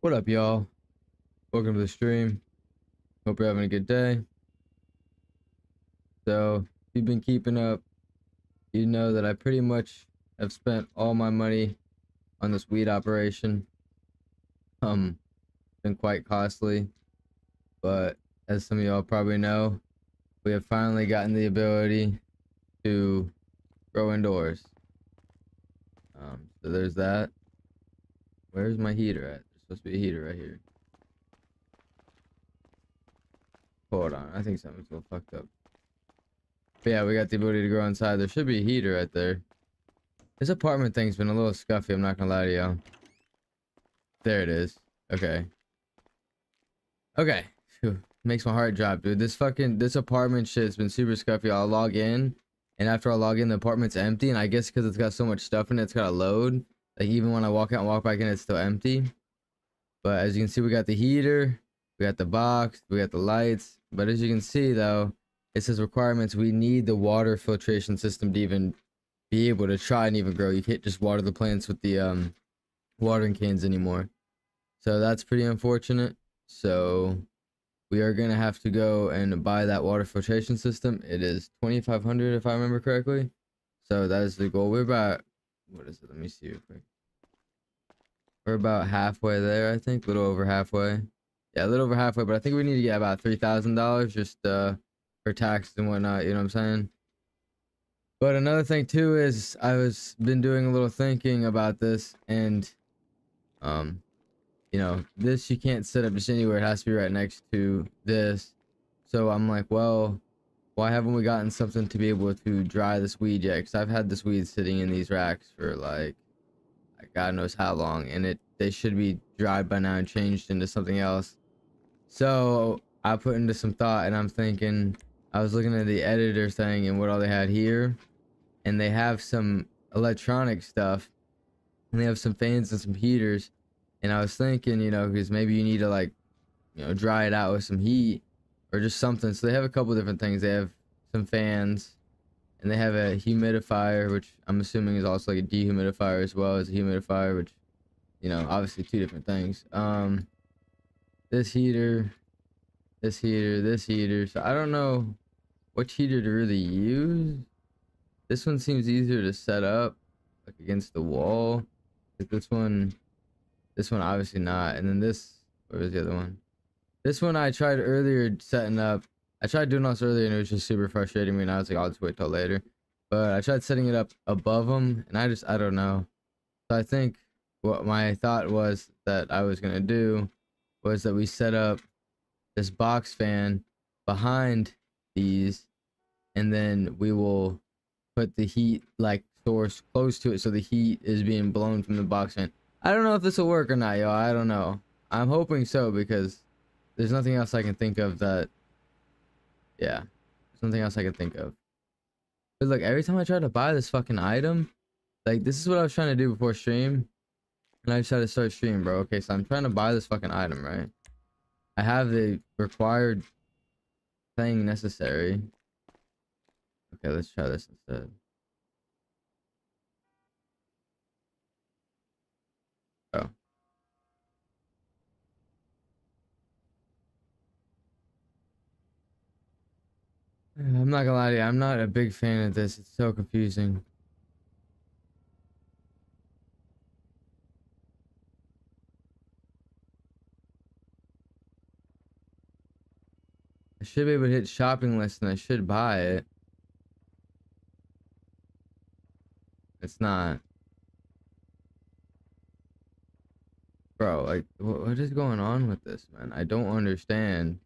What up, y'all? Welcome to the stream. Hope you're having a good day. So, if you've been keeping up, you know that I pretty much have spent all my money on this weed operation. Um, been quite costly, but as some of y'all probably know, we have finally gotten the ability to grow indoors. Um, so there's that. Where's my heater at? Supposed to be a heater right here. Hold on, I think something's a little fucked up. But yeah, we got the ability to grow inside. There should be a heater right there. This apartment thing's been a little scuffy, I'm not gonna lie to y'all. There it is. Okay. Okay. Phew. Makes my heart drop, dude. This fucking, this apartment shit's been super scuffy. I'll log in, and after I log in, the apartment's empty, and I guess because it's got so much stuff in it, it's gotta load. Like, even when I walk out and walk back in, it's still empty. But as you can see, we got the heater, we got the box, we got the lights. But as you can see, though, it says requirements. We need the water filtration system to even be able to try and even grow. You can't just water the plants with the um watering cans anymore. So that's pretty unfortunate. So we are gonna have to go and buy that water filtration system. It is 2500 if I remember correctly. So that is the goal. We're about what is it? Let me see real quick. We're about halfway there, I think. A little over halfway. Yeah, a little over halfway, but I think we need to get about three thousand dollars just uh for taxes and whatnot, you know what I'm saying? But another thing too is I was been doing a little thinking about this and um you know, this you can't set up just anywhere. It has to be right next to this. So I'm like, well, why haven't we gotten something to be able to dry this weed yet? Because I've had this weed sitting in these racks for like, God knows how long, and it they should be dried by now and changed into something else. So I put into some thought, and I'm thinking, I was looking at the editor thing and what all they had here, and they have some electronic stuff, and they have some fans and some heaters and I was thinking, you know, because maybe you need to like, you know, dry it out with some heat or just something. So they have a couple different things. They have some fans and they have a humidifier, which I'm assuming is also like a dehumidifier as well as a humidifier, which, you know, obviously two different things. Um, this heater, this heater, this heater. So I don't know which heater to really use. This one seems easier to set up like against the wall. Like this one this one obviously not. And then this, where was the other one? This one I tried earlier setting up. I tried doing this earlier and it was just super frustrating me. And I was like, I'll just wait till later. But I tried setting it up above them and I just, I don't know. So I think what my thought was that I was going to do was that we set up this box fan behind these and then we will put the heat like source close to it so the heat is being blown from the box fan I don't know if this will work or not, yo. I don't know. I'm hoping so because there's nothing else I can think of that. Yeah, Something else I can think of. But look, every time I try to buy this fucking item, like this is what I was trying to do before stream, and I decided to start stream, bro. Okay, so I'm trying to buy this fucking item, right? I have the required thing necessary. Okay, let's try this instead. I'm not gonna lie to you, I'm not a big fan of this. It's so confusing. I should be able to hit shopping list and I should buy it. It's not. Bro, like, what is going on with this, man? I don't understand.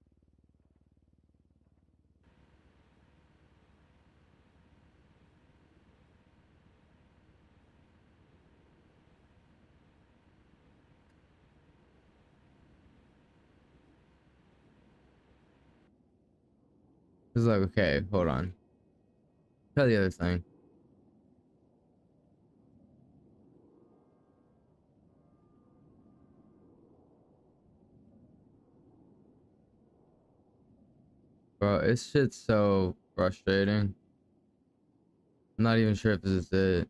It's like, okay, hold on. Try the other thing. Bro, it's shit so frustrating. I'm not even sure if this is it.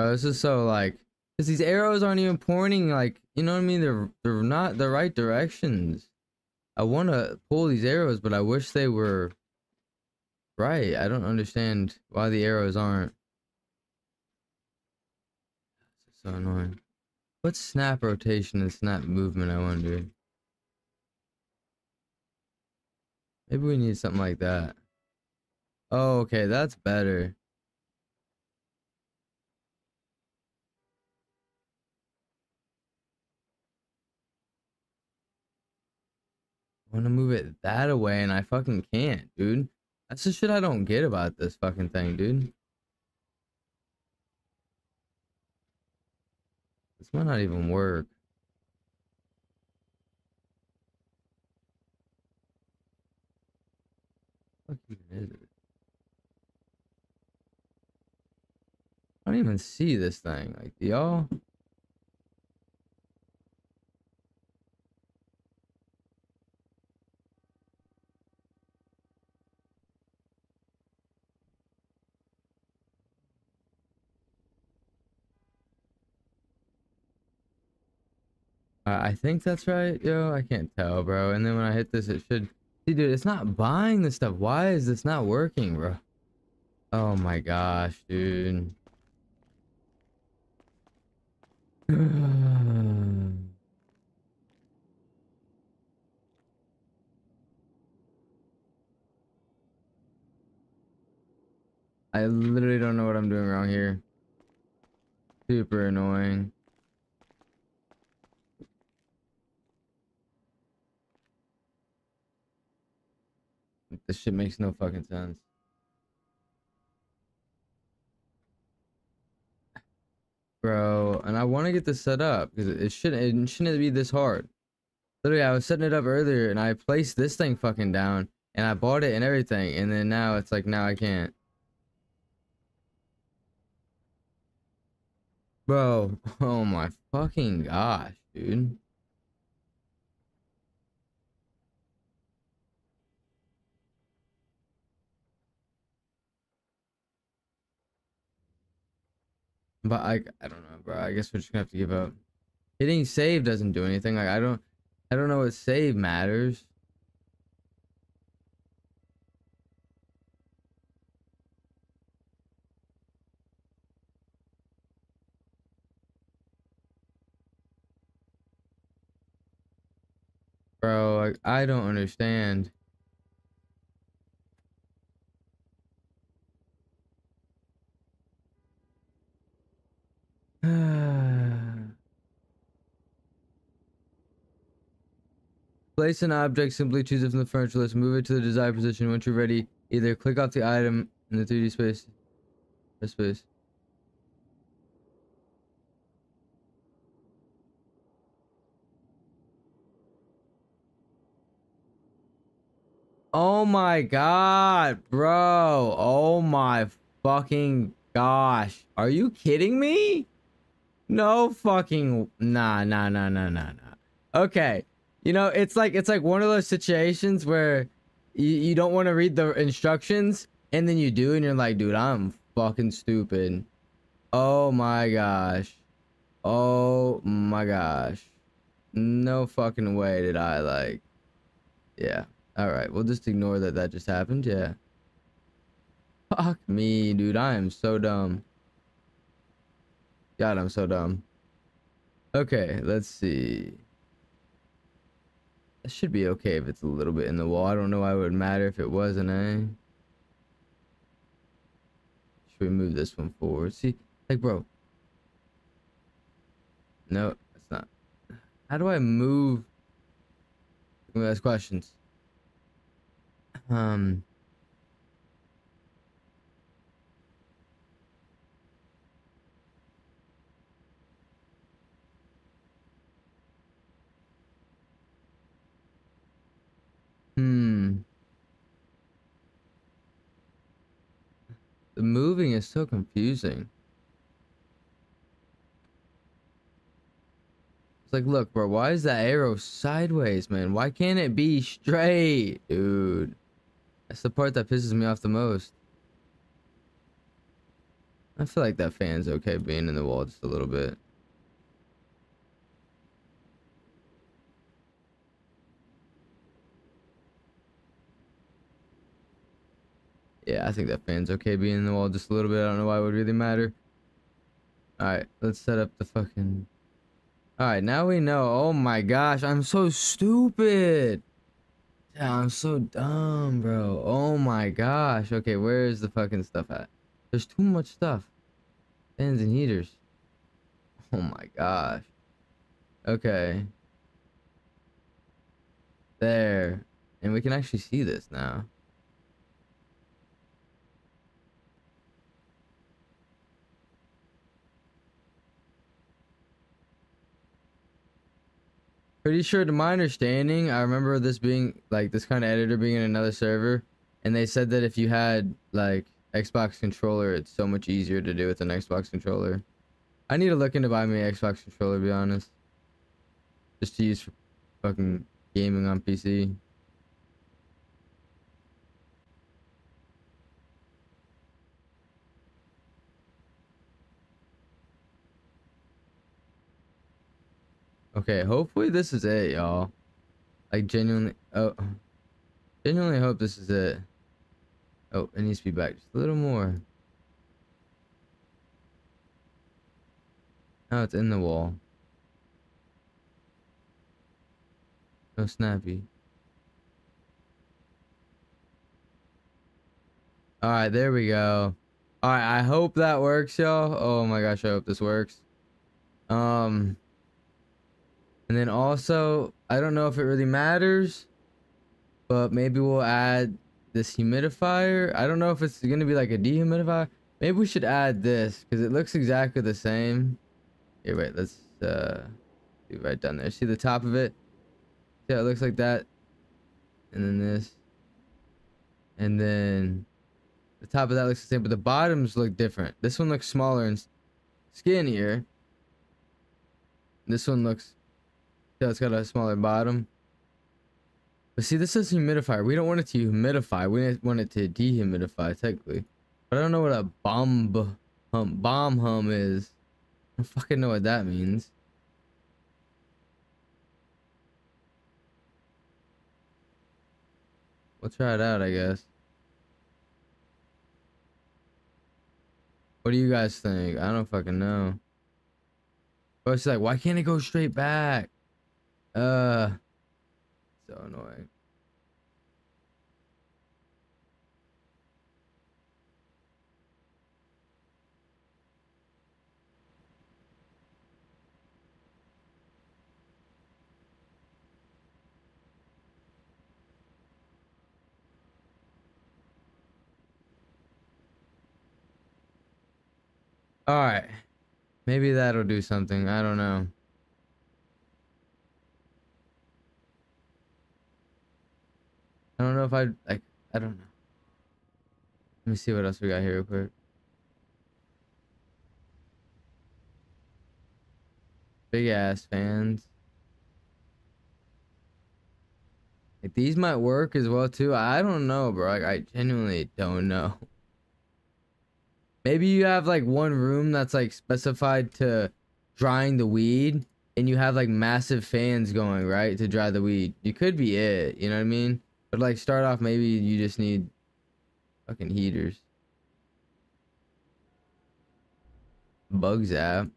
Bro, this is so like, cause these arrows aren't even pointing like, you know what I mean? They're they're not the right directions. I want to pull these arrows, but I wish they were right. I don't understand why the arrows aren't. Is so annoying. What's snap rotation and snap movement? I wonder. Maybe we need something like that. Oh, okay, that's better. I want to move it that away and I fucking can't, dude. That's the shit I don't get about this fucking thing, dude. This might not even work. What even is it? I don't even see this thing. Like, y'all? Uh, I think that's right, yo. I can't tell, bro. And then when I hit this, it should. See, dude, it's not buying this stuff. Why is this not working, bro? Oh my gosh, dude. I literally don't know what I'm doing wrong here. Super annoying. This shit makes no fucking sense. Bro, and I want to get this set up because it shouldn't it shouldn't be this hard. Literally, I was setting it up earlier and I placed this thing fucking down and I bought it and everything and then now it's like now I can't. Bro, oh my fucking gosh, dude. But I I don't know, bro. I guess we're just gonna have to give up. Hitting save doesn't do anything. Like I don't I don't know what save matters. Bro, I don't understand. Place an object, simply choose it from the furniture list, move it to the desired position. Once you're ready, either click off the item in the 3D space. space. Oh my god, bro. Oh my fucking gosh. Are you kidding me? No fucking nah nah nah nah nah nah. Okay. You know, it's like it's like one of those situations where you, you don't want to read the instructions and then you do and you're like, dude, I'm fucking stupid. Oh my gosh. Oh my gosh. No fucking way did I like. Yeah. All right. We'll just ignore that that just happened. Yeah. Fuck me, dude. I am so dumb. God, I'm so dumb. Okay, let's see. It should be okay if it's a little bit in the wall. I don't know why it would matter if it wasn't, eh? Should we move this one forward? See, like, bro. No, it's not. How do I move? Let me ask questions. Um. Hmm. The moving is so confusing. It's like, look, bro, why is that arrow sideways, man? Why can't it be straight, dude? That's the part that pisses me off the most. I feel like that fan's okay being in the wall just a little bit. Yeah, I think that fan's okay being in the wall just a little bit. I don't know why it would really matter. Alright, let's set up the fucking... Alright, now we know. Oh my gosh, I'm so stupid. Yeah, I'm so dumb, bro. Oh my gosh. Okay, where is the fucking stuff at? There's too much stuff. Fans and heaters. Oh my gosh. Okay. There. And we can actually see this now. Pretty sure, to my understanding, I remember this being like this kind of editor being in another server, and they said that if you had like Xbox controller, it's so much easier to do with an Xbox controller. I need to look into buying me an Xbox controller, to be honest, just to use for fucking gaming on PC. Okay, hopefully this is it, y'all. Like genuinely, oh, genuinely hope this is it. Oh, it needs to be back just a little more. Now it's in the wall. No snappy. Alright, there we go. Alright, I hope that works, y'all. Oh my gosh, I hope this works. Um... And then also, I don't know if it really matters, but maybe we'll add this humidifier. I don't know if it's going to be like a dehumidifier. Maybe we should add this because it looks exactly the same. Here, wait, let's uh, do right down there. See the top of it? Yeah, it looks like that. And then this. And then the top of that looks the same, but the bottoms look different. This one looks smaller and skinnier. This one looks yeah, it's got a smaller bottom. But see, this is humidifier. We don't want it to humidify. We want it to dehumidify, technically. But I don't know what a bomb hum, bomb hum is. I don't fucking know what that means. We'll try it out, I guess. What do you guys think? I don't fucking know. But it's like, why can't it go straight back? Uh, so annoying. All right. Maybe that'll do something. I don't know. I don't know if I like. I don't know. Let me see what else we got here real quick. Big ass fans. Like these might work as well too. I don't know, bro. Like, I genuinely don't know. Maybe you have like one room that's like specified to drying the weed and you have like massive fans going, right? To dry the weed. You could be it, you know what I mean? But like start off maybe you just need fucking heaters. Bugs app.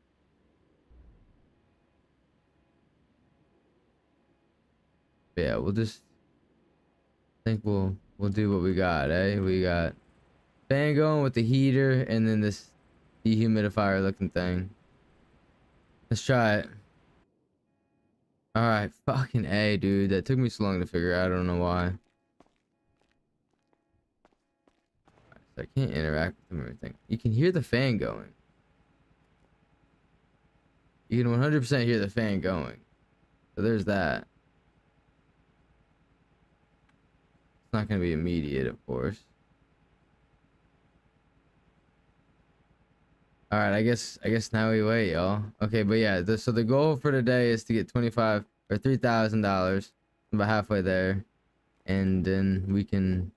Yeah, we'll just think we'll we'll do what we got, eh? We got fan going with the heater and then this dehumidifier looking thing. Let's try it. Alright, fucking A, dude. That took me so long to figure out. I don't know why. I can't interact with them or anything. You can hear the fan going. You can 100% hear the fan going. So there's that. It's not going to be immediate, of course. All right, I guess I guess now we wait, y'all. Okay, but yeah, the, so the goal for today is to get 25 or $3,000. About halfway there. And then we can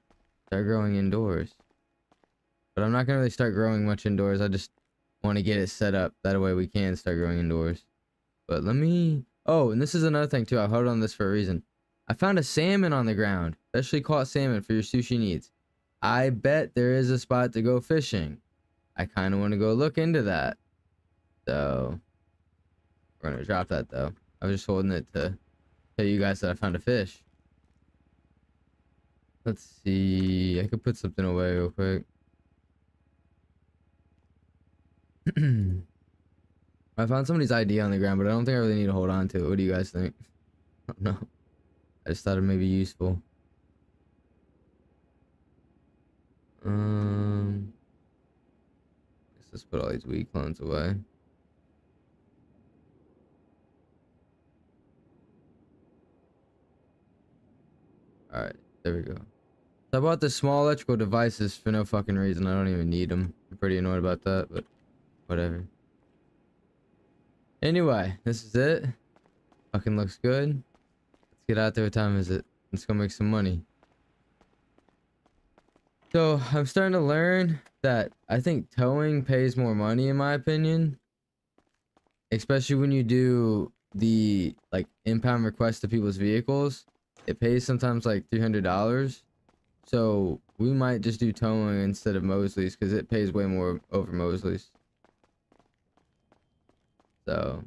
start growing indoors. But I'm not gonna really start growing much indoors. I just want to get it set up. That way we can start growing indoors. But let me... Oh, and this is another thing too. I hold on this for a reason. I found a salmon on the ground. Freshly caught salmon for your sushi needs. I bet there is a spot to go fishing. I kind of want to go look into that. So, we're going to drop that though. I was just holding it to tell you guys that I found a fish. Let's see. I could put something away real quick. I found somebody's ID on the ground, but I don't think I really need to hold on to it. What do you guys think? I don't know. I just thought it may be useful. Um, let's put all these weed clones away. Alright, there we go. So I bought the small electrical devices for no fucking reason. I don't even need them. I'm pretty annoyed about that, but whatever. Anyway, this is it. Fucking looks good. Let's get out there. What time is it? Let's go make some money. So I'm starting to learn that I think towing pays more money in my opinion. Especially when you do the like impound request to people's vehicles. It pays sometimes like $300. So we might just do towing instead of Mosley's because it pays way more over Mosley's. So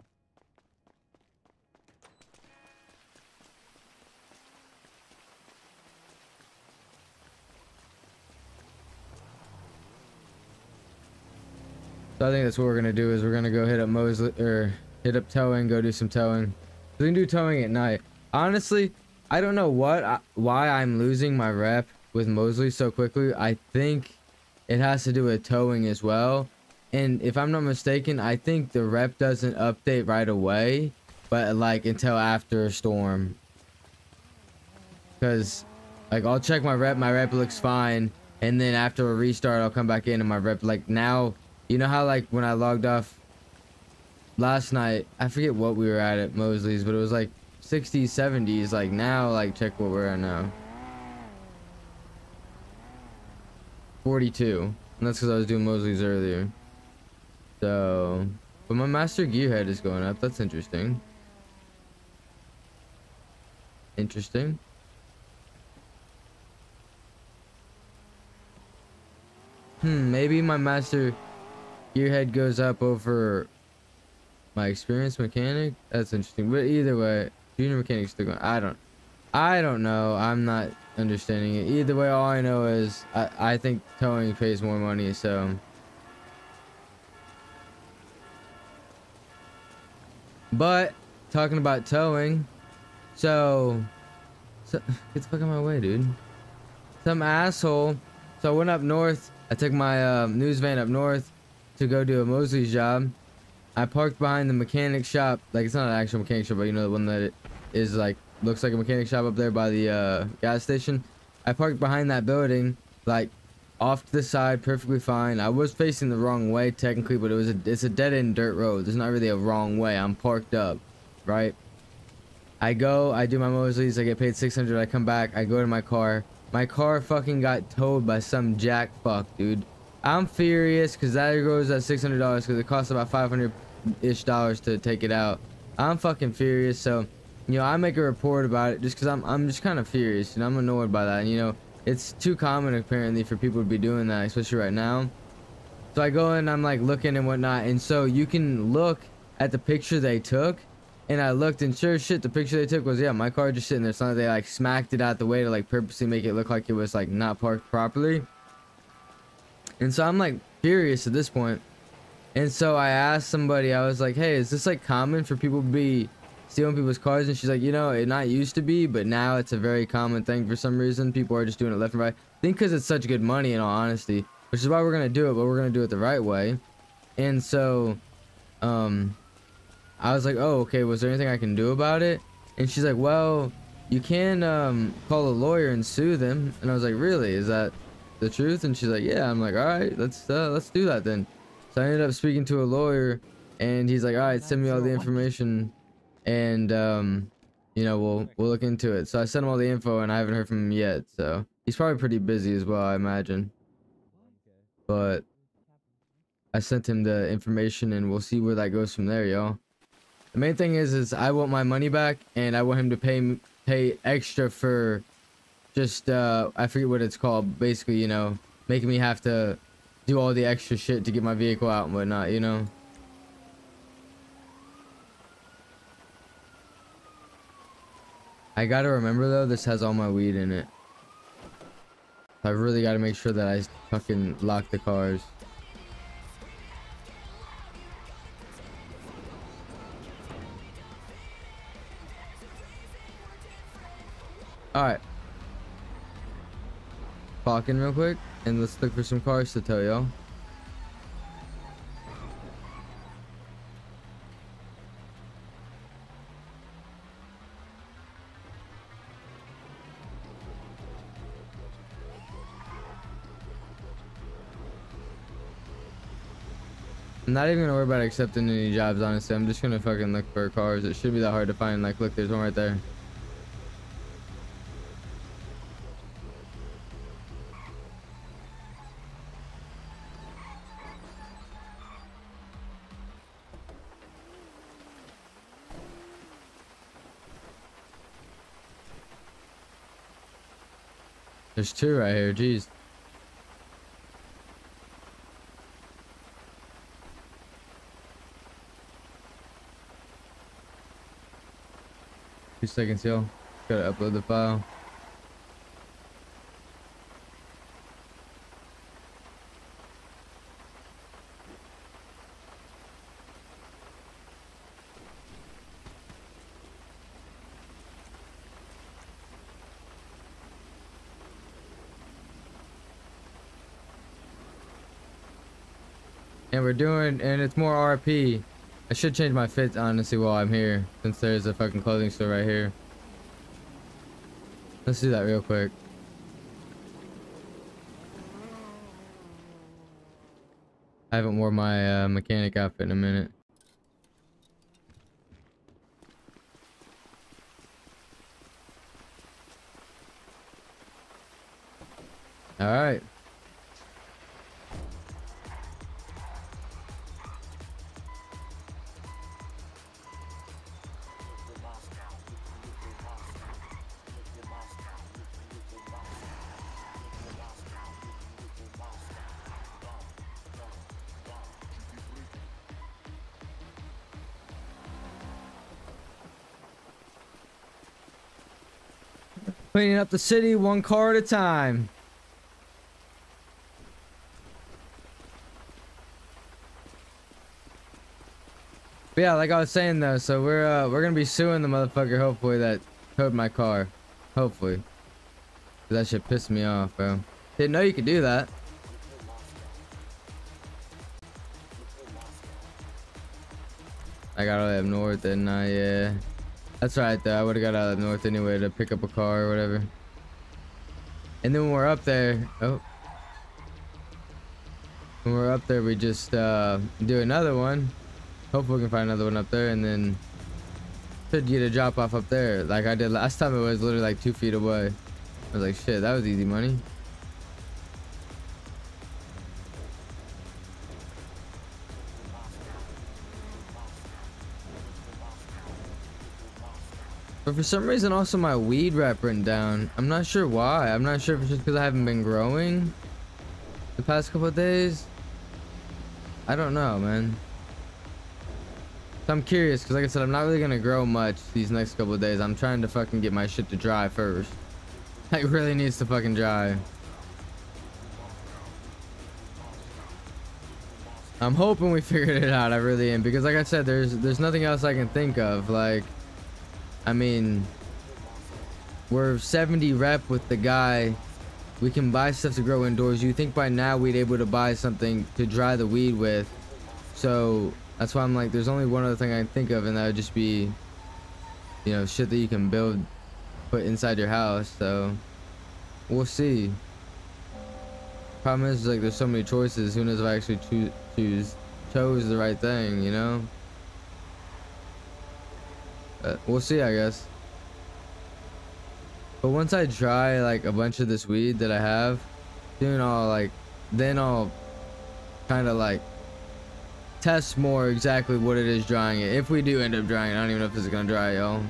So I think that's what we're gonna do is we're gonna go hit up Mosley or hit up towing, go do some towing. We can do towing at night. Honestly, I don't know what I, why I'm losing my rep with Mosley so quickly. I think it has to do with towing as well. And if I'm not mistaken, I think the rep doesn't update right away, but like until after a storm. Cause like I'll check my rep, my rep looks fine, and then after a restart I'll come back in and my rep like now you know how like when I logged off last night, I forget what we were at at Mosley's, but it was like 60s, 70s. Like now, like check what we're at now. 42. And that's because I was doing Mosley's earlier. So, but my master gearhead is going up. That's interesting. Interesting. Hmm, maybe my master Gearhead goes up over my experienced mechanic. That's interesting. But either way, junior mechanic's still going. I don't. I don't know. I'm not understanding it. Either way, all I know is I, I think towing pays more money. So. But talking about towing, so, so get the fuck out of my way, dude. Some asshole. So I went up north. I took my um, news van up north to go do a Mosley's job. I parked behind the mechanic shop. Like, it's not an actual mechanic shop, but you know, the one that it is like, looks like a mechanic shop up there by the uh, gas station. I parked behind that building, like, off to the side, perfectly fine. I was facing the wrong way, technically, but it was a, it's a dead-end dirt road. There's not really a wrong way. I'm parked up, right? I go, I do my Mosley's, I get paid 600, I come back, I go to my car. My car fucking got towed by some jack fuck, dude. I'm furious because that goes at $600 because it costs about 500-ish dollars to take it out. I'm fucking furious. So, you know, I make a report about it just because I'm, I'm just kind of furious and I'm annoyed by that. And, you know, it's too common apparently for people to be doing that, especially right now. So I go in, I'm like looking and whatnot. And so you can look at the picture they took. And I looked and sure shit, the picture they took was, yeah, my car just sitting there. Not they like smacked it out the way to like purposely make it look like it was like not parked properly. And so I'm like furious at this point. And so I asked somebody, I was like, hey, is this like common for people to be stealing people's cars? And she's like, you know, it not used to be, but now it's a very common thing for some reason. People are just doing it left and right. I think because it's such good money in all honesty, which is why we're going to do it, but we're going to do it the right way. And so, um, I was like, oh, okay, was there anything I can do about it? And she's like, well, you can, um, call a lawyer and sue them. And I was like, really? Is that the truth? And she's like, yeah. I'm like, all right, let's uh, let's do that then. So I ended up speaking to a lawyer, and he's like, all right, send me all the information, and um, you know, we'll we'll look into it. So I sent him all the info, and I haven't heard from him yet. So he's probably pretty busy as well, I imagine. But I sent him the information and we'll see where that goes from there, y'all. The main thing is, is I want my money back and I want him to pay pay extra for just uh I forget what it's called. Basically, you know, making me have to do all the extra shit to get my vehicle out and whatnot, you know. I gotta remember though, this has all my weed in it. I really gotta make sure that I fucking lock the cars. Alright. In real quick, and let's look for some cars to tow, y'all. I'm not even gonna worry about accepting any jobs, honestly. I'm just gonna fucking look for cars. It should be that hard to find. Like, look, there's one right there. There's two right here, jeez. Two seconds, yo. Gotta upload the file. And we're doing, and it's more RP. I should change my fit honestly while I'm here, since there's a fucking clothing store right here. Let's do that real quick. I haven't worn my uh, mechanic outfit in a minute. All Cleaning up the city one car at a time. But yeah, like I was saying though, so we're uh, we're gonna be suing the motherfucker. Hopefully that towed my car. Hopefully, that shit pissed me off, bro. Didn't know you could do that. I got all the up north, didn't I? Yeah. That's right though. I would have got out of north anyway to pick up a car or whatever. And then when we're up there, oh, when we're up there, we just uh, do another one. Hopefully we can find another one up there, and then could get a drop off up there, like I did last time. It was literally like two feet away. I was like, shit, that was easy money. But for some reason also my weed rep went down. I'm not sure why. I'm not sure if it's just because I haven't been growing the past couple of days. I don't know, man. So I'm curious because like I said, I'm not really going to grow much these next couple of days. I'm trying to fucking get my shit to dry first. Like really needs to fucking dry. I'm hoping we figured it out. I really am because like I said, there's there's nothing else I can think of. Like I mean, we're 70 rep with the guy. We can buy stuff to grow indoors. You think by now we'd able to buy something to dry the weed with. So that's why I'm like, there's only one other thing I can think of, and that would just be, you know, shit that you can build, put inside your house. So we'll see. Problem is, like, there's so many choices. Who knows if I actually choose, choose chose the right thing, you know? Uh, we'll see, I guess. But once I try like a bunch of this weed that I have, then I'll like, then I'll kind of like test more exactly what it is drying it. If we do end up drying it, I don't even know if is gonna dry, y'all.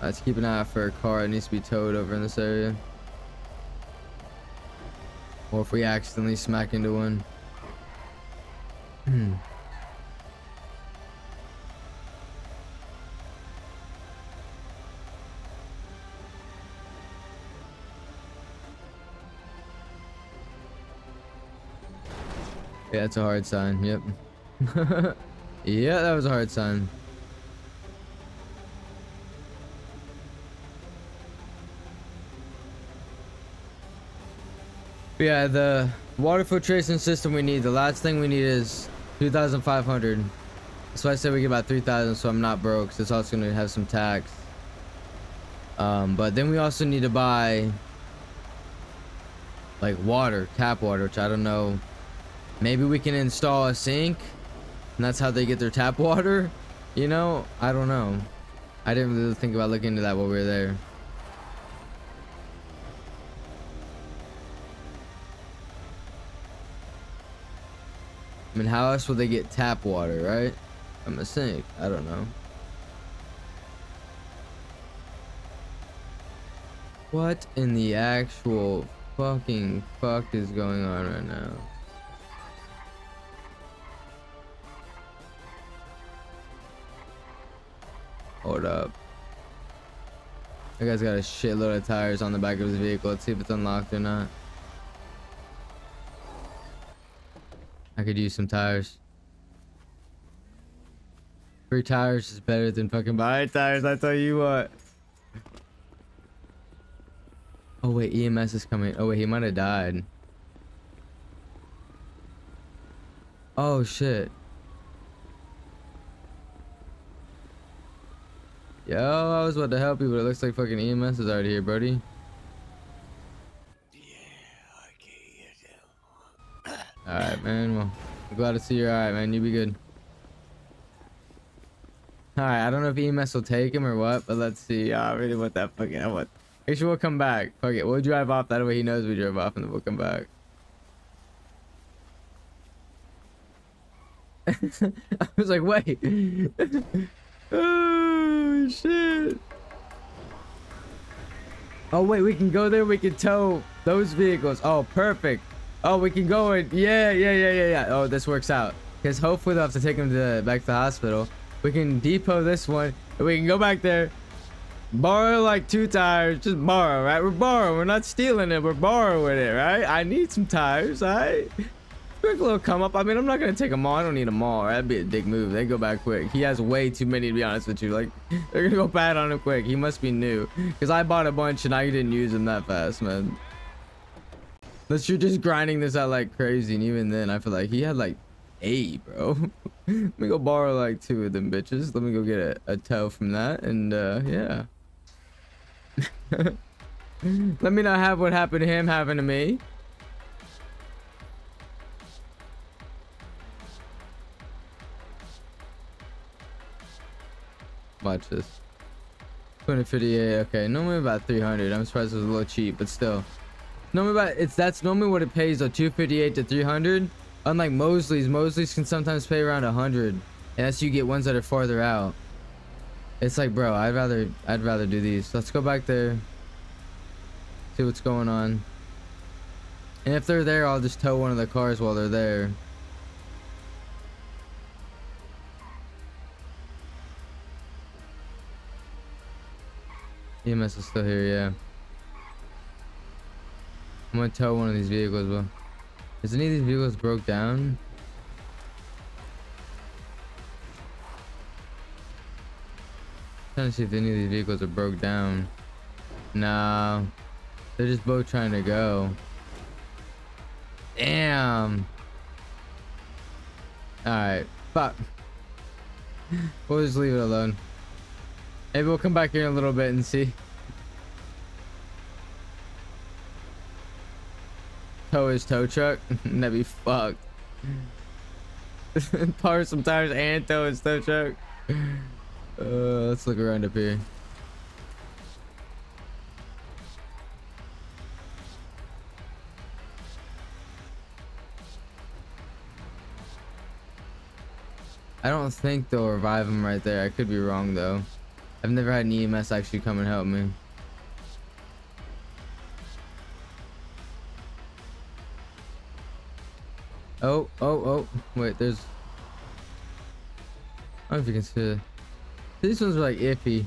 Let's keep an eye out for a car that needs to be towed over in this area. Or if we accidentally smack into one. Hmm. Yeah, that's a hard sign. Yep. yeah, that was a hard sign. But yeah, the water filtration system we need. The last thing we need is 2,500. So I said we get about 3,000 so I'm not broke. So it's also going to have some tax. Um, but then we also need to buy like water, tap water, which I don't know Maybe we can install a sink and that's how they get their tap water. You know, I don't know. I didn't really think about looking into that while we were there. I mean, how else would they get tap water, right? From a sink. I don't know. What in the actual fucking fuck is going on right now? Hold up. That guy's got a shitload of tires on the back of his vehicle. Let's see if it's unlocked or not. I could use some tires. Free tires is better than fucking buying tires, I tell you what. Oh wait, EMS is coming. Oh wait, he might have died. Oh shit. Yo, I was about to help you, but it looks like fucking EMS is already here, buddy. Man. Well, I'm glad to see you're alright, man. You be good. Alright, I don't know if EMS will take him or what, but let's see. I really want that fucking... I want... Sure we'll come back. Fuck it. We'll drive off. That way he knows we drove off and then we'll come back. I was like, wait. Oh, shit. Oh, wait, we can go there. We can tow those vehicles. Oh, perfect. Oh, we can go and yeah, yeah, yeah, yeah, yeah. Oh, this works out. Because hopefully they'll have to take him to back to the hospital. We can depot this one. And we can go back there. Borrow like two tires. Just borrow, right? We're borrowing. We're not stealing it. We're borrowing it, right? I need some tires, right? Quick little come up. I mean, I'm not gonna take them all. I don't need them all. That'd be a dick move. They go back quick. He has way too many to be honest with you. Like, they're gonna go bad on him quick. He must be new. Cause I bought a bunch and I didn't use them that fast, man. Unless you're just grinding this out like crazy, and even then, I feel like he had like eight, bro. Let me go borrow like two of them bitches. Let me go get a, a tow from that, and uh, yeah. Let me not have what happened to him happen to me. Watch this. 258, okay. Normally about 300. I'm surprised it was a little cheap, but still. Normally about, it's, that's normally what it pays, though, 258 to 300. Unlike Mosley's, Mosley's can sometimes pay around 100. unless you get ones that are farther out. It's like, bro, I'd rather, I'd rather do these. Let's go back there. See what's going on. And if they're there, I'll just tow one of the cars while they're there. EMS is still here, yeah. I'm gonna tow one of these vehicles, bro. Is any of these vehicles broke down? I'm trying to see if any of these vehicles are broke down. No. They're just both trying to go. Damn. Alright. Fuck. we'll just leave it alone. Maybe we'll come back here in a little bit and see. tow his tow truck? That'd be fucked. Park some tires and tow his tow truck. Uh, let's look around up here. I don't think they'll revive him right there. I could be wrong though. I've never had an EMS actually come and help me. Oh, oh, oh. Wait, there's... I don't know if you can see These ones are like iffy.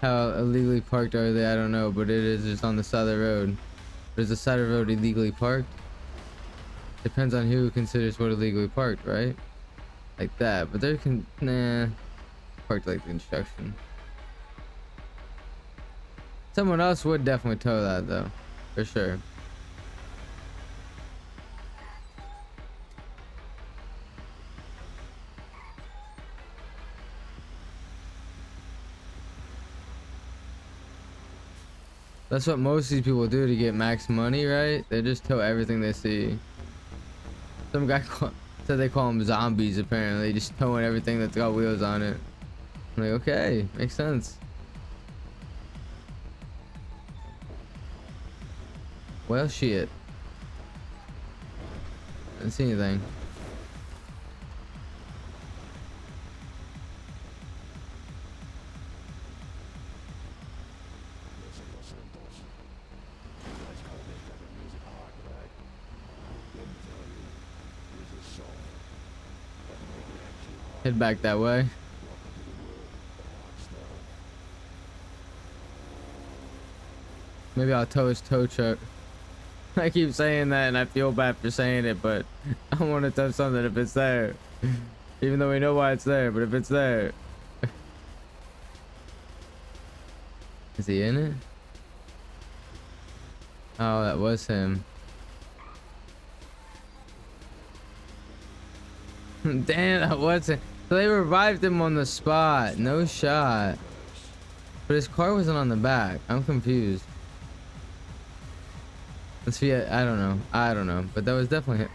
How illegally parked are they? I don't know, but it is just on the side of the road. But is the side of the road illegally parked? Depends on who considers what illegally parked, right? Like that, but they can... Nah. Parked like the construction. Someone else would definitely tow that though. For sure. That's what most of these people do to get max money, right? They just tow everything they see. Some guy said they call them zombies, apparently. Just towing everything that's got wheels on it. I'm like, okay, makes sense. Well, shit. Didn't see anything. Head back that way. Maybe I'll tow his tow truck. I keep saying that and I feel bad for saying it, but I want to tow something if it's there. Even though we know why it's there, but if it's there. Is he in it? Oh, that was him. Damn, that was him. So they revived him on the spot. No shot. But his car wasn't on the back. I'm confused. Let's see. I don't know. I don't know. But that was definitely him.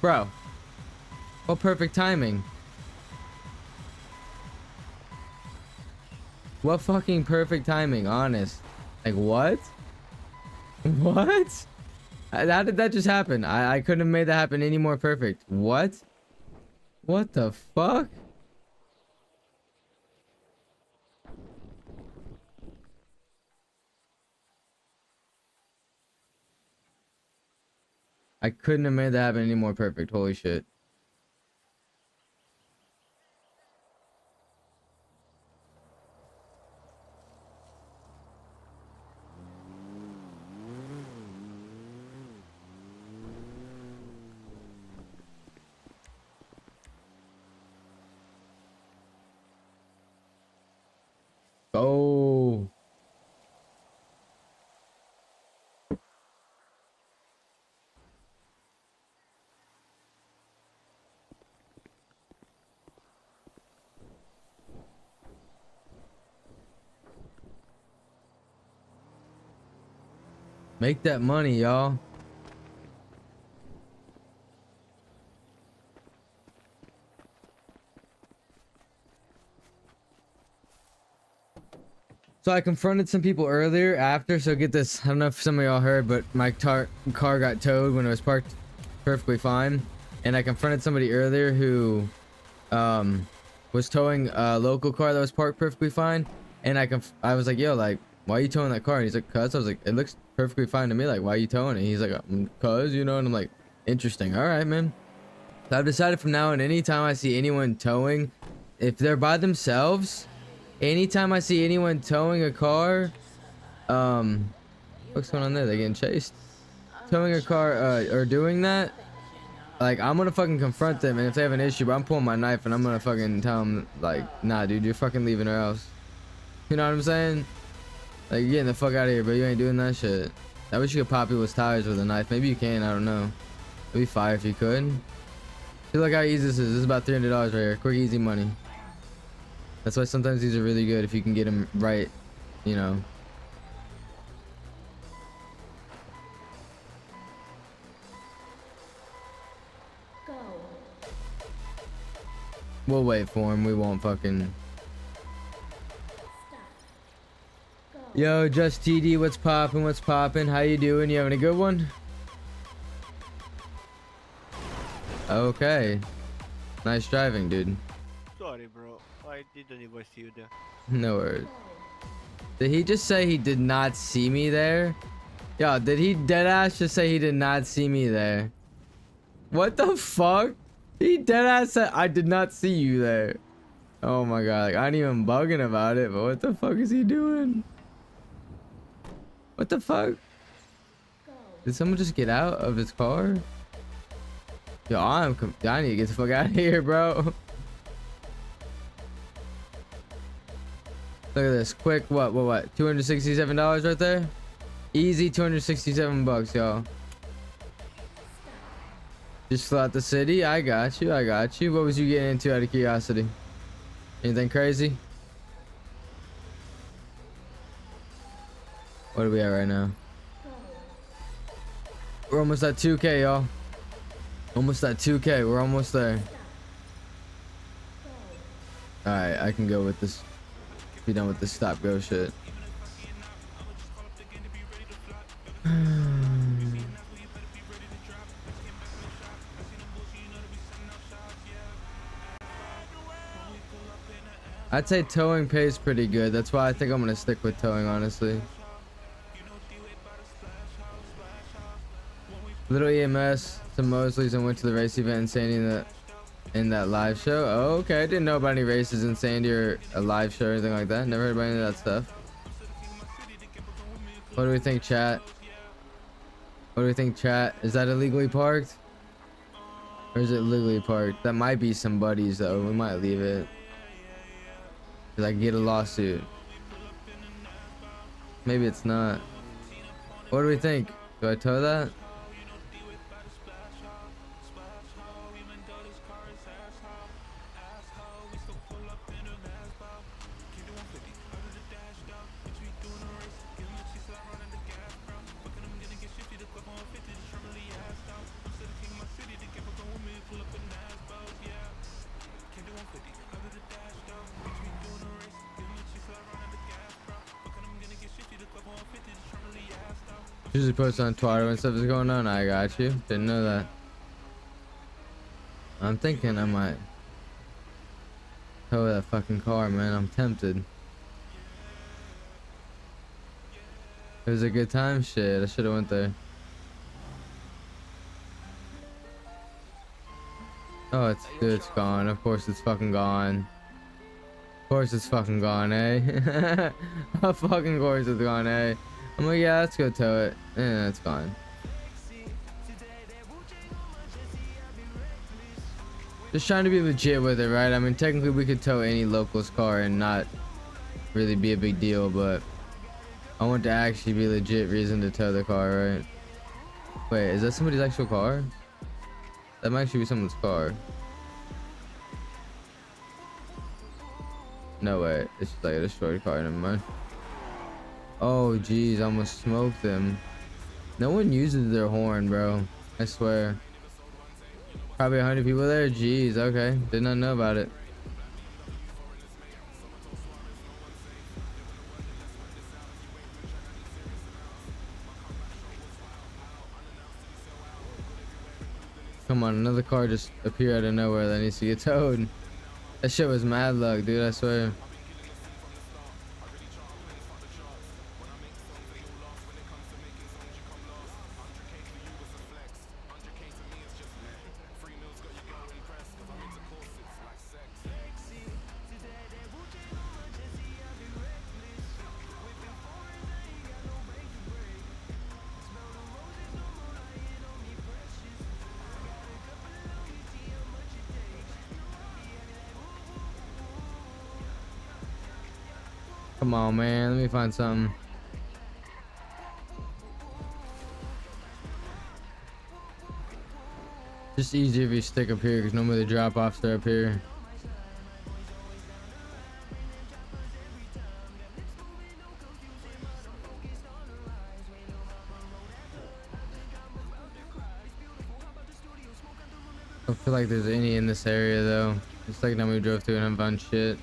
Bro. What perfect timing. What fucking perfect timing, honest. Like, what? What? How did that just happen? I, I couldn't have made that happen any more perfect. What? What the fuck? I couldn't have made that happen any more perfect. Holy shit. Oh. Make that money, y'all. So I confronted some people earlier after, so get this, I don't know if some of y'all heard, but my car car got towed when it was parked perfectly fine. And I confronted somebody earlier who um, was towing a local car that was parked perfectly fine. And I conf I was like, yo, like, why are you towing that car? And he's like, cuz. I was like, it looks perfectly fine to me. Like, why are you towing it? He's like, um, cuz, you know? And I'm like, interesting. All right, man. So I've decided from now on, anytime I see anyone towing, if they're by themselves, anytime I see anyone towing a car, um, what's going on there? They're getting chased. Towing a car, uh, or doing that, like, I'm gonna fucking confront them, and if they have an issue, I'm pulling my knife and I'm gonna fucking tell them, like, nah, dude, you're fucking leaving or else. You know what I'm saying? Like, you're getting the fuck out of here, but you ain't doing that shit. I wish you could pop people's tires with a knife. Maybe you can, I don't know. It'd be fire if you could. See, look how easy this is. This is about $300 right here. Quick, easy money. That's why sometimes these are really good if you can get them right, you know. Go. We'll wait for him. We won't fucking... Yo, just TD, what's poppin', what's poppin'? How you doing? You having a good one? Okay. Nice driving, dude. Sorry, bro. I didn't even see you there. No worries. Did he just say he did not see me there? Yo, did he deadass just say he did not see me there? What the fuck? He deadass said I did not see you there. Oh my god, like, I ain't even bugging about it, but what the fuck is he doing? What the fuck? Did someone just get out of his car? Yo, I'm I need to get the fuck out of here, bro. Look at this. Quick, what, what, what? $267 right there? Easy 267 bucks, y'all. Just out the city. I got you. I got you. What was you getting into out of curiosity? Anything crazy? What are we at right now? We're almost at 2k, y'all. Almost at 2k. We're almost there. Alright, I can go with this. Be done with this stop go shit. I'd say towing pays pretty good. That's why I think I'm gonna stick with towing, honestly. Little EMS to Mosley's and went to the race event in, the, in that live show. Oh, okay. I didn't know about any races in Sandy or a live show or anything like that. Never heard about any of that stuff. What do we think, chat? What do we think, chat? Is that illegally parked? Or is it legally parked? That might be some buddies, though. We might leave it. Cause I get a lawsuit. Maybe it's not. What do we think? Do I tow that? Usually post on Twitter when stuff is going on. I got you. Didn't know that. I'm thinking I might tow that fucking car, man. I'm tempted. It was a good time. Shit, I should have went there. Oh, it's dude, it's gone. Of course, it's fucking gone. Of course, it's fucking gone, eh? of fucking course, it's gone, eh? I'm like, yeah, let's go tow it. Yeah, it's gone. Just trying to be legit with it, right? I mean, technically we could tow any local's car and not really be a big deal, but I want to actually be legit reason to tow the car, right? Wait, is that somebody's actual car? That might actually be someone's car. No way, it's like a destroyed car, never mind. Oh, jeez, I almost smoked them. No one uses their horn, bro. I swear. Probably 100 people there? Jeez, okay. Did not know about it. Come on, another car just appeared out of nowhere that needs to get towed. That shit was mad luck, dude, I swear. Come on, man. Let me find something. Just easier if you stick up here because normally the drop offs are up here. I don't feel like there's any in this area though. It's like now we drove through and found shit.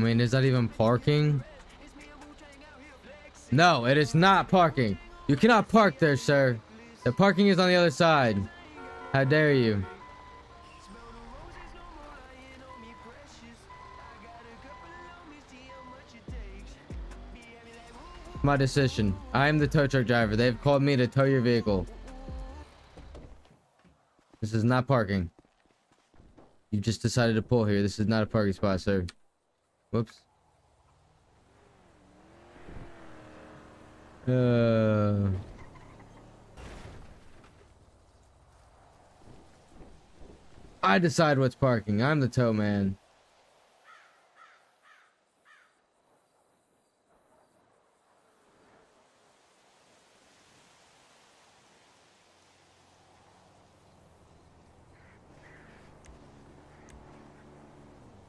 I mean, is that even parking? No, it is not parking. You cannot park there, sir. The parking is on the other side. How dare you? My decision. I am the tow truck driver. They've called me to tow your vehicle. This is not parking. You just decided to pull here. This is not a parking spot, sir. Whoops. Uh... I decide what's parking. I'm the tow man.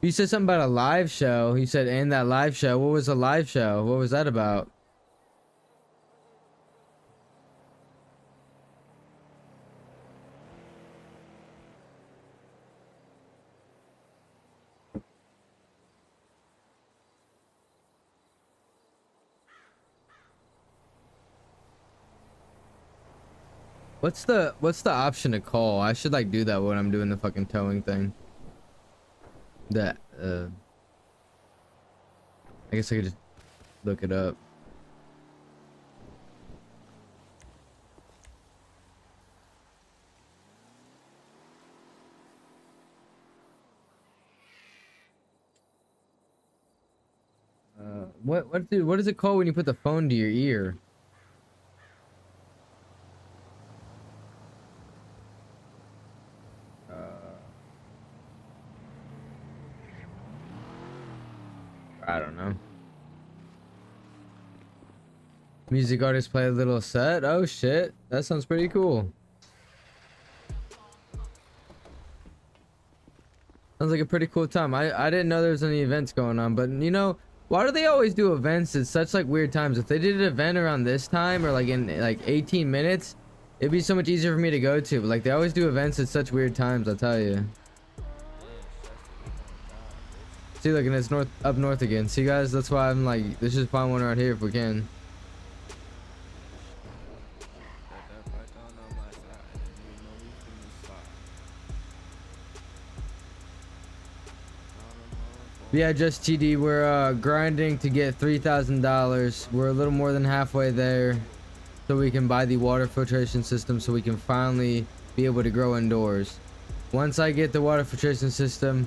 You said something about a live show. You said in that live show. What was a live show? What was that about? What's the what's the option to call? I should like do that when I'm doing the fucking towing thing. That uh I guess I could just look it up. Uh, what what do what is it called when you put the phone to your ear? Uh, I don't know. Music artist play a little set. Oh shit, that sounds pretty cool. Sounds like a pretty cool time. I I didn't know there was any events going on, but you know, why do they always do events at such like weird times? If they did an event around this time or like in like 18 minutes, it'd be so much easier for me to go to. But like they always do events at such weird times. I'll tell you. See, look, and it's north up north again. See, guys, that's why I'm like, let's just find one right here if we can. Yeah, just TD, we're uh, grinding to get $3,000. We're a little more than halfway there. So we can buy the water filtration system so we can finally be able to grow indoors. Once I get the water filtration system,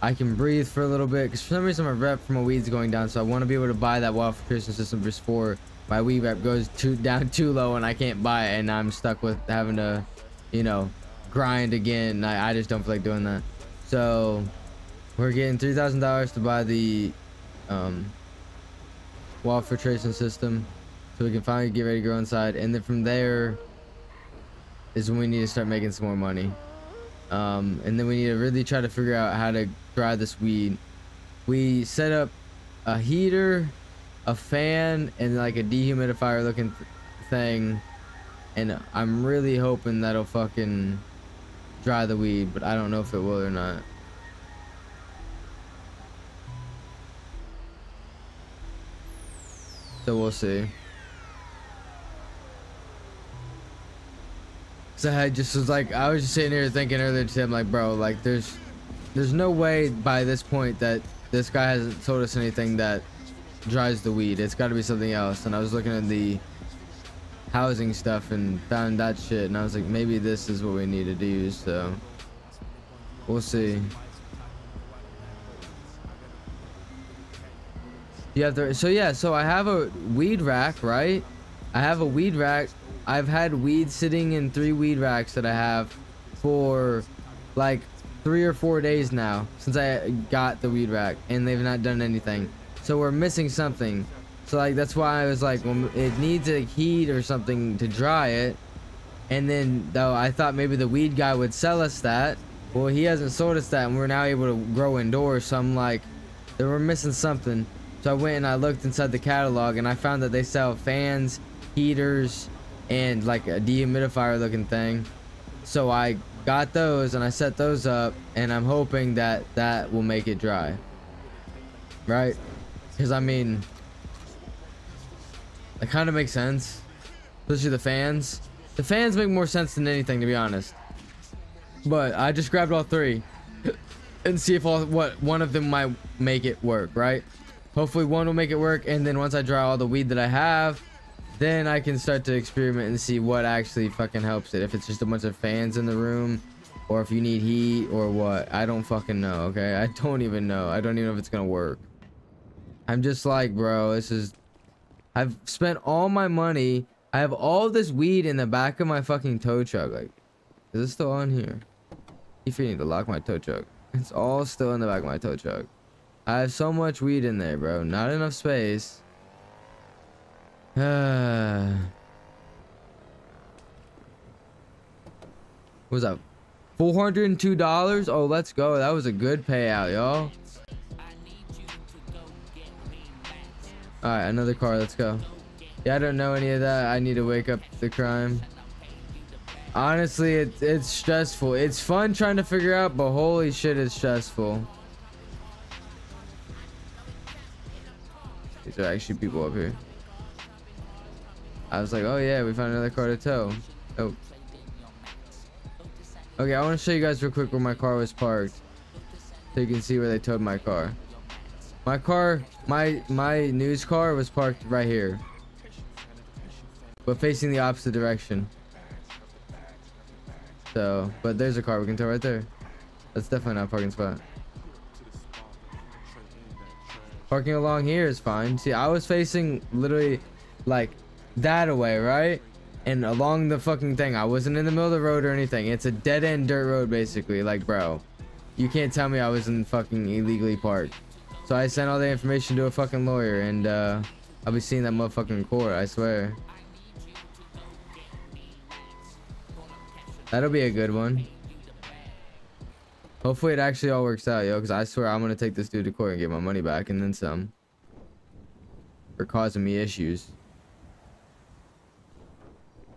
I can breathe for a little bit. Because for some reason my rep for my weed's going down. So I want to be able to buy that water filtration system before my weed rep goes too down too low and I can't buy it. And I'm stuck with having to, you know, grind again. I, I just don't feel like doing that. So we're getting three thousand dollars to buy the um, wall filtration system, so we can finally get ready to go inside. And then from there is when we need to start making some more money. Um, and then we need to really try to figure out how to dry this weed. We set up a heater, a fan, and like a dehumidifier looking th thing. And I'm really hoping that'll fucking dry the weed, but I don't know if it will or not. So we'll see. So I just was like, I was just sitting here thinking earlier to him, like, bro, like, there's, there's no way by this point that this guy hasn't told us anything that dries the weed. It's got to be something else. And I was looking at the housing stuff and found that shit, and I was like, maybe this is what we needed to use. So we'll see. To, so yeah, so I have a weed rack, right? I have a weed rack. I've had weed sitting in three weed racks that I have for like three or four days now since I got the weed rack and they've not done anything. So we're missing something. So like that's why I was like, well, it needs a heat or something to dry it. And then though I thought maybe the weed guy would sell us that. Well, he hasn't sold us that and we're now able to grow indoors. So I'm like, we're missing something. So I went and I looked inside the catalog and I found that they sell fans, heaters, and like a dehumidifier looking thing. So I got those and I set those up and I'm hoping that that will make it dry. right? Because I mean, that kind of makes sense. Especially the fans. The fans make more sense than anything, to be honest. But I just grabbed all three and see if all what one of them might make it work, right? Hopefully one will make it work, and then once I dry all the weed that I have, then I can start to experiment and see what actually fucking helps it. If it's just a bunch of fans in the room, or if you need heat, or what. I don't fucking know, okay? I don't even know. I don't even know if it's gonna work. I'm just like, bro, this is... I've spent all my money. I have all this weed in the back of my fucking tow truck. Like, is it still on here? If you need to lock my tow truck. It's all still in the back of my tow truck. I have so much weed in there, bro. Not enough space. What's up? $402? Oh, let's go. That was a good payout, y'all. Alright, another car. Let's go. Yeah, I don't know any of that. I need to wake up the crime. Honestly, it, it's stressful. It's fun trying to figure out, but holy shit, it's stressful. These are actually people up here. I was like, oh yeah, we found another car to tow. Oh. Okay, I want to show you guys real quick where my car was parked. So you can see where they towed my car. My car, my my news car was parked right here. But facing the opposite direction. So, but there's a car we can tow right there. That's definitely not a parking spot. Parking along here is fine. See, I was facing literally like that away, right? And along the fucking thing. I wasn't in the middle of the road or anything. It's a dead end dirt road basically. Like, bro, you can't tell me I was in fucking illegally parked. So I sent all the information to a fucking lawyer and uh, I'll be seeing that motherfucking court, I swear. That'll be a good one. Hopefully it actually all works out, yo, because I swear I'm going to take this dude to court and get my money back and then some. For causing me issues.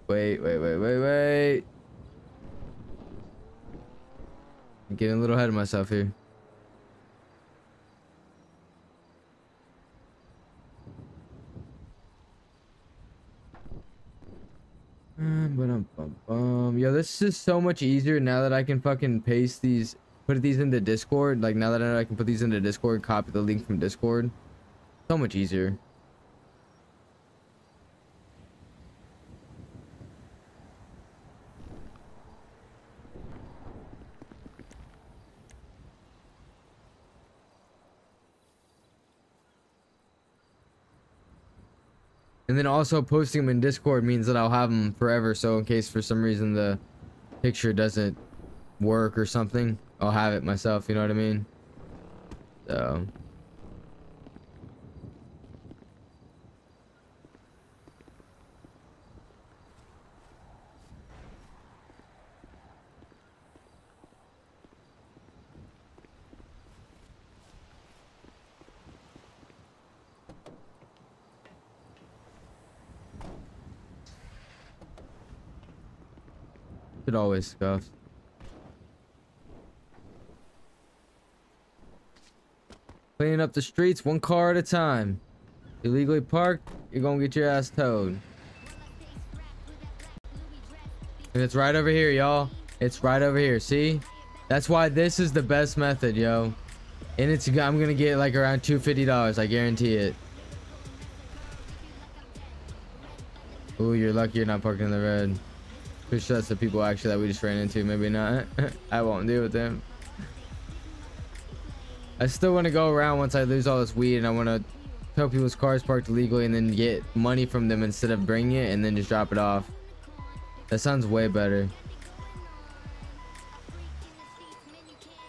Wait, wait, wait, wait, wait. I'm getting a little ahead of myself here. Um, but um, bum. Yo, this is so much easier now that I can fucking paste these, put these into Discord. Like now that I know I can put these into Discord, copy the link from Discord. So much easier. And then also posting them in Discord means that I'll have them forever. So in case for some reason the picture doesn't work or something, I'll have it myself. You know what I mean? So. Should always scuff. Cleaning up the streets one car at a time. Illegally parked, you're gonna get your ass towed. And it's right over here, y'all. It's right over here, see? That's why this is the best method, yo. And it's I'm gonna get like around $250, I guarantee it. Ooh, you're lucky you're not parking in the red. Push that's the people actually that we just ran into. Maybe not. I won't deal with them. I still want to go around once I lose all this weed and I want to tow people's cars parked illegally and then get money from them instead of bringing it and then just drop it off. That sounds way better.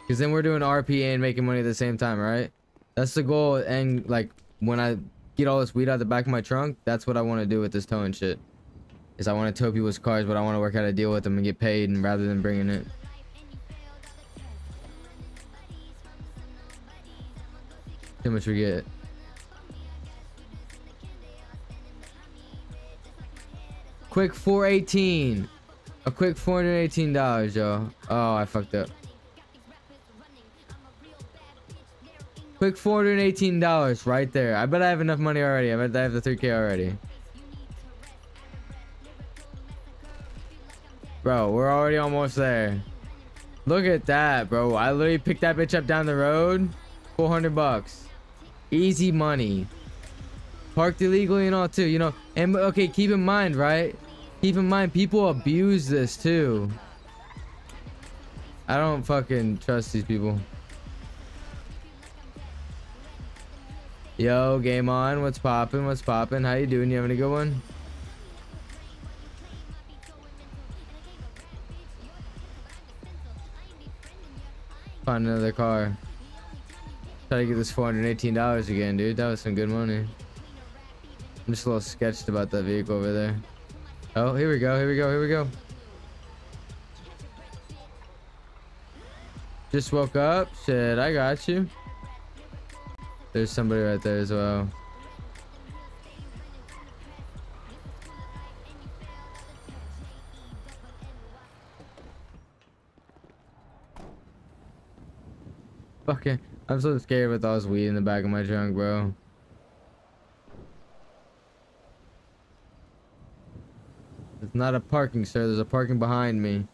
Because then we're doing RPA and making money at the same time, right? That's the goal. And like when I get all this weed out of the back of my trunk, that's what I want to do with this towing shit is I want to tow people's cars, but I want to work out a deal with them and get paid, and rather than bringing it. Too much we get. Quick 418. A quick $418, yo. Oh, I fucked up. Quick $418 right there. I bet I have enough money already. I bet I have the 3k already. Bro, we're already almost there. Look at that, bro. I literally picked that bitch up down the road. 400 bucks. Easy money. Parked illegally and all too, you know. And okay, keep in mind, right? Keep in mind, people abuse this too. I don't fucking trust these people. Yo, game on. What's poppin'? What's poppin'? How you doing? You having a good one? Find another car. Try to get this $418 again, dude. That was some good money. I'm just a little sketched about that vehicle over there. Oh, here we go. Here we go. Here we go. Just woke up. Shit, I got you. There's somebody right there as well. Fucking, I'm so scared with all this weed in the back of my trunk, bro. It's not a parking, sir. There's a parking behind me.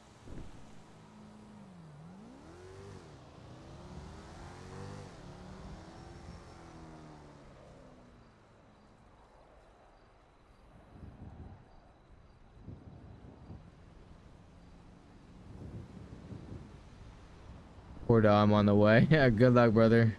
I'm on the way. Yeah, good luck, brother.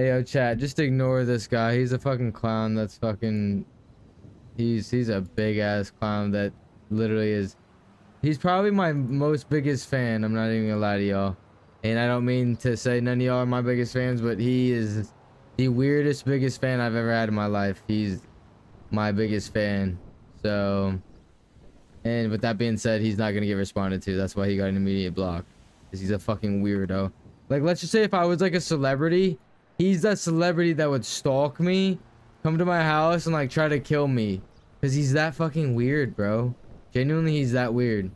Hey yo, chat, just ignore this guy. He's a fucking clown. That's fucking. He's he's a big ass clown that literally is. He's probably my most biggest fan. I'm not even gonna lie to y'all. And I don't mean to say none of y'all are my biggest fans, but he is the weirdest biggest fan I've ever had in my life. He's my biggest fan. So, and with that being said, he's not gonna get responded to. That's why he got an immediate block. Cause he's a fucking weirdo. Like, let's just say if I was like a celebrity He's that celebrity that would stalk me, come to my house, and like try to kill me. Cause he's that fucking weird, bro. Genuinely, he's that weird.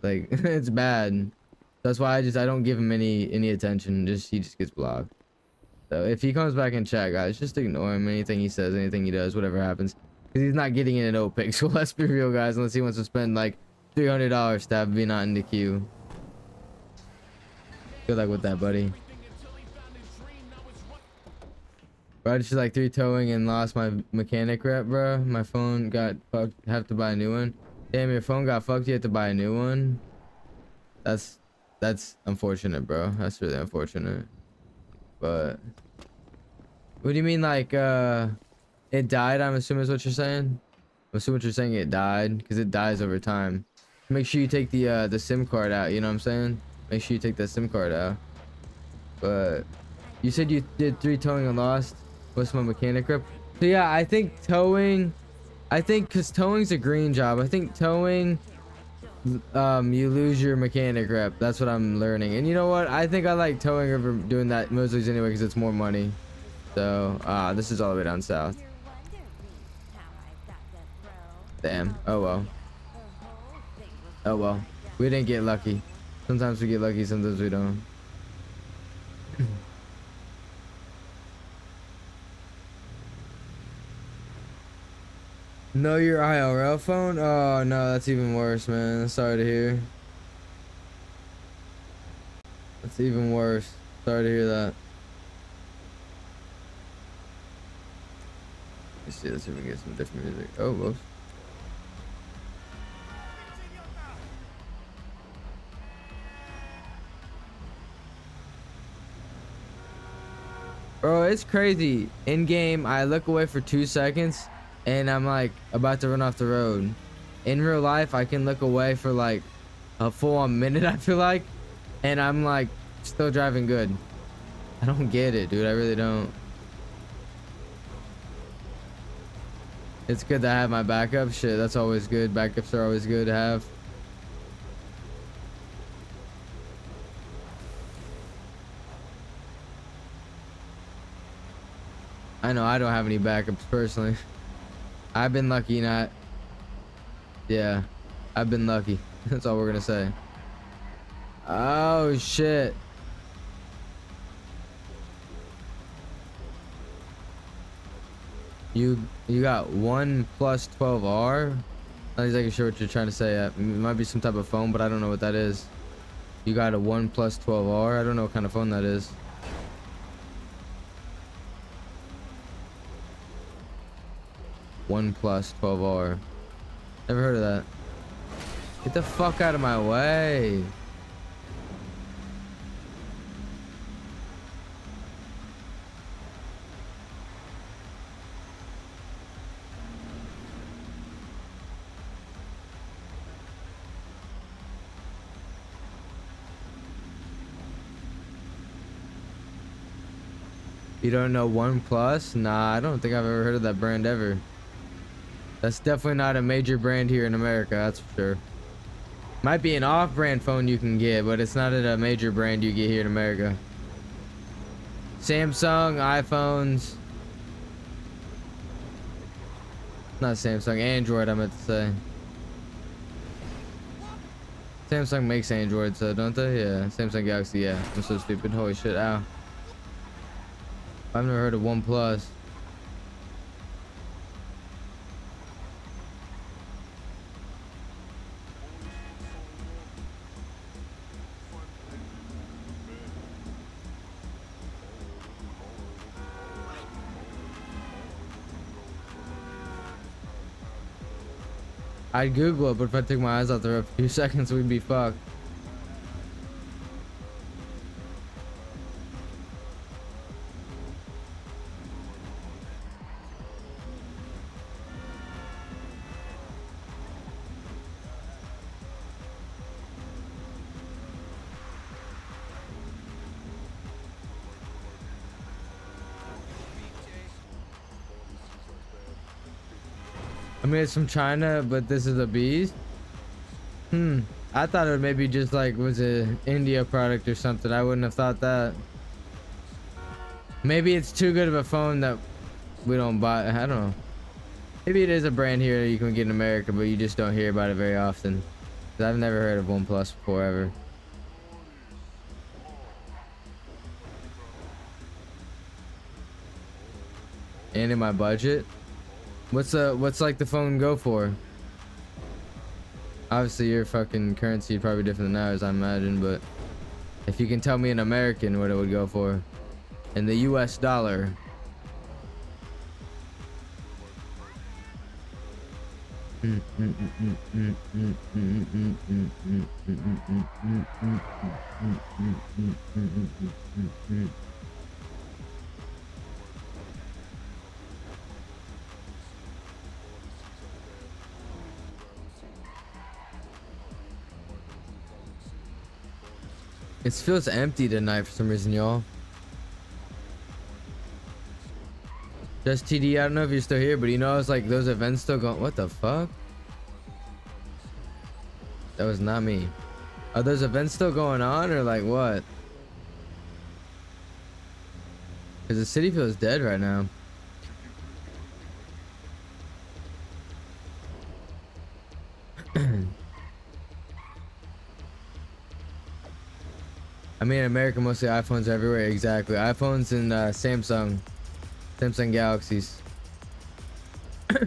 Like, it's bad. That's why I just, I don't give him any, any attention. Just, he just gets blocked. So if he comes back in chat, guys, just ignore him. Anything he says, anything he does, whatever happens. Cause he's not getting in an OPIC. So let's be real, guys. Unless he wants to spend like $300 to have me not in the queue. Good luck with that, buddy. Bro, I just like three towing and lost my mechanic rep, bro. My phone got fucked. Have to buy a new one. Damn, your phone got fucked. You have to buy a new one. That's that's unfortunate, bro. That's really unfortunate. But what do you mean, like uh, it died? I'm assuming is what you're saying. I'm assuming what you're saying. It died because it dies over time. Make sure you take the uh the SIM card out. You know what I'm saying? Make sure you take that SIM card out. But you said you did three towing and lost. What's my mechanic rep? So yeah, I think towing, I think because towing's a green job. I think towing, um, you lose your mechanic rep. That's what I'm learning. And you know what? I think I like towing over doing that mostly anyway because it's more money. So, uh, this is all the way down south. Damn. Oh well. Oh well. We didn't get lucky. Sometimes we get lucky, sometimes we don't. Know your IRL phone? Oh no, that's even worse, man. Sorry to hear. That's even worse. Sorry to hear that. Let's see, let's see if we can get some different music. Oh, whoops. Bro, it's crazy. In game, I look away for two seconds and I'm like about to run off the road. In real life, I can look away for like a full on minute, I feel like, and I'm like still driving good. I don't get it, dude. I really don't. It's good to have my backup. Shit, that's always good. Backups are always good to have. I know I don't have any backups personally. I've been lucky not. Yeah, I've been lucky. That's all we're gonna say. Oh shit. You you got one plus 12R? Not exactly sure what you're trying to say. Uh, It might be some type of phone, but I don't know what that is. You got a one plus 12R? I don't know what kind of phone that is. One plus 12R. Never heard of that. Get the fuck out of my way. You don't know OnePlus? Nah, I don't think I've ever heard of that brand ever. That's definitely not a major brand here in America, that's for sure. Might be an off-brand phone you can get, but it's not a major brand you get here in America. Samsung, iPhones. Not Samsung, Android I meant to say. Samsung makes Android, so don't they? Yeah, Samsung Galaxy, yeah. I'm so stupid. Holy shit, ow. I've never heard of OnePlus. I'd Google it, but if I took my eyes out there for a few seconds, we'd be fucked. Mean, it's from China, but this is a beast. Hmm. I thought it maybe just like was a India product or something. I wouldn't have thought that. Maybe it's too good of a phone that we don't buy. I don't know. Maybe it is a brand here that you can get in America, but you just don't hear about it very often. I've never heard of OnePlus before ever. And in my budget. What's uh what's like the phone go for? Obviously your fucking currency is probably different than ours, I imagine, but if you can tell me in American what it would go for. In the US dollar. It feels empty tonight for some reason, y'all. Just TD, I don't know if you're still here, but you know, it's like those events still going. What the fuck? That was not me. Are those events still going on or like what? Because the city feels dead right now. I mean, in America, mostly iPhones everywhere. Exactly. iPhones and uh, Samsung. Samsung Galaxies.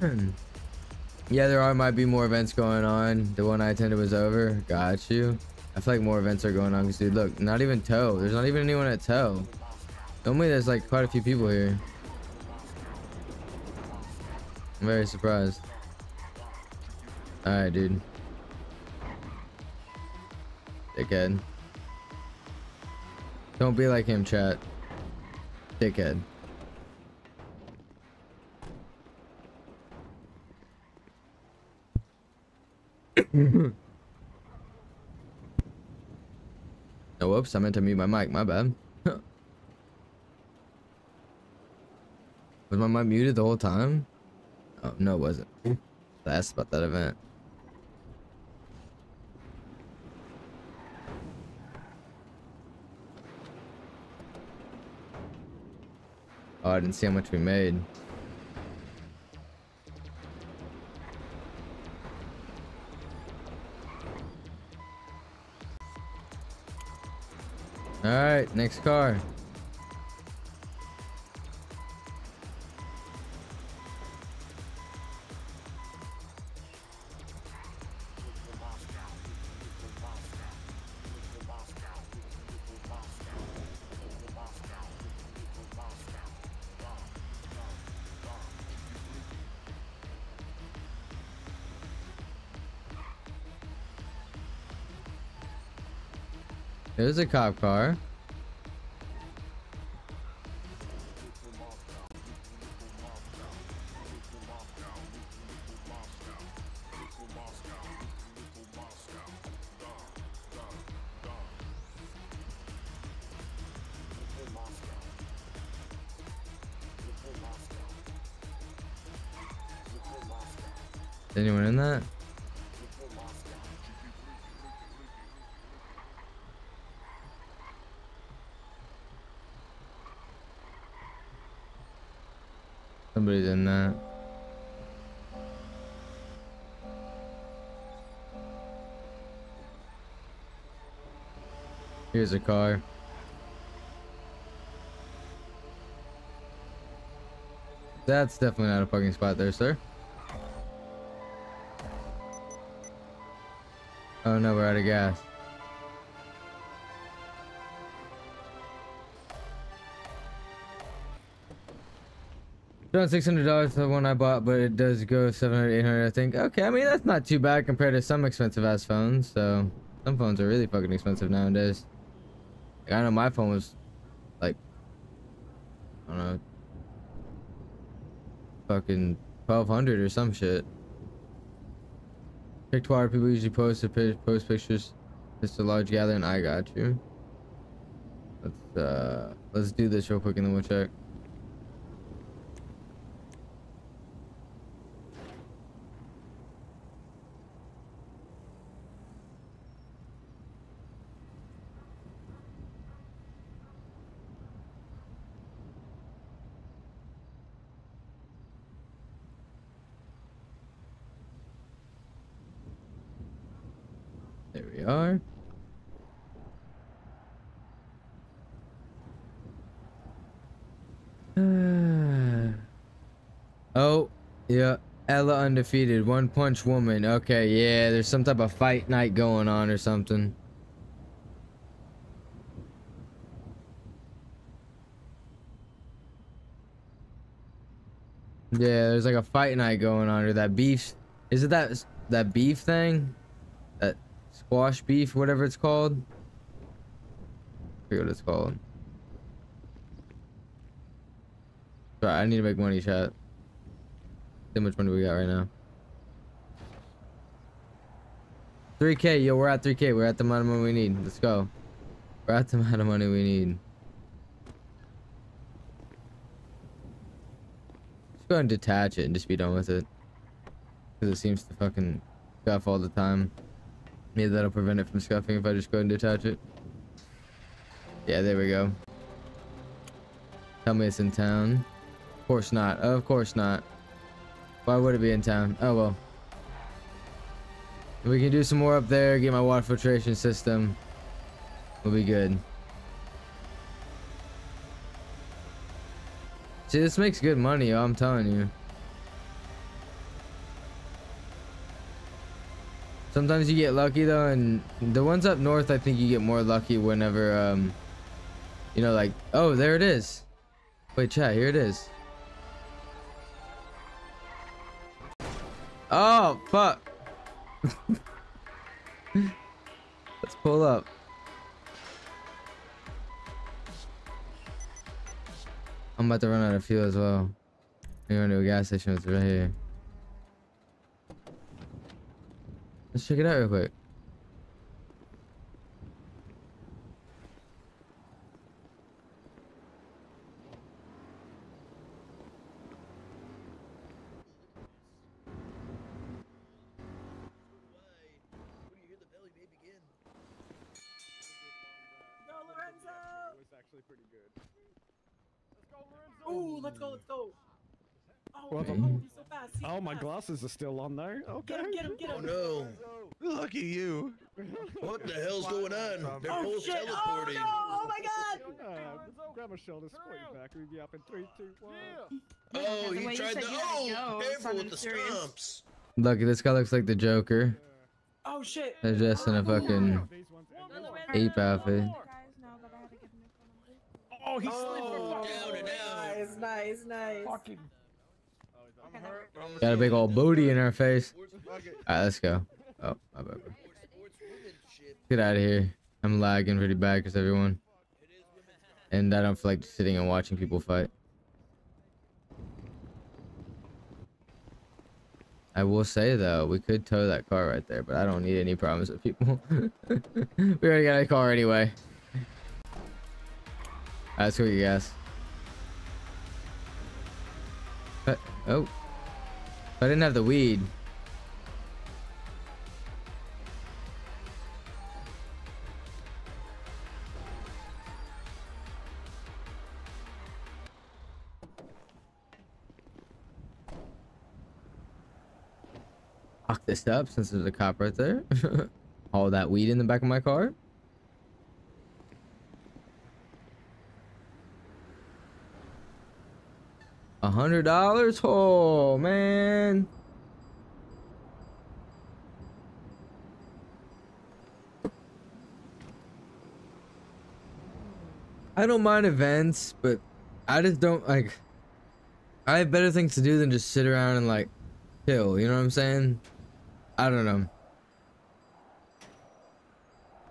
yeah, there are might be more events going on. The one I attended was over. Got you. I feel like more events are going on. Cause dude, look, not even Tow. There's not even anyone at Tow. Normally, there's like quite a few people here. I'm very surprised. Alright, dude. Dickhead. Don't be like him, chat. Dickhead. oh, whoops, I meant to mute my mic, my bad. Was my mic muted the whole time? Oh, no, it wasn't. I asked about that event. Oh, I didn't see how much we made. Alright, next car. There's a cop car. Here's a car. That's definitely not a parking spot there, sir. Oh no, we're out of gas. Around six hundred dollars the one I bought, but it does go 700, 800, I think. Okay, I mean that's not too bad compared to some expensive ass phones. So some phones are really fucking expensive nowadays. I know my phone was like I don't know, fucking twelve hundred or some shit. Water people usually post post pictures. Just a large gathering. I got you. Let's uh let's do this real quick and then we'll check. There we are. oh, yeah. Ella undefeated. One punch woman. Okay, yeah. There's some type of fight night going on or something. Yeah, there's like a fight night going on or that beef. Is it that that beef thing? That squash beef, whatever it's called. I forget what it's called. Right, I need to make money, chat. How much money we got right now. 3k, yo, we're at 3k. We're at the amount of money we need. Let's go. We're at the amount of money we need. Let's go and detach it and just be done with it. Because it seems to fucking scuff all the time. Maybe that'll prevent it from scuffing if I just go and detach it. Yeah, there we go. Tell me it's in town. Of course not. Of course not. Why would it be in town? Oh well. We can do some more up there, get my water filtration system. We'll be good. See, this makes good money, I'm telling you. Sometimes you get lucky though, and the ones up north, I think you get more lucky whenever, um, you know, like, oh, there it is. Wait, chat, here it is. Oh, fuck. Let's pull up. I'm about to run out of fuel as well. We're going to a gas station. It's right here. Let's check it out real quick. was actually pretty good. Ooh, let's go, let's go. Oh, Well, oh, he's so fast. he's Oh, my fast. glasses are still on there. Okay. Get him, get him, get Oh no! Look at you! What the hell's going on? They're Oh both shit! Oh teleporting. no! Oh my god! Uh, grab my shoulder, split you back. We'll be up in three, two, one. Oh, the he you tried said to. you had to Oh, go careful sounded with the serious. stumps. Look, this guy looks like the Joker. Oh shit! They're just in a fucking These ones and these ones. ape outfit. Oh, he slid Oh, for Down and out. nice, nice, nice. fucking. Got a big old booty in her face. Alright, let's go. Oh, my bad. Get out of here. I'm lagging pretty bad because everyone. And I don't feel like sitting and watching people fight. I will say though, we could tow that car right there, but I don't need any problems with people. we already got a car anyway. That's let's you guys. But, oh. I didn't have the weed. Lock this up since there's a cop right there. All that weed in the back of my car. A hundred dollars? Oh man. I don't mind events, but I just don't like I have better things to do than just sit around and like chill, you know what I'm saying? I don't know.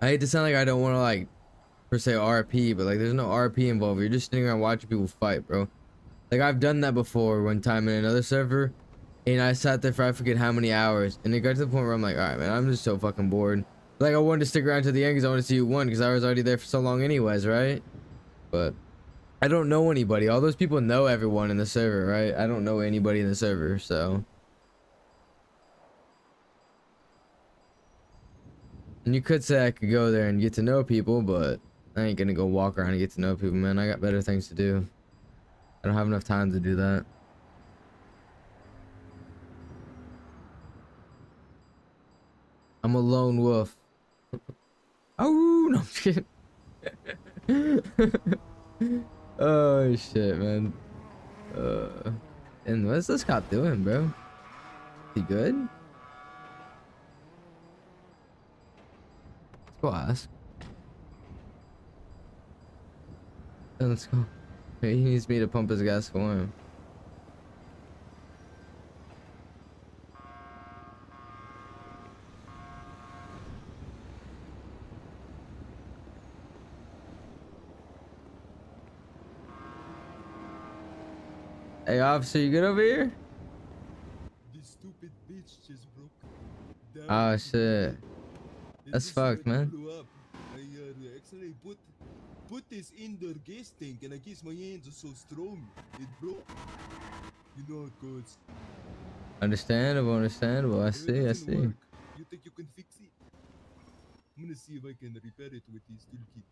I hate to sound like I don't want to like per se RP, but like there's no RP involved. You're just sitting around watching people fight, bro. Like I've done that before one time in another server, and I sat there for I forget how many hours, and it got to the point where I'm like, all right, man, I'm just so fucking bored. Like I wanted to stick around to the end because I wanted to see who won because I was already there for so long anyways, right? But I don't know anybody. All those people know everyone in the server, right? I don't know anybody in the server, so. And you could say I could go there and get to know people, but I ain't gonna go walk around and get to know people, man. I got better things to do. I don't have enough time to do that. I'm a lone wolf. Oh no, I'm kidding. oh shit, man. Uh, and what's this cop doing, bro? He good? Let's go ask. Let's go. He needs me to pump his gas for him. Hey, officer, you good over here? This stupid bitch just broke. down Oh shit. That's fucked, man. Put this in the gas tank, and I guess my hands are so strong it broke. You know it goes. Understandable, understandable. I If see, I see. work, you think you can fix it? I'm gonna see if I can repair it with this toolkit.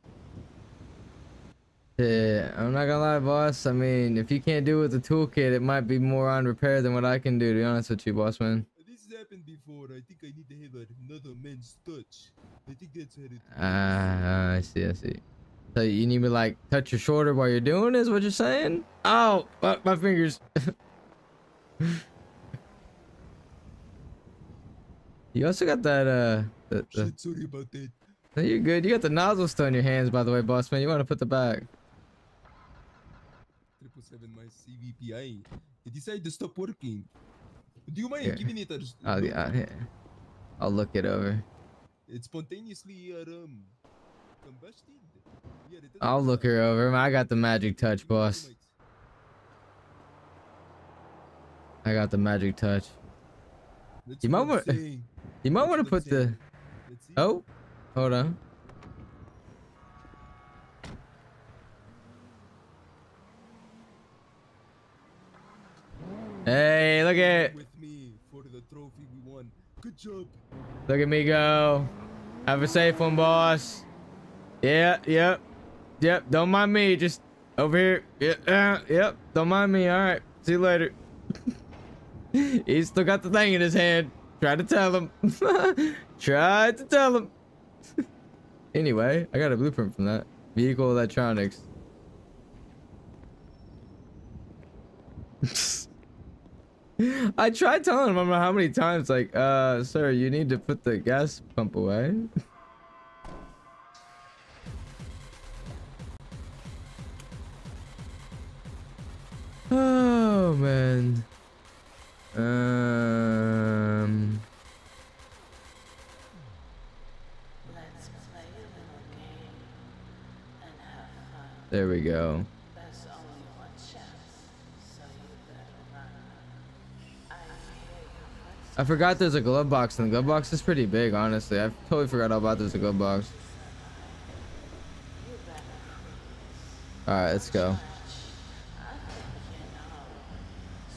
Yeah, I'm not gonna lie, boss. I mean, if you can't do it with the toolkit, it might be more on repair than what I can do, to be honest with you, boss man. This has happened before. I think I need to have another man's touch. I think that's how it. Ah, I see, I see. So you need me to, like touch your shoulder while you're doing is what you're saying? Oh, fuck my fingers. you also got that uh the, the sorry about that. No, you're good. You got the nozzle still in your hands, by the way, boss man. You want to put the back? Triple seven my CVPI. It decided to stop working. Do you mind Here. giving it a s- I'll, look? yeah, yeah. I'll look it over. It spontaneously uh, um combusted. Yeah, I'll look her over. I got the magic touch, boss. I got the magic touch. You might want- You might want to put the. saying. Let's see. Oh, hold on. Hey, look at With me for the trophy we won. Good job. look at me go. Have a safe one, boss. Yeah, yep. Yep. Don't mind me. Just over here. Yep. Uh, yep. Don't mind me. All right. See you later. He's still got the thing in his hand. Try to tell him. Try to tell him. anyway, I got a blueprint from that. Vehicle electronics. I tried telling him, I don't know how many times, like, uh, sir, you need to put the gas pump away. Oh, man. Um, there we go. I forgot there's a glove box, and the glove box is pretty big, honestly. I totally forgot all about there's a glove box. Alright, let's go. I think you know.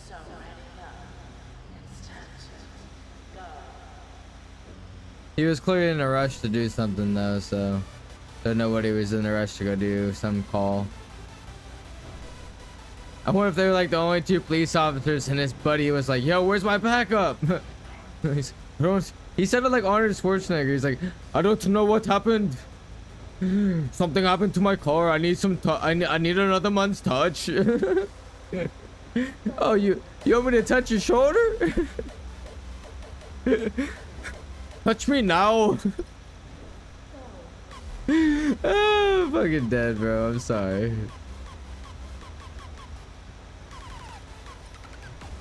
So ready up. It's time to go. He was clearly in a rush to do something, though, so... Don't know what he was in a rush to go do, some call. I wonder if they were like the only two police officers and his buddy was like, yo, where's my backup? He's, he said it like Arnold Schwarzenegger. He's like, I don't know what happened. Something happened to my car. I need some. I, I need another man's touch. oh, you you want me to touch your shoulder? touch me now. oh, fucking dead, bro. I'm sorry.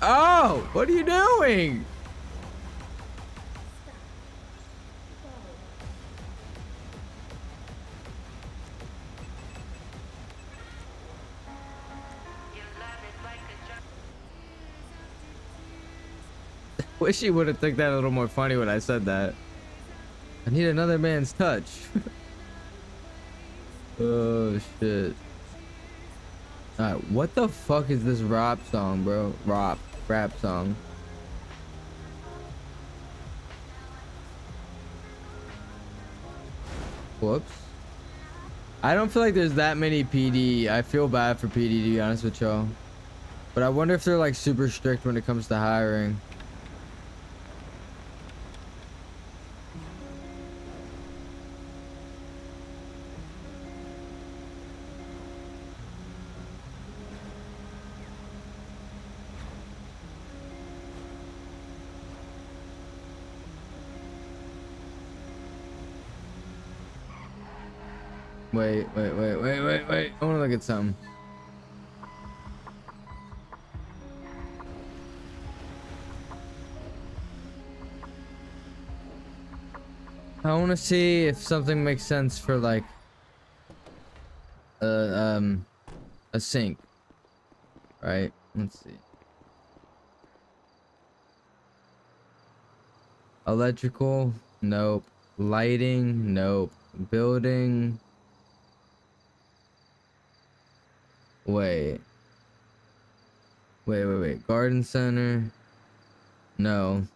Oh, what are you doing? Wish he would have took that a little more funny when I said that. I need another man's touch. oh shit. Alright, what the fuck is this rap song, bro? Rap, rap song. Whoops. I don't feel like there's that many PD. I feel bad for PD to be honest with y'all. But I wonder if they're like super strict when it comes to hiring. Wait, wait, wait, wait, wait, wait. I want to look at something. I want to see if something makes sense for like uh, um a sink. Right? Let's see. Electrical? Nope. Lighting? Nope. Building? Wait. Wait, wait, wait. Garden center? No.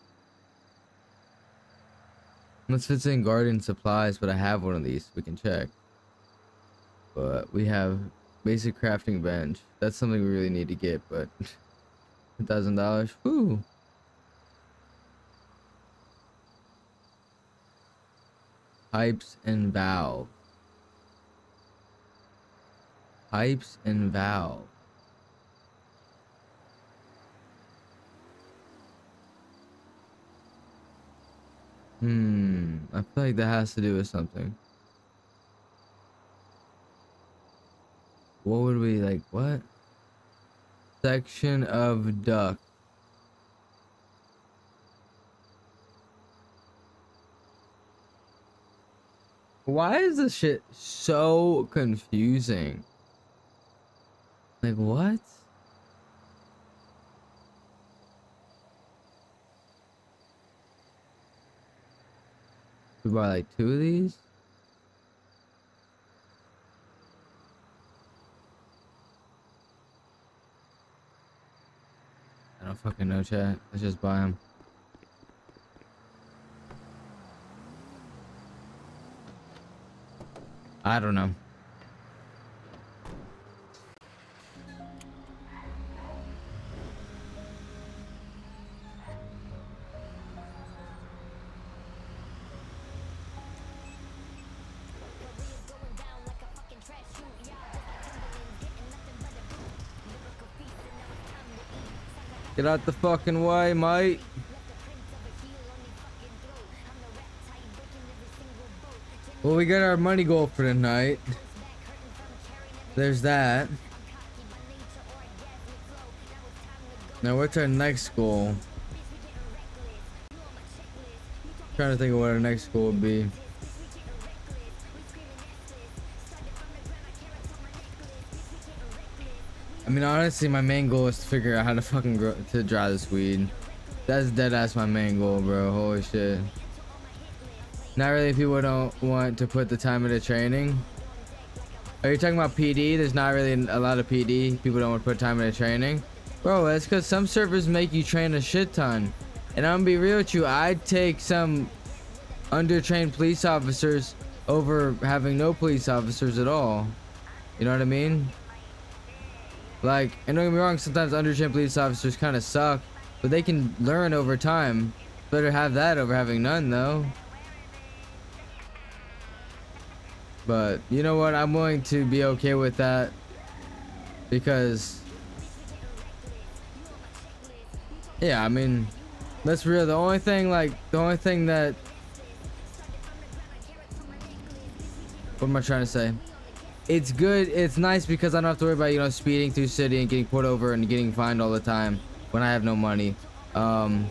Unless it's in garden supplies, but I have one of these. We can check. But we have basic crafting bench. That's something we really need to get, but thousand dollars. Whoo. Pipes and valve. Pipes and valve. Hmm. I feel like that has to do with something. What would we like? What? Section of duck. Why is this shit so confusing? Like what? We buy like two of these? I don't fucking know, chat. Let's just buy them. I don't know. Get out the fucking way, mate. Well, we got our money goal for tonight. There's that. Now, what's our next goal? trying to think of what our next goal would be. Mean, honestly, my main goal is to figure out how to fucking grow, to dry this weed. That's dead ass my main goal, bro. Holy shit. Not really people don't want to put the time into training. Are you talking about PD? There's not really a lot of PD. People don't want to put time into training. Bro, that's because some servers make you train a shit ton. And I'm gonna be real with you, I'd take some undertrained police officers over having no police officers at all. You know what I mean? Like, and don't get me wrong, sometimes undertrained police officers kind of suck, but they can learn over time. Better have that over having none, though. But, you know what? I'm willing to be okay with that. Because... Yeah, I mean... That's real. The only thing, like, the only thing that... What am I trying to say? It's good. It's nice because I don't have to worry about, you know, speeding through city and getting pulled over and getting fined all the time when I have no money. Um,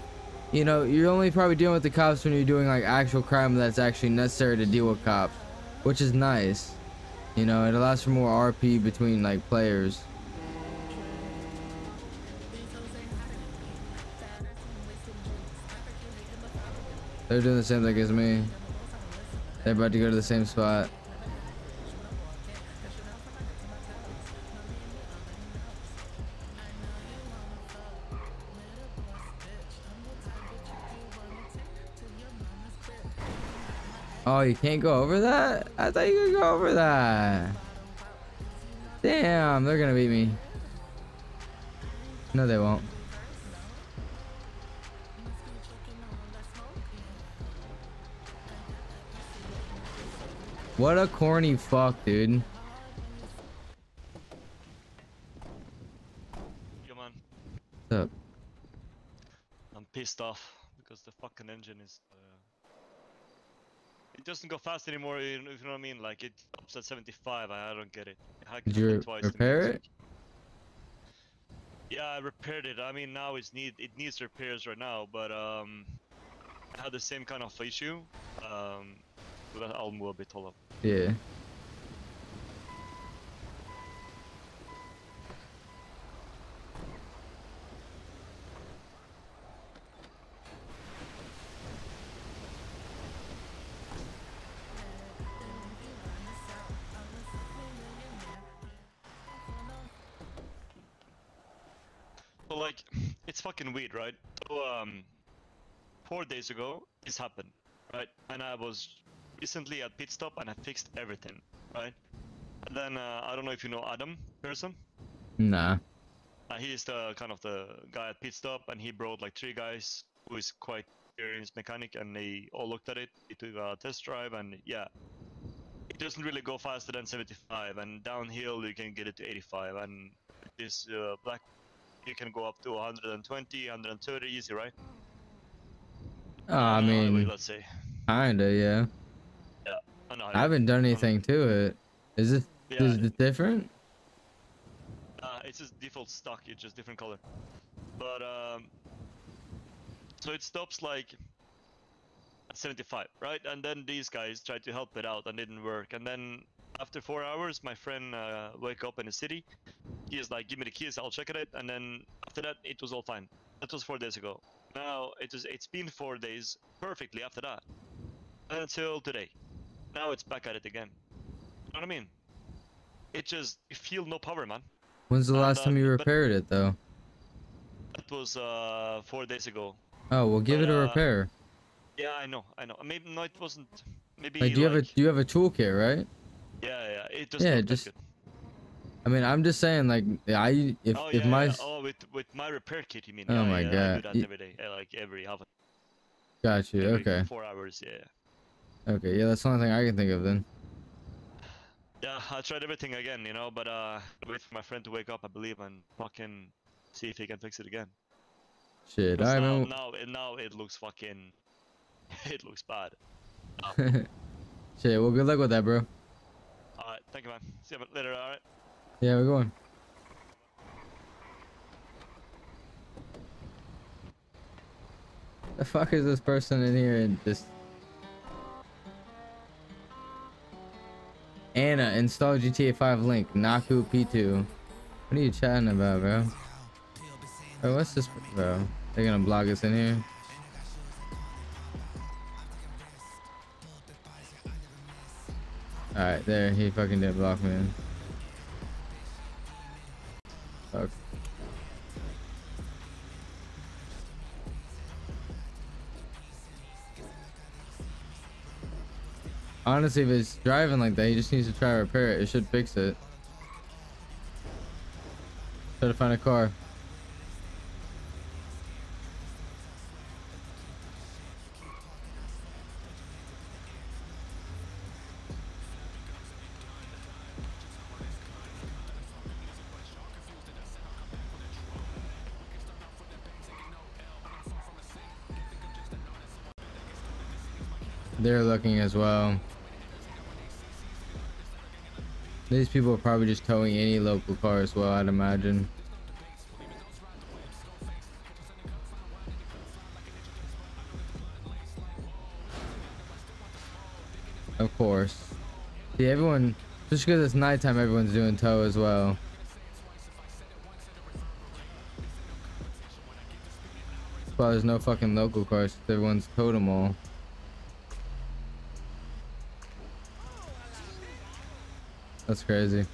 you know, you're only probably dealing with the cops when you're doing, like, actual crime that's actually necessary to deal with cops. Which is nice. You know, it allows for more RP between, like, players. They're doing the same thing as me. They're about to go to the same spot. Oh, you can't go over that? I thought you could go over that. Damn, they're gonna beat me. No, they won't. What a corny fuck, dude. Yo man, What's up? I'm pissed off because the fucking engine is. It doesn't go fast anymore. You know, if you know what I mean? Like it stops at 75. I, I don't get it. Hacked Did you repair it? Yeah, I repaired it. I mean, now it's need it needs repairs right now, but um, I had the same kind of issue. Um, but I'll move a bit. Hold up. Yeah. Like, it's fucking weird, right? So um, four days ago, this happened, right? And I was recently at pit stop and I fixed everything, right? And then uh, I don't know if you know Adam person. Nah. Uh, he's the kind of the guy at pit stop, and he brought like three guys who is quite experienced mechanic, and they all looked at it. He took a test drive, and yeah, it doesn't really go faster than 75, and downhill you can get it to 85, and this uh, black you can go up to 120, 130 easy, right? Oh, I the highway, mean, let's say. kinda, yeah. The I haven't done anything to it. Is it, Yeah, is it different? Uh, it's just default stock, it's just different color. But um, so it stops like 75, right? And then these guys tried to help it out and didn't work. And then after four hours, my friend uh, wake up in the city. He is like, "Give me the keys, I'll check it." And then after that, it was all fine. That was four days ago. Now it is. It's been four days perfectly after that until today. Now it's back at it again. You know what I mean? It just you feel no power, man. When's the last uh, time you repaired it, though? That was uh four days ago. Oh, well, give but, it a uh, repair. Yeah, I know, I know. Maybe no, it wasn't. Maybe Like, do you have a do you have a toolkit, right? Yeah, yeah. It just Yeah, just- good. I mean, I'm just saying, like, I if oh, if yeah, my yeah. Oh, with with my repair kit, you mean? Oh yeah, my yeah, I do God. that every day, like every half. got you. every Okay, Four hours, yeah. okay, yeah, that's the only thing I can think of then. Yeah, I tried everything again, you know, but uh, wait for my friend to wake up, I believe, and fucking see if he can fix it again. Shit, I now, now, now it looks fucking. it looks bad. Shit. Well, good luck with that, bro. Alright, thank you, man. See you later, alright? Yeah, we're going. The fuck is this person in here and just Anna install GTA 5 link Naku P2 What are you chatting about bro? Bro what's this bro? They're gonna block us in here Alright there he fucking did block me in. Fuck. Honestly, if it's driving like that, he just needs to try to repair it. It should fix it. Try to find a car. Well. These people are probably just towing any local car as well, I'd imagine. Of course. See, everyone, just because it's nighttime, everyone's doing tow as well. Well, there's no fucking local cars, everyone's towed them all. That's crazy.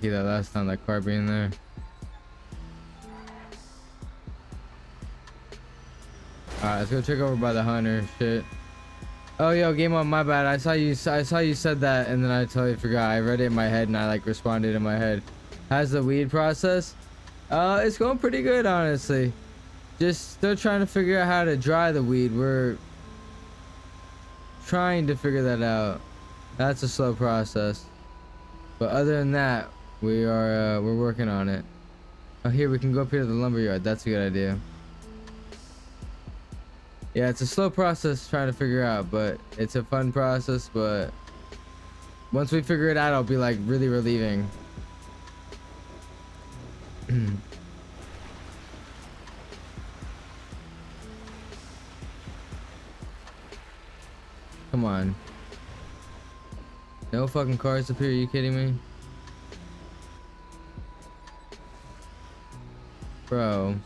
Lucky that last time that car being there. Alright, let's go check over by the hunter. Shit. Oh, yo, game on. My bad. I saw you. I saw you said that, and then I totally forgot. I read it in my head, and I like responded in my head. How's the weed process? Uh, it's going pretty good, honestly. Just still trying to figure out how to dry the weed. We're trying to figure that out. That's a slow process. But other than that, we are uh, we're working on it. Oh, here we can go up here to the lumber yard. That's a good idea. Yeah, it's a slow process trying to figure out, but it's a fun process. But once we figure it out, I'll be like really relieving. Come on. No fucking cars up here, are you kidding me? Bro.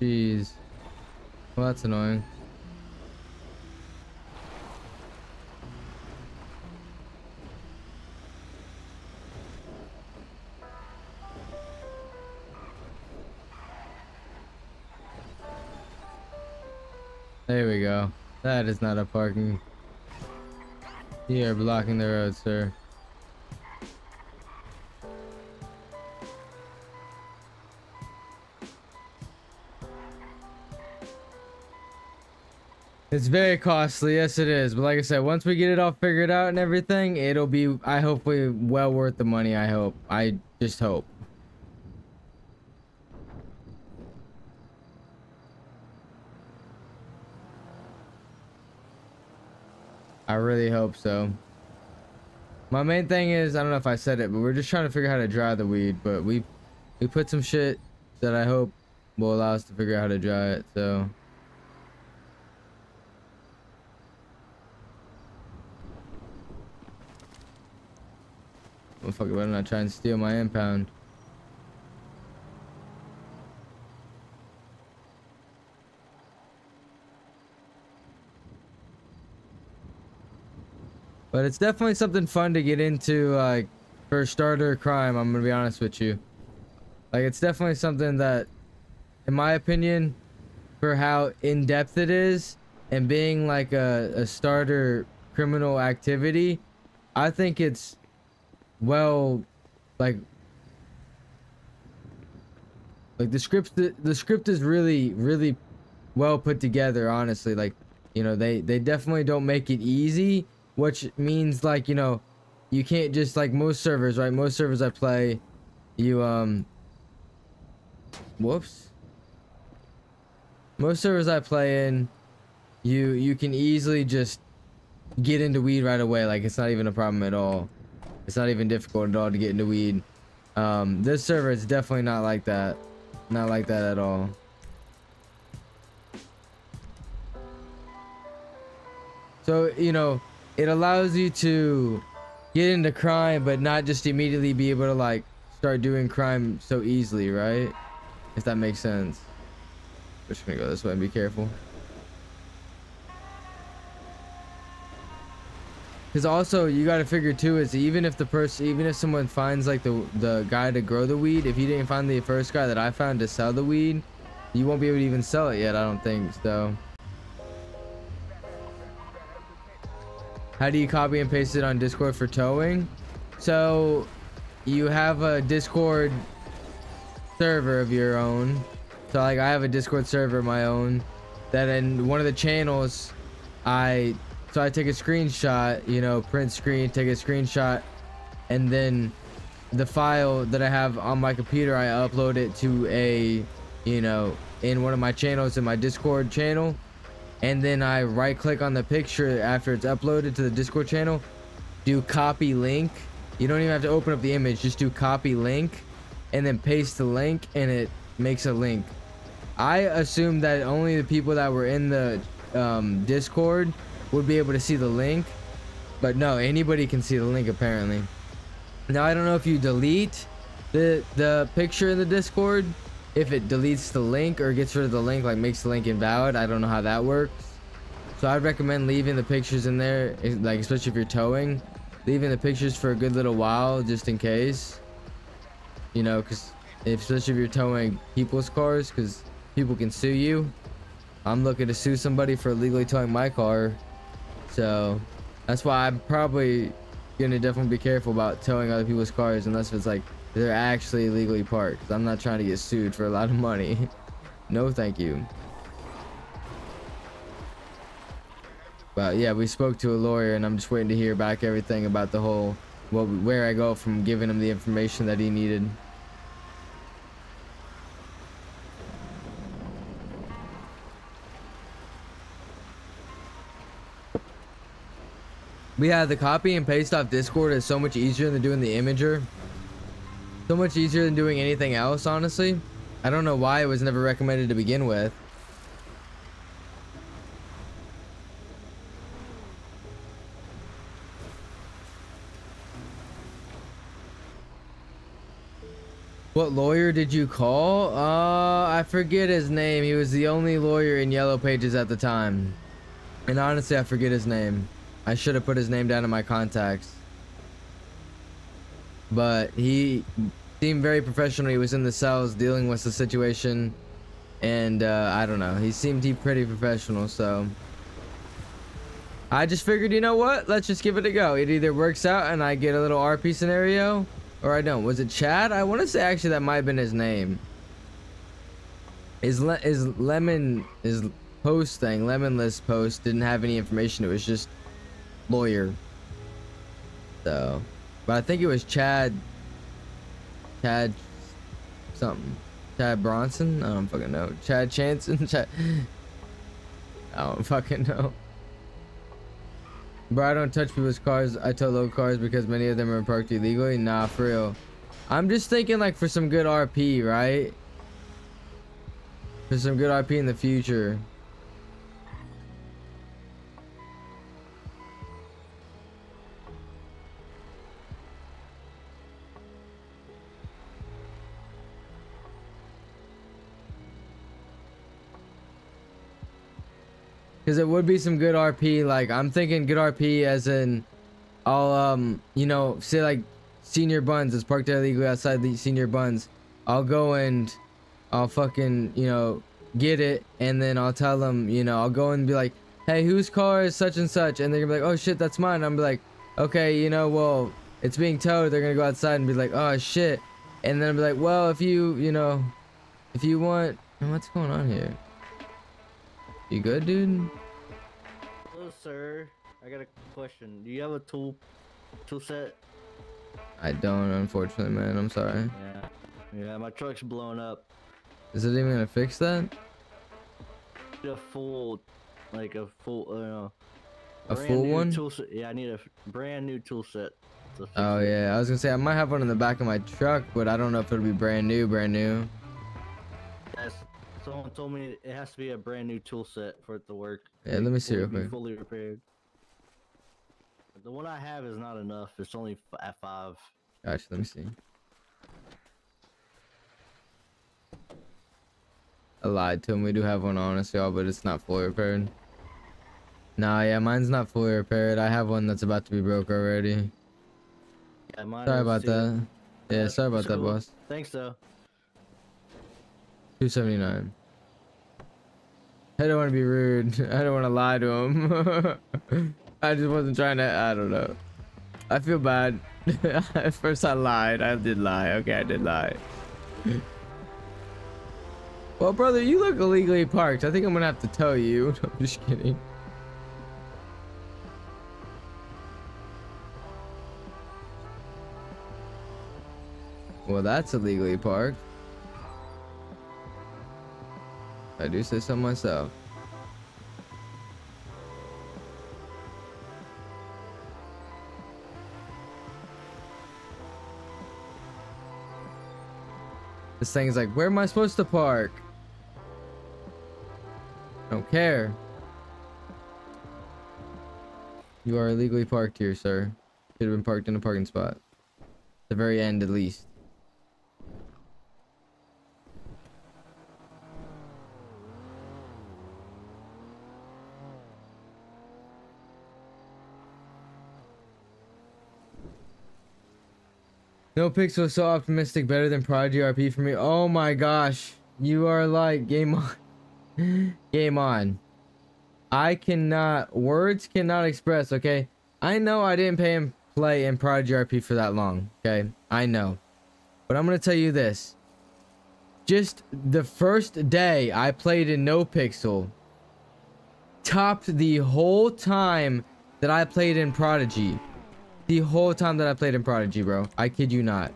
Jeez. Well, that's annoying. There we go. That is not a parking. You are blocking the road, sir. It's very costly, yes it is. But like I said, once we get it all figured out and everything, it'll be, I hopefully, well worth the money, I hope. I just hope. I hope so. My main thing is, I don't know if I said it, but we're just trying to figure out how to dry the weed. But we, we put some shit that I hope will allow us to figure out how to dry it. So. Motherfucker better not try and steal my impound. But it's definitely something fun to get into, like, for starter crime, I'm gonna be honest with you. Like, it's definitely something that, in my opinion, for how in-depth it is, and being like a, a starter criminal activity, I think it's well, like, like the script, the, the script is really, really well put together, honestly. Like, you know, they, they definitely don't make it easy, which means like, you know, you can't just like most servers, right? Most servers I play, you, um, whoops. Most servers I play in, you you can easily just get into weed right away. Like it's not even a problem at all. It's not even difficult at all to get into weed. Um this server is definitely not like that. Not like that at all. So you know it allows you to get into crime but not just immediately be able to like start doing crime so easily right if that makes sense we're just gonna go this way and be careful Because also you got to figure too is even if the person, even if someone finds like the the guy to grow the weed, if you didn't find the first guy that I found to sell the weed, you won't be able to even sell it yet. I don't think so. How do you copy and paste it on Discord for towing? So you have a Discord server of your own. So like I have a Discord server of my own that in one of the channels I so I take a screenshot, you know, print screen, take a screenshot, and then the file that I have on my computer, I upload it to a, you know, in one of my channels in my Discord channel. And then I right click on the picture after it's uploaded to the Discord channel, do copy link. You don't even have to open up the image, just do copy link and then paste the link and it makes a link. I assume that only the people that were in the um, Discord would be able to see the link. But no, anybody can see the link apparently. Now I don't know if you delete the the picture in the Discord, if it deletes the link or gets rid of the link, like makes the link invalid. I don't know how that works. So I'd recommend leaving the pictures in there, like especially if you're towing, leaving the pictures for a good little while just in case. You know, because especially if you're towing people's cars, because people can sue you. I'm looking to sue somebody for illegally towing my car. So that's why I'm probably gonna definitely be careful about towing other people's cars unless it's like they're actually legally parked. I'm not trying to get sued for a lot of money. no, thank you. But yeah, we spoke to a lawyer and I'm just waiting to hear back everything about the whole, well, where I go from giving him the information that he needed. But yeah, the copy and paste off Discord is so much easier than doing the Imgur. So much easier than doing anything else, honestly. I don't know why it was never recommended to begin with. What lawyer did you call? Uh, I forget his name. He was the only lawyer in Yellow Pages at the time. And honestly, I forget his name. I should have put his name down in my contacts. But he seemed very professional. He was in the cells dealing with the situation. And uh, I don't know. He seemed he pretty professional, so... I just figured, you know what? Let's just give it a go. It either works out and I get a little RP scenario, or I don't. Was it Chad? I want to say actually that might have been his name. His, le his lemon, his post thing, lemon list post didn't have any information. It was just lawyer. So, but I think it was Chad. Chad something. Chad Bronson? I don't fucking know. Chad Chanson? Chad. I don't fucking know. Bro, I don't touch people's cars. I tow low cars because many of them are parked illegally. Nah, for real. I'm just thinking like for some good RP, right? For some good RP in the future. Because it would be some good RP. Like, I'm thinking good RP as in, I'll um, you know, say like Senor Buns is parked illegally outside the Senor Buns. I'll go and I'll fucking, you know, get it and then I'll tell them, you know, I'll go and be like, "Hey, whose car is such and such?" And they're gonna be like, "Oh shit, that's mine." I'm like, "Okay, you know, well, it's being towed." They're gonna go outside and be like, "Oh shit," and then I'll be like, "Well, if you, you know, if you want, what's going on here? You good, dude?" Sir. I got a question. Do you have a tool tool set? I don't, unfortunately, man. I'm sorry. Yeah. Yeah, my truck's blown up. Is it even gonna fix that? A full, like a full, uh, know, A full one? Tool set. Yeah, I need a brand new tool set. to Oh it. yeah, I was gonna say I might have one in the back of my truck, but I don't know if it'll be brand new, brand new. Someone told me it has to be a brand new tool set for it to work. Yeah, let me see real quick. Fully repaired. The one I have is not enough. It's only at five. Gosh, let me see. I lied to him. We do have one on us, y'all, but it's not fully repaired. Nah, yeah, mine's not fully repaired. I have one that's about to be broke already. Yeah, mine Sorry about too. that. Yeah, sorry about it's that, boss. Thanks though. 279. I don't want to be rude. I don't want to lie to him. I just wasn't trying to. I don't know. I feel bad. At first, I lied. I did lie. Okay, I did lie. well, brother, you look illegally parked. I think I'm gonna have to tow you. I'm just kidding. Well, that's illegally parked. I do say so myself. This thing's like, where am I supposed to park? Don't care. You are illegally parked here, sir. Should have been parked in a parking spot. The very end, at least. No pixel so optimistic, better than Prodigy RP for me. Oh my gosh, you are like game on, game on. I cannot, words cannot express. Okay, I know I didn't pay him play in Prodigy RP for that long. Okay, I know, but I'm gonna tell you this. Just the first day I played in No Pixel, topped the whole time that I played in Prodigy the whole time that I played in Prodigy, bro. I kid you not.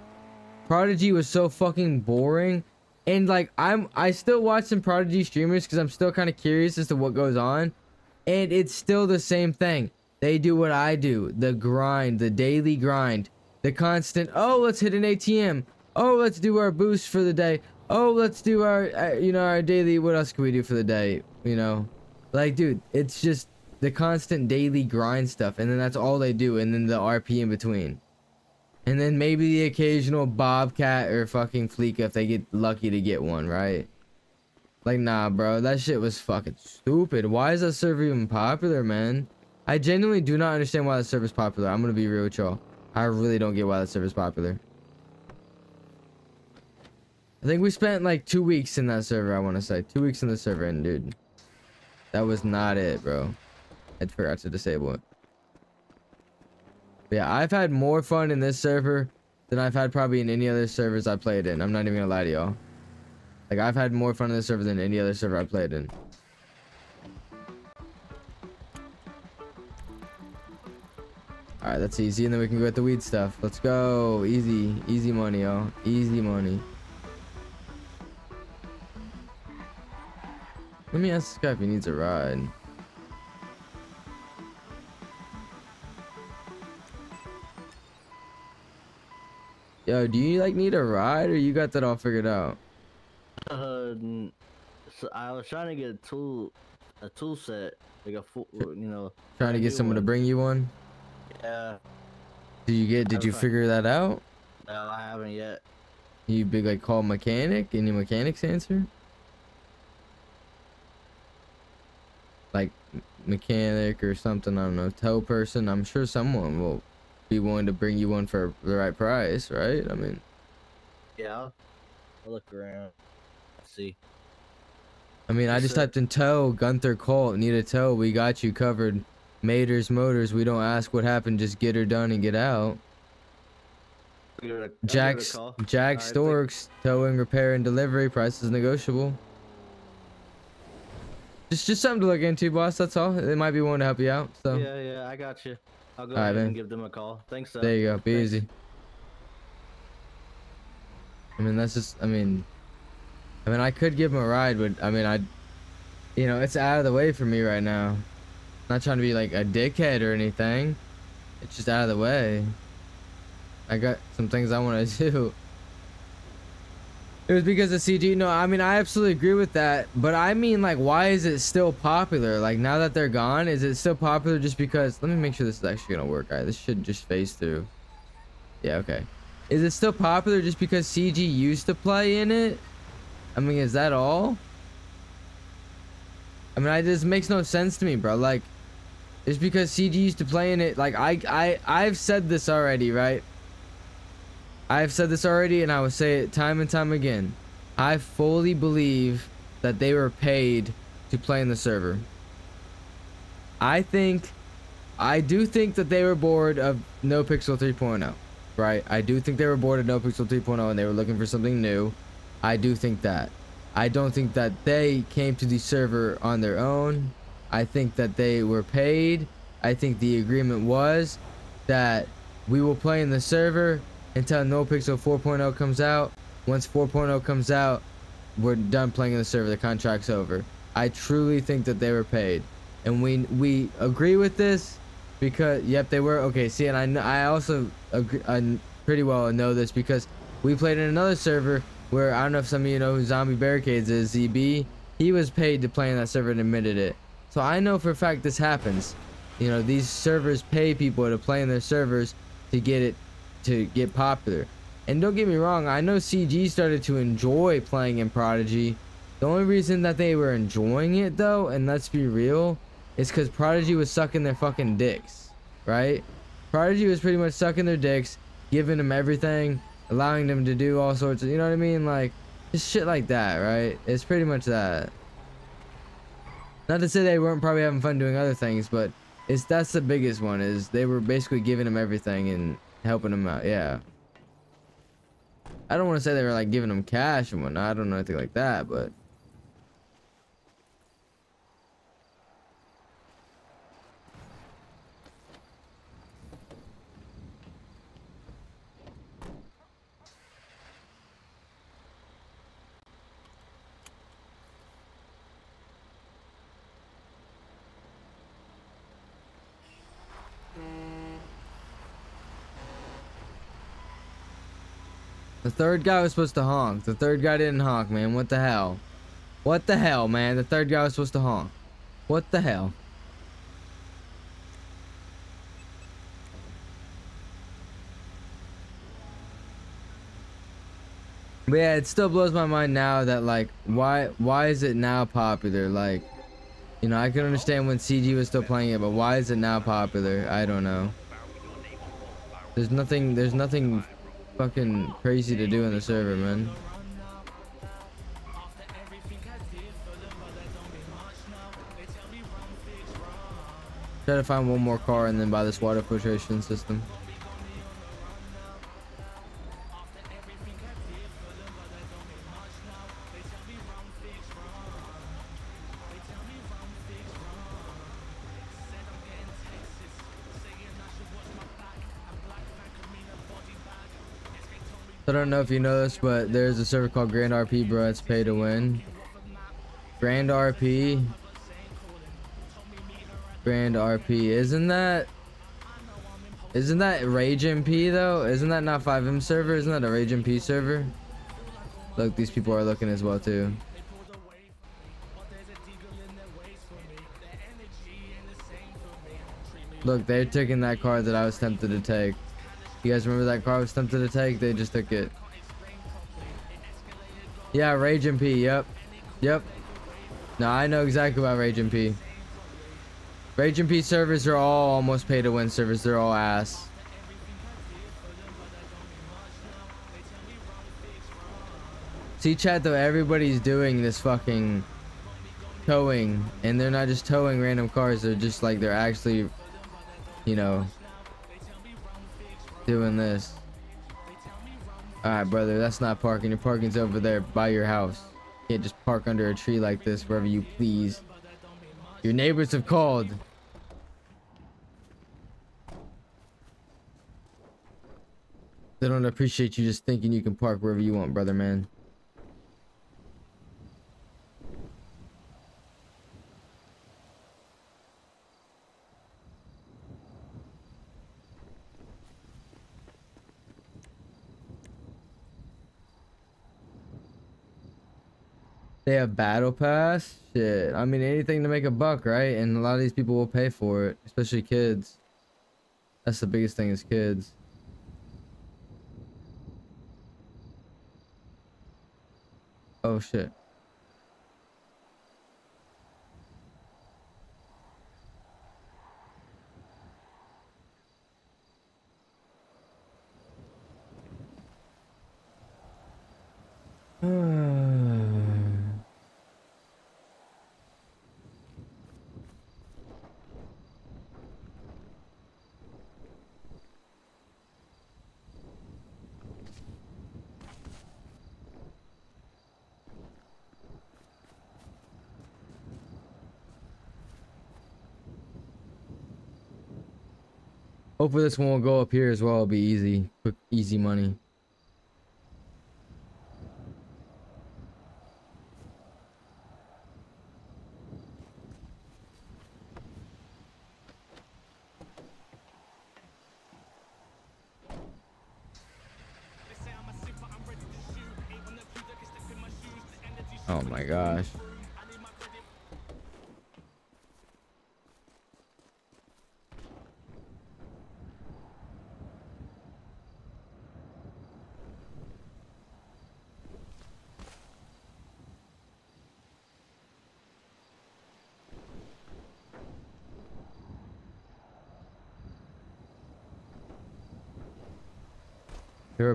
Prodigy was so fucking boring. And like I'm I still watch some Prodigy streamers because I'm still kind of curious as to what goes on. And it's still the same thing. They do what I do. The grind, the daily grind. The constant, oh, let's hit an ATM. Oh, let's do our boost for the day. Oh, let's do our, uh, you know, our daily, what else can we do for the day? You know? Like, dude, it's just the constant daily grind stuff and then that's all they do and then the rp in between. And then maybe the occasional bobcat or fucking Fleeca if they get lucky to get one right? Like nah bro that shit was fucking stupid. Why is that server even popular man? I genuinely do not understand why that server's popular. I'm gonna be real with y'all. I really don't get why that server's popular. I think we spent like two weeks in that server i want to say. Two weeks in the server and dude that was not it bro I forgot to disable it. But yeah, I've had more fun in this server than I've had probably in any other servers I played in. I'm not even gonna lie to y'all. Like I've had more fun in this server than any other server I played in. Alright, that's easy, and then we can go at the weed stuff. Let's go. Easy. Easy money, y'all. Easy money. Let me ask this guy if he needs a ride. Yo, do you like need a ride or you got that all figured out? Uh, so I was trying to get a tool, a tool set, like a full, you know. Trying to get someone to bring you one? Yeah, Did you get did you figure that out? no, I haven't yet. You big like call mechanic? Any mechanics answer? Like mechanic or something, I don't know, tow person. I'm sure someone will be willing to bring you one for the right price, right? I mean, Yeah, I'll, I'll look around. See. I mean, I just typed in tow, Gunther Colt, need a tow. We got you covered. Maters Motors, we don't ask what happened, just get her done and get out. I'll give it a- I'll give it a Jack's. Jack Alright, thank- Storks, towing, repair, and delivery. Price is negotiable. Just just something to look into, boss. That's all. They might be willing to help you out. So Yeah, yeah, I got you. I'll go Alright, ahead and give them a call. Thanks. Uh, there you go. Be thanks. easy. I mean, that's just. I mean, I mean, I could give him a ride, but I mean, I, you know, it's out of the way for me right now. Not trying to be like a dickhead or anything. It's just out of the way. I got some things I want to do. It was because of CG. No, I mean I absolutely agree with that, but I mean like, why is it still popular? Like now that they're gone, is it still popular just because? Let me make sure this is actually gonna work. Alright, this should just phase through. Yeah, okay. Is it still popular just because CG used to play in it? I mean, is that all? I mean, I this makes no sense to me, bro. Like, it's because CG used to play in it. Like, I, I, I've said this already, right? I've said this already, and I will say it time and time again. I fully believe that they were paid to play in the server. I think, I do think that they were bored of No Pixel 3.0, right? I do think they were bored of No Pixel 3.0 and they were looking for something new. I do think that. I don't think that they came to the server on their own. I think that they were paid. I think the agreement was that we will play in the server until NoPixel 4.0 comes out. Once 4.0 comes out, we're done playing in the server. The contract's over. I truly think that they were paid, and we we agree with this because yep they were okay. See, and I I also agree, I pretty well know this because we played in another server where I don't know if some of you know who Zombie Barricades is. ZB, he was paid to play in that server and admitted it. So I know for a fact this happens. You know, these servers pay people to play in their servers to get it to get popular. And don't get me wrong, I know CG started to enjoy playing in Prodigy. The only reason that they were enjoying it though, and let's be real, is because Prodigy was sucking their fucking dicks, right? Prodigy was pretty much sucking their dicks, giving them everything, allowing them to do all sorts of, you know what I mean? Like, just shit like that, right? It's pretty much that. Not to say they weren't probably having fun doing other things, but it's that's the biggest one is they were basically giving them everything and helping them out. Yeah. I don't want to say they were like giving them cash and whatnot. I don't know anything like that, but the third guy was supposed to honk. The third guy didn't honk, man. What the hell? What the hell, man? The third guy was supposed to honk. What the hell? But yeah, it still blows my mind now that like why why is it now popular? Like you know, I can understand when CG was still playing it, but why is it now popular? I don't know. There's nothing there's nothing fucking crazy to do in the server, man. Try to find one more car and then buy this water filtration system. I don't know if you know this, but there's a server called Grand RP, bro. It's pay to win. Grand RP. Grand RP. Isn't that... Isn't that Rage MP, though? Isn't that not FiveM server? Isn't that a Rage MP server? Look, these people are looking as well, too. Look, they're taking that card that I was tempted to take. You guys remember that car was tempted to take? They just took it. Yeah, Rage MP. Yep. Yep. No, I know exactly about Rage MP. Rage MP servers are all almost pay to win servers. They're all ass. See, chat, though, everybody's doing this fucking towing. And they're not just towing random cars. They're just like, they're actually, you know, doing this. All right, brother, that's not parking. Your parking's over there by your house. You can't just park under a tree like this wherever you please. Your neighbors have called. They don't appreciate you just thinking you can park wherever you want, brother man. They have battle pass? Shit. I mean anything to make a buck, right? And a lot of these people will pay for it, especially kids. That's the biggest thing is kids. Oh shit. Hopefully this one will go up here as well. It'll be easy. Quick, easy money.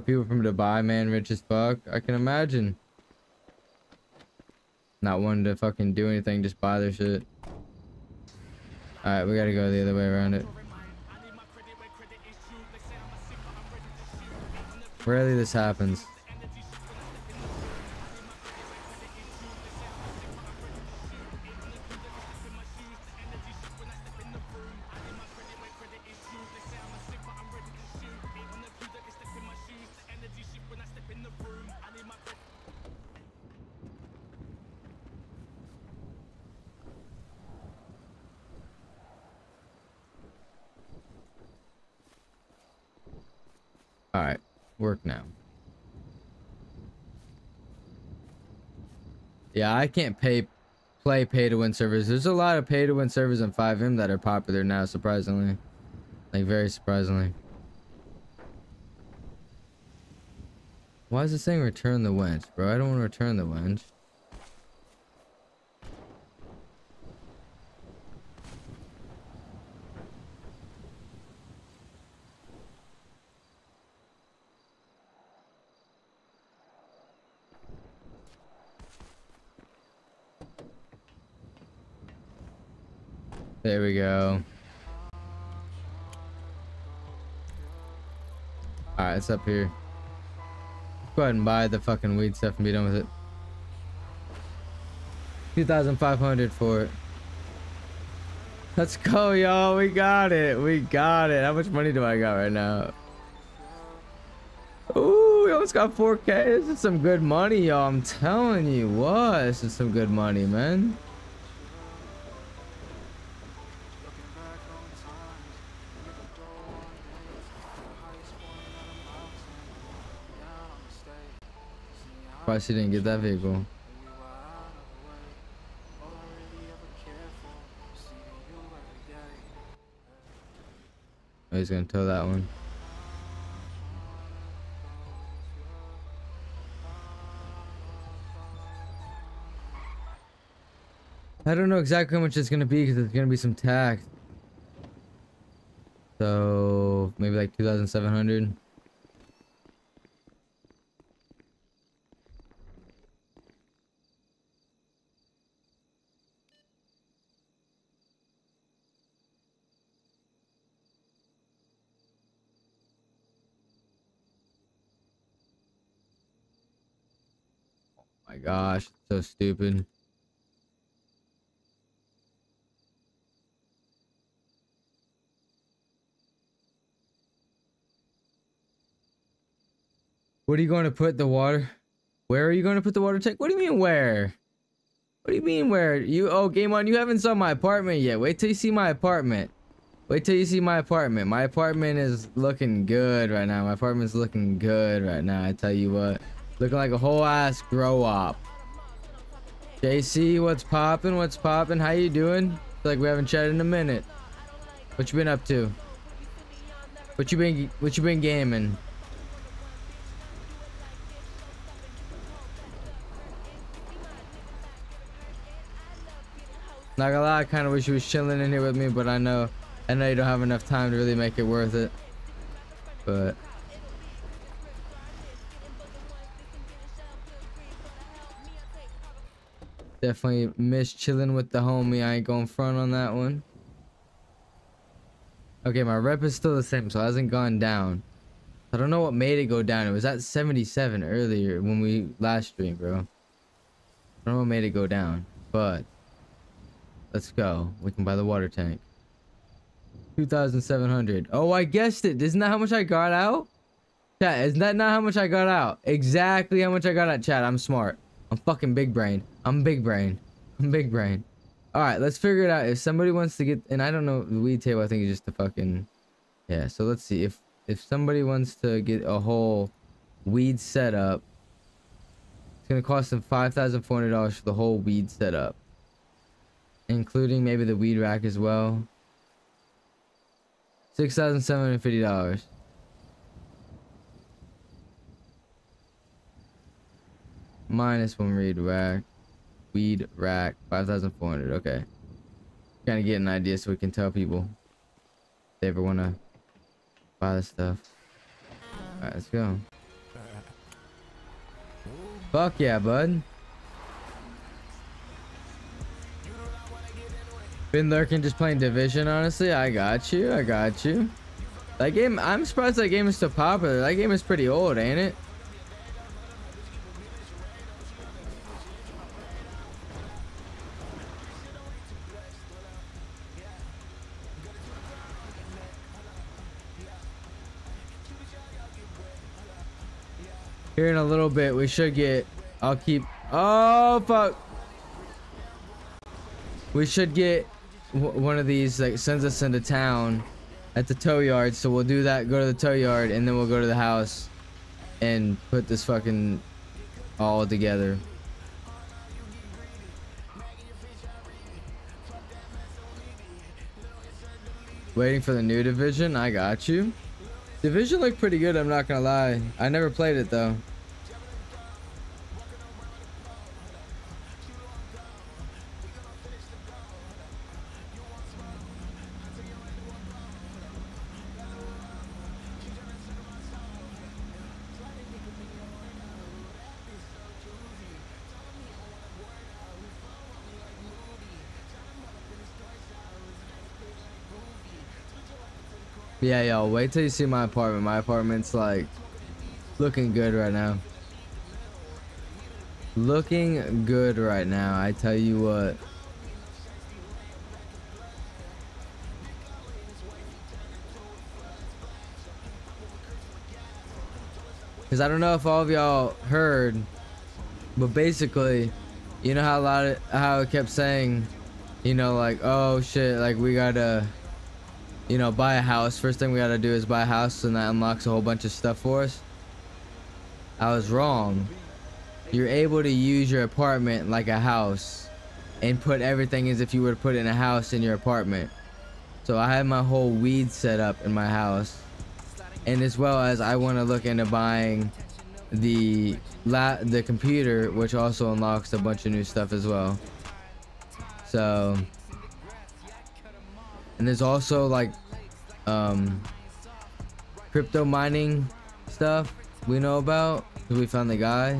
People from Dubai, man, rich as fuck. I can imagine. Not wanting to fucking do anything, just buy their shit. Alright, we gotta go the other way around it. Rarely this happens. I can't pay play pay to win servers. There's a lot of pay to win servers in FiveM that are popular now, surprisingly. Like very surprisingly. Why is it saying return the wench, bro? I don't want to return the wench. There we go. Alright, it's up here. Go ahead and buy the fucking weed stuff and be done with it. 2,500 for it. Let's go, y'all. We got it. We got it. How much money do I got right now? Ooh, we almost got 4K. This is some good money, y'all. I'm telling you what. This is some good money, man. Why she didn't get that vehicle? Oh, he's gonna tow that one. I don't know exactly how much it's gonna be because it's gonna be some tax. So maybe like 2,700. Gosh, so stupid. What are you going to put the water? Where are you going to put the water tank? What do you mean where? What do you mean where? You oh game on, you haven't saw my apartment yet. Wait till you see my apartment. Wait till you see my apartment. My apartment is looking good right now. My apartment's looking good right now. I tell you what. Looking like a whole ass grow up. JC, what's poppin'? What's poppin'? How you doing? Feel like we haven't chatted in a minute. What you been up to? What you been what you been gaming? Not gonna lie, I kind of wish you was chilling in here with me, but I know, I know you don't have enough time to really make it worth it. But definitely miss chilling with the homie. I ain't going front on that one. Okay, my rep is still the same, so it hasn't gone down. I don't know what made it go down. It was at 77 earlier when we last streamed, bro. I don't know what made it go down, but let's go. We can buy the water tank. 2,700. Oh, I guessed it. Isn't that how much I got out? Chat, isn't that not how much I got out? Exactly how much I got out, chat. I'm smart. I'm fucking big brain. I'm big brain. I'm big brain. Alright, let's figure it out. If somebody wants to get... And I don't know. The weed table, I think, is just a fucking... Yeah, so let's see. If if somebody wants to get a whole weed setup, it's going to cost them $5,400 for the whole weed setup. Including maybe the weed rack as well. $6,750. Minus one weed rack. Weed rack. 5,400. Okay. Kind of get an idea so we can tell people if they ever want to buy the stuff. Alright, let's go. Fuck yeah, bud. Been lurking just playing Division, honestly. I got you. I got you. That game, I'm surprised that game is still popular. That game is pretty old, ain't it? Here in a little bit, we should get... I'll keep... Oh, fuck. We should get one of these that sends us into town at the tow yard. So we'll do that, go to the tow yard, and then we'll go to the house and put this fucking all together. Waiting for the new division? I got you. Division looked pretty good, I'm not gonna lie. I never played it though. Yeah, yo, wait till you see my apartment. My apartment's like looking good right now. Looking good right now, I tell you what. Cause I don't know if all of y'all heard, but basically, you know how a lot of how it kept saying, you know, like, oh shit, like we gotta you know, buy a house. First thing we gotta do is buy a house and that unlocks a whole bunch of stuff for us. I was wrong. You're able to use your apartment like a house and put everything as if you were to put in a house in your apartment. So I have my whole weed set up in my house. And as well as I want to look into buying the la the computer which also unlocks a bunch of new stuff as well. So and there's also like um crypto mining stuff we know about we found the guy.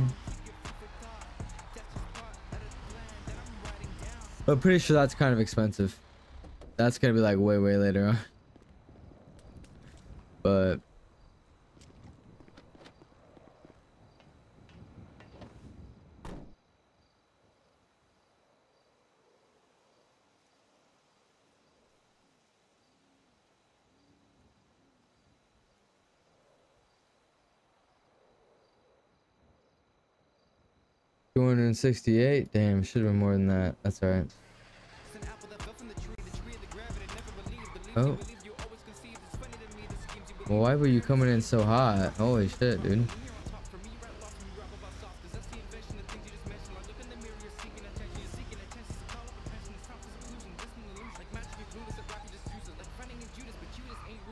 But pretty sure that's kind of expensive. That's gonna be like way way later on. But 268? Damn, should have been more than that. That's alright. Oh. Well, why were you coming in so hot? Holy shit, dude.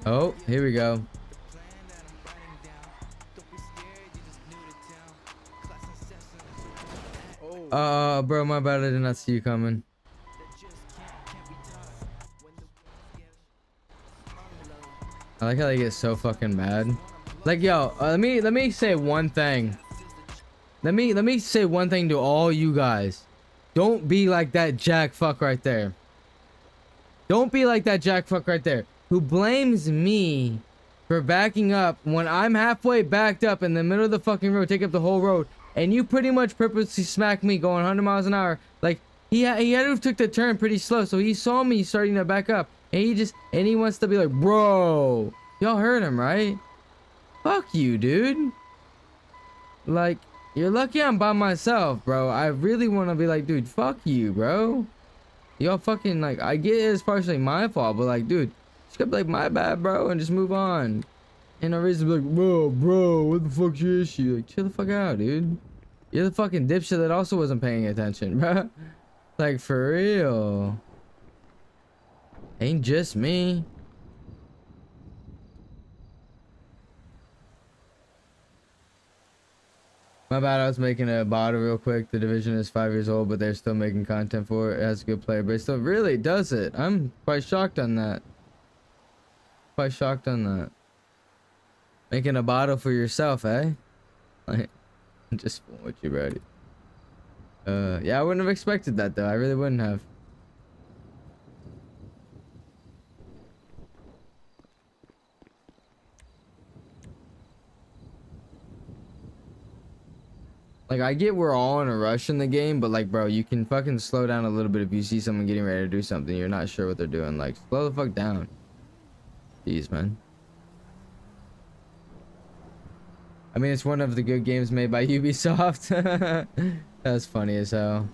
Oh, here we go. Uh, bro, my bad. I did not see you coming. I like how they get so fucking mad. Like, yo, uh, let me let me say one thing. Let me let me say one thing to all you guys. Don't be like that jack fuck right there. Don't be like that jack fuck right there who blames me for backing up when I'm halfway backed up in the middle of the fucking road, take up the whole road, and you pretty much purposely smacked me going 100 miles an hour. Like he he had to took the turn pretty slow, so he saw me starting to back up, and he just and he wants to be like, bro, y'all heard him right? Fuck you, dude. Like you're lucky I'm by myself, bro. I really want to be like, dude, fuck you, bro. Y'all fucking like I get it's partially my fault, but like, dude, just gotta be like my bad, bro, and just move on. And to be like, bro, bro, what the fuck's your issue? Like, chill the fuck out, dude. You're the fucking dipshit that also wasn't paying attention, bro. Like, for real. Ain't just me. My bad, I was making a bottle real quick. The division is five years old, but they're still making content for it. It has a good player, base. still really does it. I'm quite shocked on that. Quite shocked on that. Making a bottle for yourself, eh? Like, Just fooling with you, buddy. Uh, yeah, I wouldn't have expected that though. I really wouldn't have. Like, I get we're all in a rush in the game, but like, bro, you can fucking slow down a little bit if you see someone getting ready to do something. You're not sure what they're doing. Like, slow the fuck down. Jeez, man. I mean, it's one of the good games made by Ubisoft. That's funny as hell.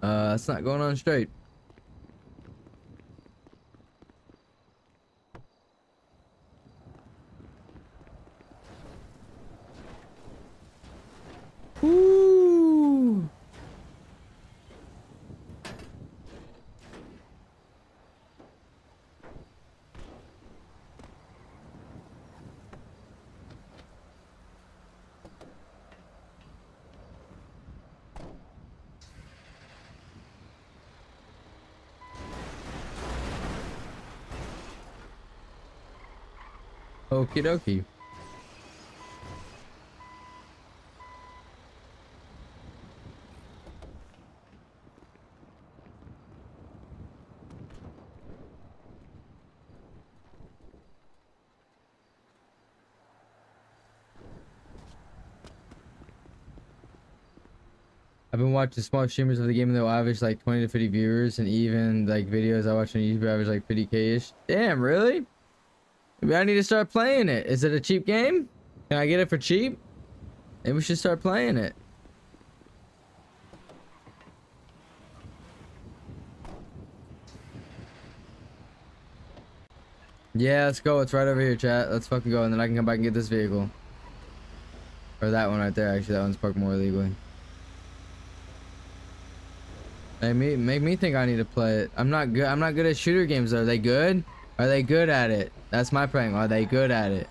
Uh, that's not going on straight. Woo! Okie dokie. I've been watching small streamers of the game and they'll average like 20 to 50 viewers and even like videos I watch on YouTube average like 50k-ish. Damn, really? Maybe I need to start playing it. Is it a cheap game? Can I get it for cheap? Maybe we should start playing it. Yeah, let's go. It's right over here, chat. Let's fucking go, and then I can come back and get this vehicle. Or that one right there, actually. That one's parked more illegally. Make me, make me think I need to play it. I'm not good. I'm not good at shooter games. Are they good? Are they good at it? That's my point. Are they good at it?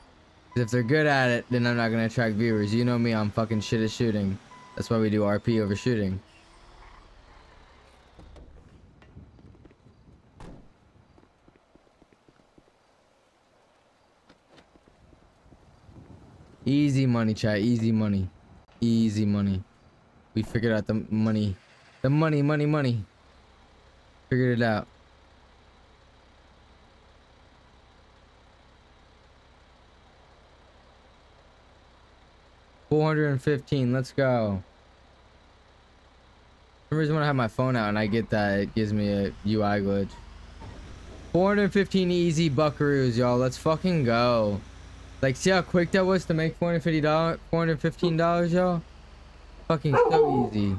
if they're good at it, then I'm not gonna attract viewers. You know me. I'm fucking shit at shooting. That's why we do RP over shooting. Easy money, chat. Easy money. Easy money. We figured out the money. The money, money, money. Figured it out. 415. Let's go. Some reason when I have my phone out and I get that, it gives me a UI glitch. 415 easy buckaroos, y'all. Let's fucking go. Like, see how quick that was to make $450, $415, y'all? Fucking so easy.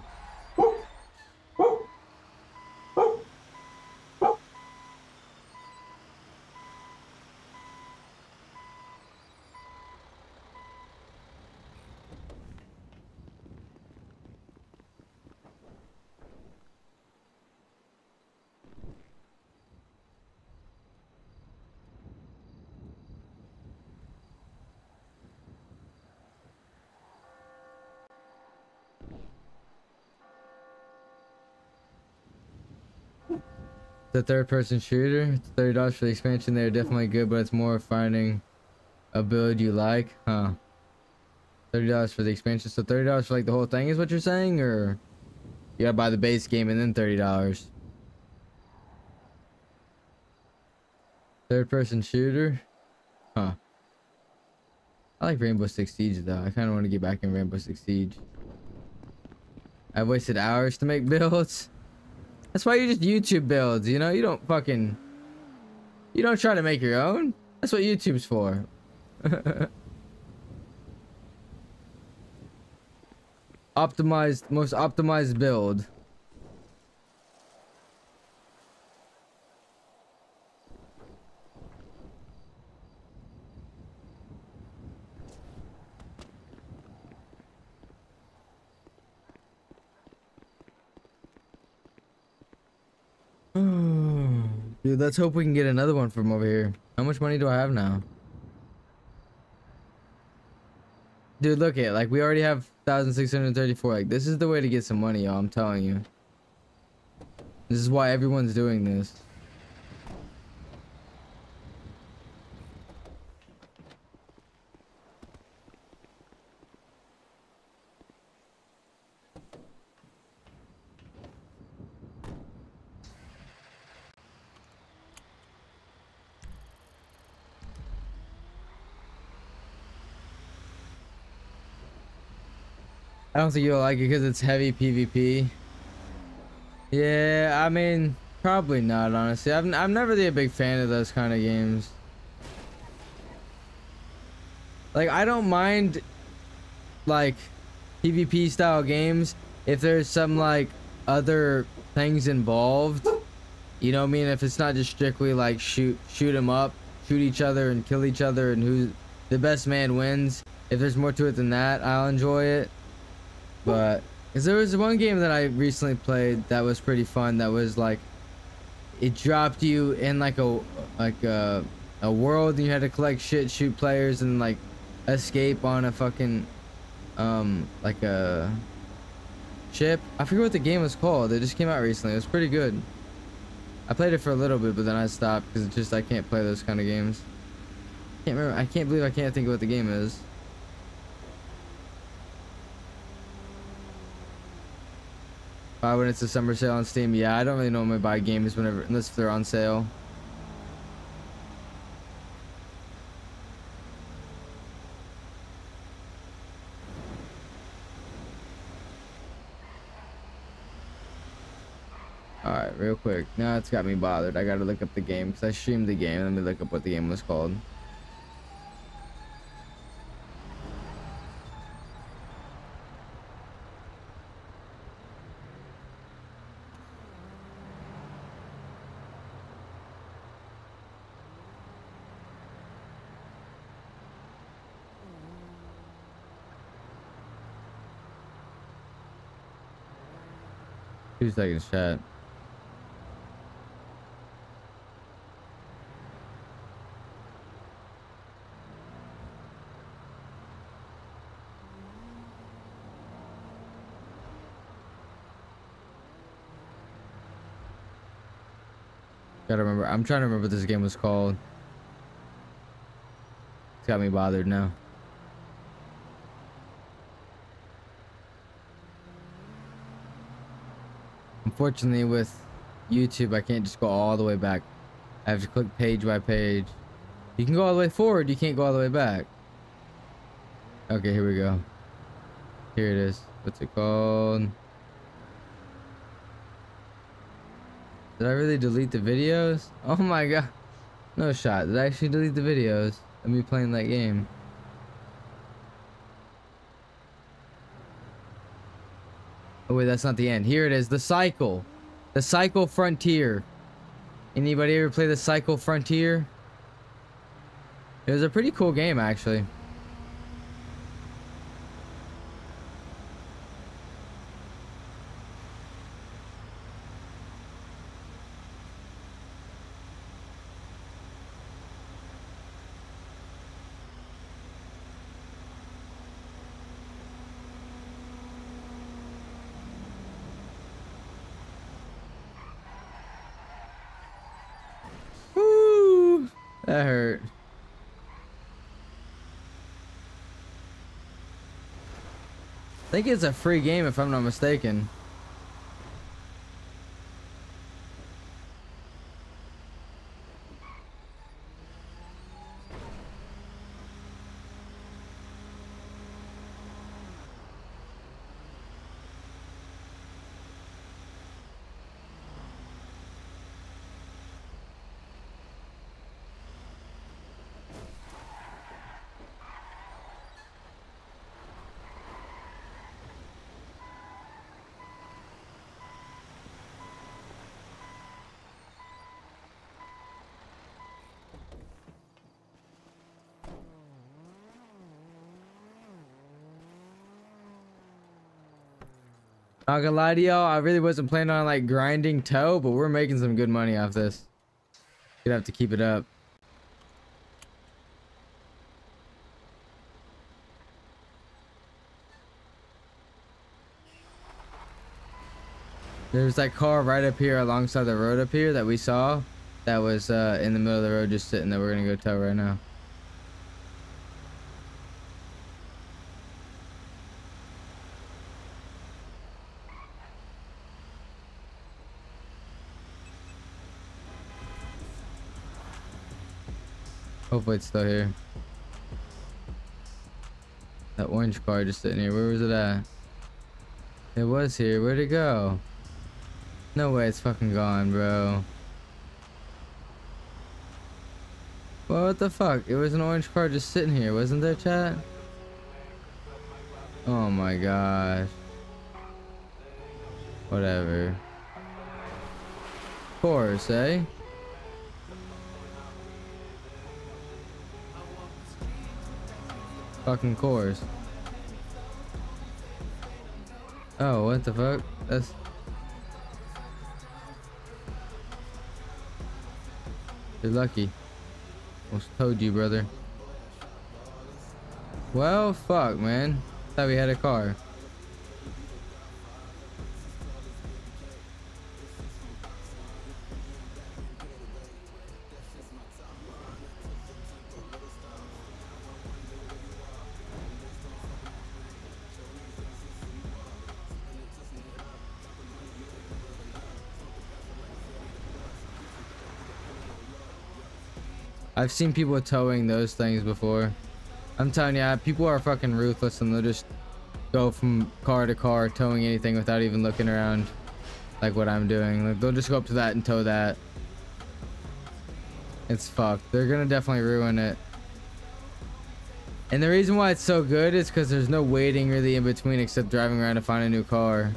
The third person shooter, it's $30 for the expansion. They're definitely good, but it's more finding a build you like. Huh. $30 for the expansion. So $30 for like the whole thing is what you're saying? Or you gotta buy the base game and then $30? Third person shooter? Huh. I like Rainbow Six Siege though. I kind of want to get back in Rainbow Six Siege. I've wasted hours to make builds. That's why you just YouTube builds, you know? You don't fucking... You don't try to make your own. That's what YouTube's for. optimized, most optimized build. Dude, let's hope we can get another one from over here. How much money do I have now? Dude, look at like we already have 1,634. Like this is the way to get some money, y'all. I'm telling you. This is why everyone's doing this. I don't think you'll like it because it's heavy PvP. Yeah, I mean, probably not, honestly. I've, I'm never really a big fan of those kind of games. Like, I don't mind, like, PvP style games if there's some, like, other things involved. You know what I mean? If it's not just strictly, like, shoot, shoot them up, shoot each other and kill each other and who the best man wins. If there's more to it than that, I'll enjoy it. But because there was one game that I recently played that was pretty fun. That was like it dropped you in like a like a a world and you had to collect shit, shoot players, and like escape on a fucking um like a ship. I forget what the game was called. It just came out recently. It was pretty good. I played it for a little bit, but then I stopped because it's just I can't play those kind of games. Can't remember. I can't believe I can't think of what the game is. Uh, when it's a summer sale on Steam, yeah, I don't really normally buy games whenever unless they're on sale. Alright, real quick. Now it's got me bothered. I gotta look up the game because I streamed the game. Let me look up what the game was called. Two seconds, chat. Gotta remember. I'm trying to remember what this game was called. It's got me bothered now. Unfortunately, with YouTube, I can't just go all the way back. I have to click page by page. You can go all the way forward, you can't go all the way back. Okay, here we go. Here it is. What's it called? Did I really delete the videos? Oh my god. No shot. Did I actually delete the videos of me playing that game? Oh wait, that's not the end. Here it is. The Cycle. The Cycle Frontier. Anybody ever play the Cycle Frontier? It was a pretty cool game actually. Woo! That hurt. I think it's a free game if I'm not mistaken. Not gonna lie to y'all, I really wasn't planning on like grinding tow, but we're making some good money off this. Gonna have to keep it up. There's that car right up here alongside the road up here that we saw that was uh, in the middle of the road just sitting there. We're gonna go tow right now. Hopefully it's still here. That orange car just sitting here. Where was it at? It was here. Where'd it go? No way it's fucking gone, bro. Well, what the fuck? It was an orange car just sitting here, wasn't there, chat? Oh my gosh. Whatever. Of course, eh? Fucking course. Oh, what the fuck? That's... You're lucky. Almost told you, brother. Well, fuck, man. Thought we had a car. I've seen people towing those things before. I'm telling you, people are fucking ruthless and they'll just go from car to car towing anything without even looking around like what I'm doing. Like they'll just go up to that and tow that. It's fucked. They're gonna definitely ruin it. And the reason why it's so good is because there's no waiting really in between except driving around to find a new car.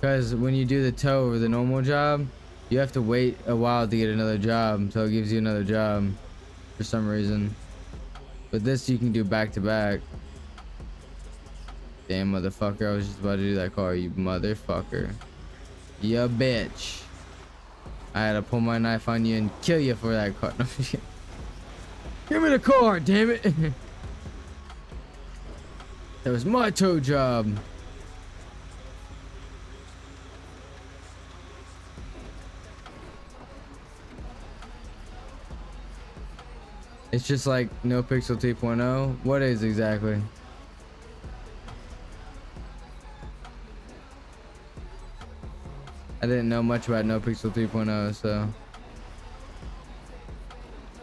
Because when you do the tow or the normal job, you have to wait a while to get another job so it gives you another job for some reason. But this you can do back to back. Damn motherfucker. I was just about to do that car you motherfucker. Ya bitch. I had to pull my knife on you and kill you for that car give me the car damn it. That was my tow job It's just like NoPixel 2.0. What is exactly? I didn't know much about NoPixel 3.0, so.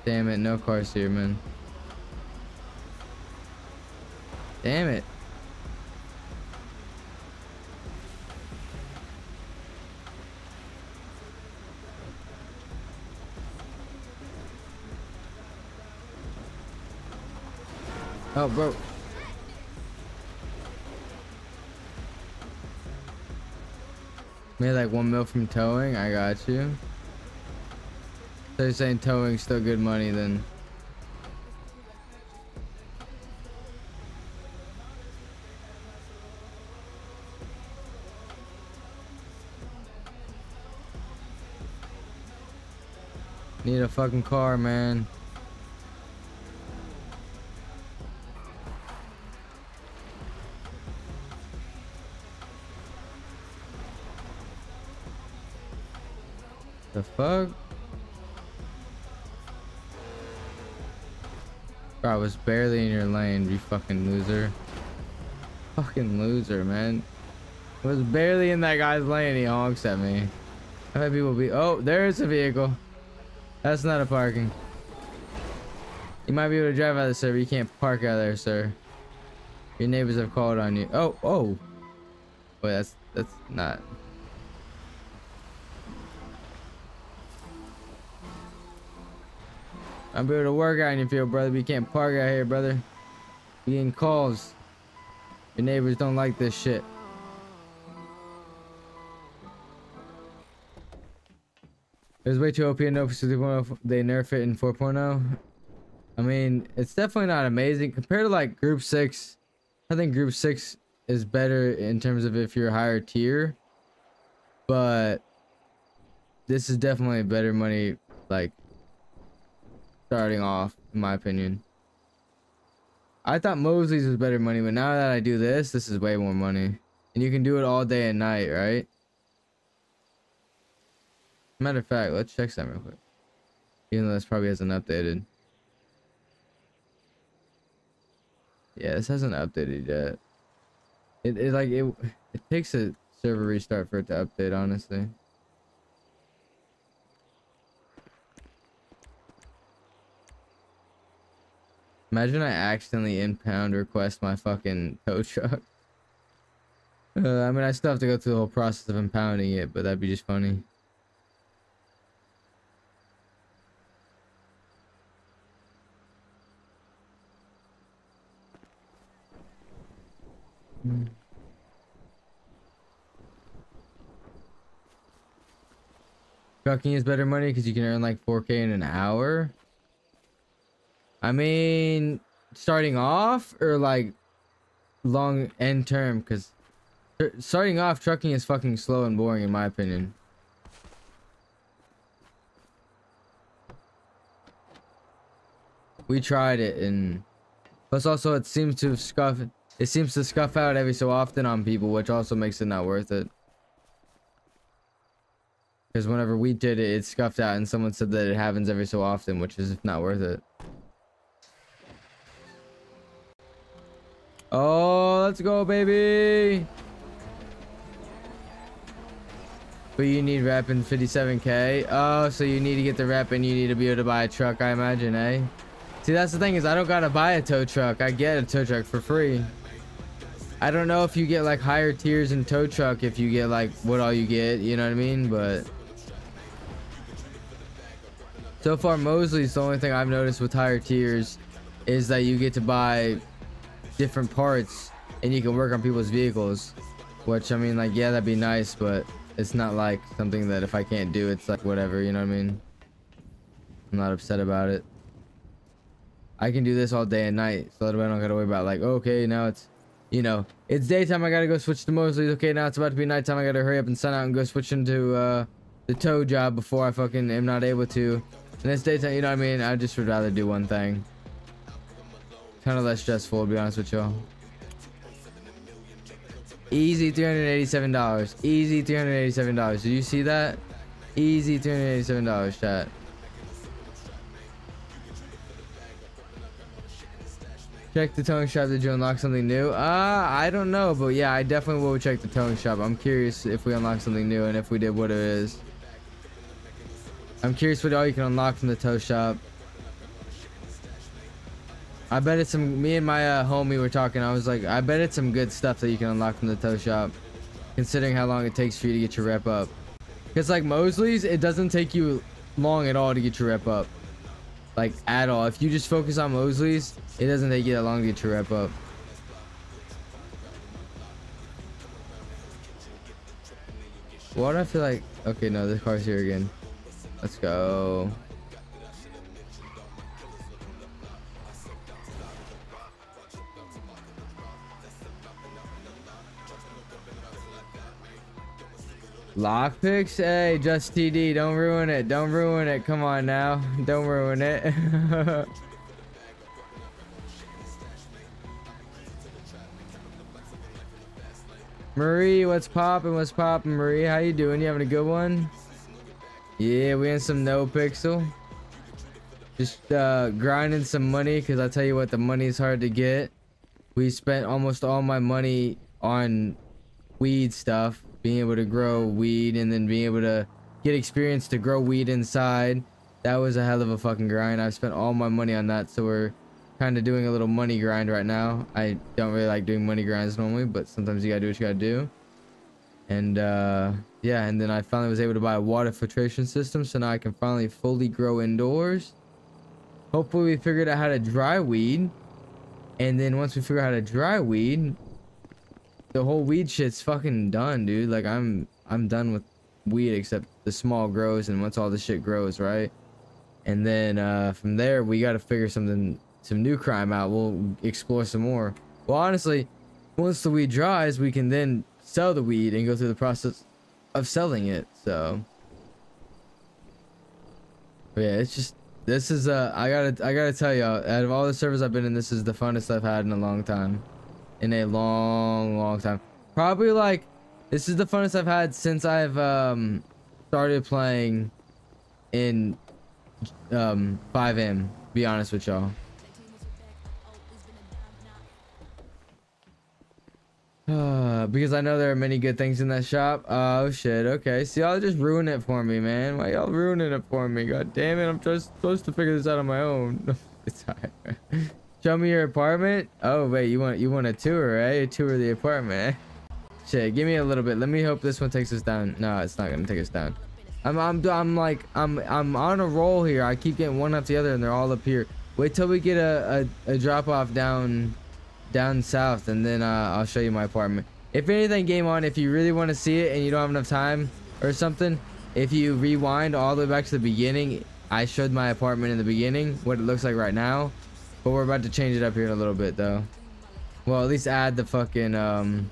Damn it, no cars here, man. Damn it. Oh, bro. Made like one mil from towing. I got you. You're saying towing's still good money then? Need a fucking car, man. Fuck? Bro, I was barely in your lane, you fucking loser. Fucking loser, man. I was barely in that guy's lane, he honks at me. How many people be- Oh, there's a vehicle. That's not a parking. You might be able to drive out of sir, but you can't park out there, sir. Your neighbors have called on you. Oh, oh. Wait, that's, that's not. Be able to work out in your field, brother, We can't park out here, brother. You getting calls. Your neighbors don't like this shit. It was way too OP in no they nerf it in 4.0. I mean, it's definitely not amazing compared to like Group Six. I think Group Six is better in terms of if you're higher tier, but this is definitely better money. Like starting off, in my opinion. I thought Mosley's was better money, but now that I do this, this is way more money, and you can do it all day and night, right? Matter of fact, let's check something real quick. Even though this probably hasn't updated. Yeah, this hasn't updated yet. It, it like it it takes a server restart for it to update, honestly. Imagine I accidentally impound request my fucking tow truck. Uh, I mean, I still have to go through the whole process of impounding it, but that'd be just funny. Trucking is better money because you can earn like 4k in an hour. I mean, starting off or like long end term because starting off trucking is fucking slow and boring in my opinion. We tried it and plus also it seems to scuff it seems to scuff out every so often on people, which also makes it not worth it. Because whenever we did it, it scuffed out and someone said that it happens every so often, which is not worth it. Oh, let's go, baby! But you need rep in 57k. Oh, so you need to get the rep and you need to be able to buy a truck, I imagine, eh? See, that's the thing is I don't gotta buy a tow truck. I get a tow truck for free. I don't know if you get like higher tiers in tow truck if you get like what all you get, you know what I mean? But so far Mosley's the only thing I've noticed with higher tiers is that you get to buy different parts and you can work on people's vehicles. Which I mean like yeah that'd be nice but it's not like something that if I can't do it's like whatever, you know what I mean? I'm not upset about it. I can do this all day and night so that way I don't gotta worry about like okay now it's you know, it's daytime. I gotta go switch to Mosley's. Okay, now it's about to be nighttime. I gotta hurry up and sun out and go switch into uh, the tow job before I fucking am not able to. And it's daytime. You know what I mean? I just would rather do one thing. Kind of less stressful, to be honest with y'all. Easy $387. Easy $387. Did you see that? Easy $387, chat. Check the towing shop. Did you unlock something new? Uh, I don't know, but yeah, I definitely will check the towing shop. I'm curious if we unlock something new and if we did, what it is. I'm curious what all you can unlock from the tow shop. I bet it's some. Me and my uh, homie were talking. I was like, I bet it's some good stuff that you can unlock from the tow shop, considering how long it takes for you to get your rep up. Because like Mosley's, it doesn't take you long at all to get your rep up. like at all. If you just focus on Mosley's, it doesn't take you that long to get your rep up. What I feel like? Okay, no, this car's here again. Let's go. Lockpicks? Hey, just TD, don't ruin it. Don't ruin it. Come on now. Don't ruin it. Marie, what's poppin'? What's poppin', Marie? How you doing? You having a good one? Yeah, we in some NoPixel. Just uh, grinding some money because I tell you what, the money's hard to get. We spent almost all my money on weed stuff, being able to grow weed and then being able to get experience to grow weed inside. That was a hell of a fucking grind. I've spent all my money on that, so we're kind of doing a little money grind right now. I don't really like doing money grinds normally, but sometimes you gotta do what you gotta do. And uh, yeah, and then I finally was able to buy a water filtration system, so now I can finally fully grow indoors. Hopefully we figured out how to dry weed. And then once we figure out how to dry weed, the whole weed shit's fucking done, dude. Like I'm I'm done with weed except the small grows and once all the shit grows, right? And then uh, from there we got to figure something some new crime out. We'll explore some more. Well, honestly, once the weed dries, we can then sell the weed and go through the process of selling it. So, but yeah, it's just this is uh I gotta I gotta tell y'all out of all the servers I've been in, this is the funnest I've had in a long time, in a long long time. Probably like this is the funnest I've had since I've um started playing in um FiveM. Be honest with y'all. Uh, because I know there are many good things in that shop. Oh shit. Okay. See, y'all just ruin it for me, man. Why y'all ruining it for me? God damn it! I'm just supposed to figure this out on my own. it's alright. Show me your apartment. Oh wait, you want you want a tour, right? A tour of the apartment. Eh? Shit. Give me a little bit. Let me hope this one takes us down. No, it's not gonna take us down. I'm I'm I'm like I'm I'm on a roll here. I keep getting one after the other, and they're all up here. Wait till we get a a, a drop off down down south and then uh, I'll show you my apartment. If anything, game on, if you really want to see it and you don't have enough time or something, if you rewind all the way back to the beginning, I showed my apartment in the beginning, what it looks like right now. But we're about to change it up here in a little bit though. Well, at least add the fucking, um,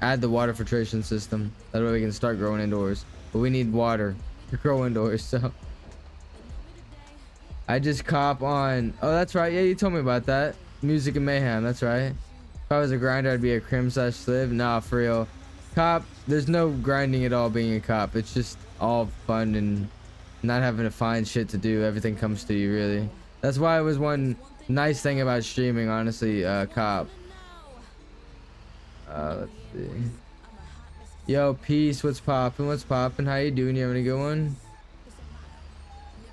add the water filtration system. That way we can start growing indoors. But we need water to grow indoors, so. I just cop on, oh, that's right. Yeah, you told me about that. Music and mayhem, that's right. If I was a grinder, I'd be a crim slash sliv. Nah, for real. Cop, there's no grinding at all being a cop. It's just all fun and not having to find shit to do. Everything comes to you, really. That's why it was one nice thing about streaming, honestly, uh, cop. Uh, let's see. Yo, peace. What's poppin'? What's poppin'? How you doing? You having a good one?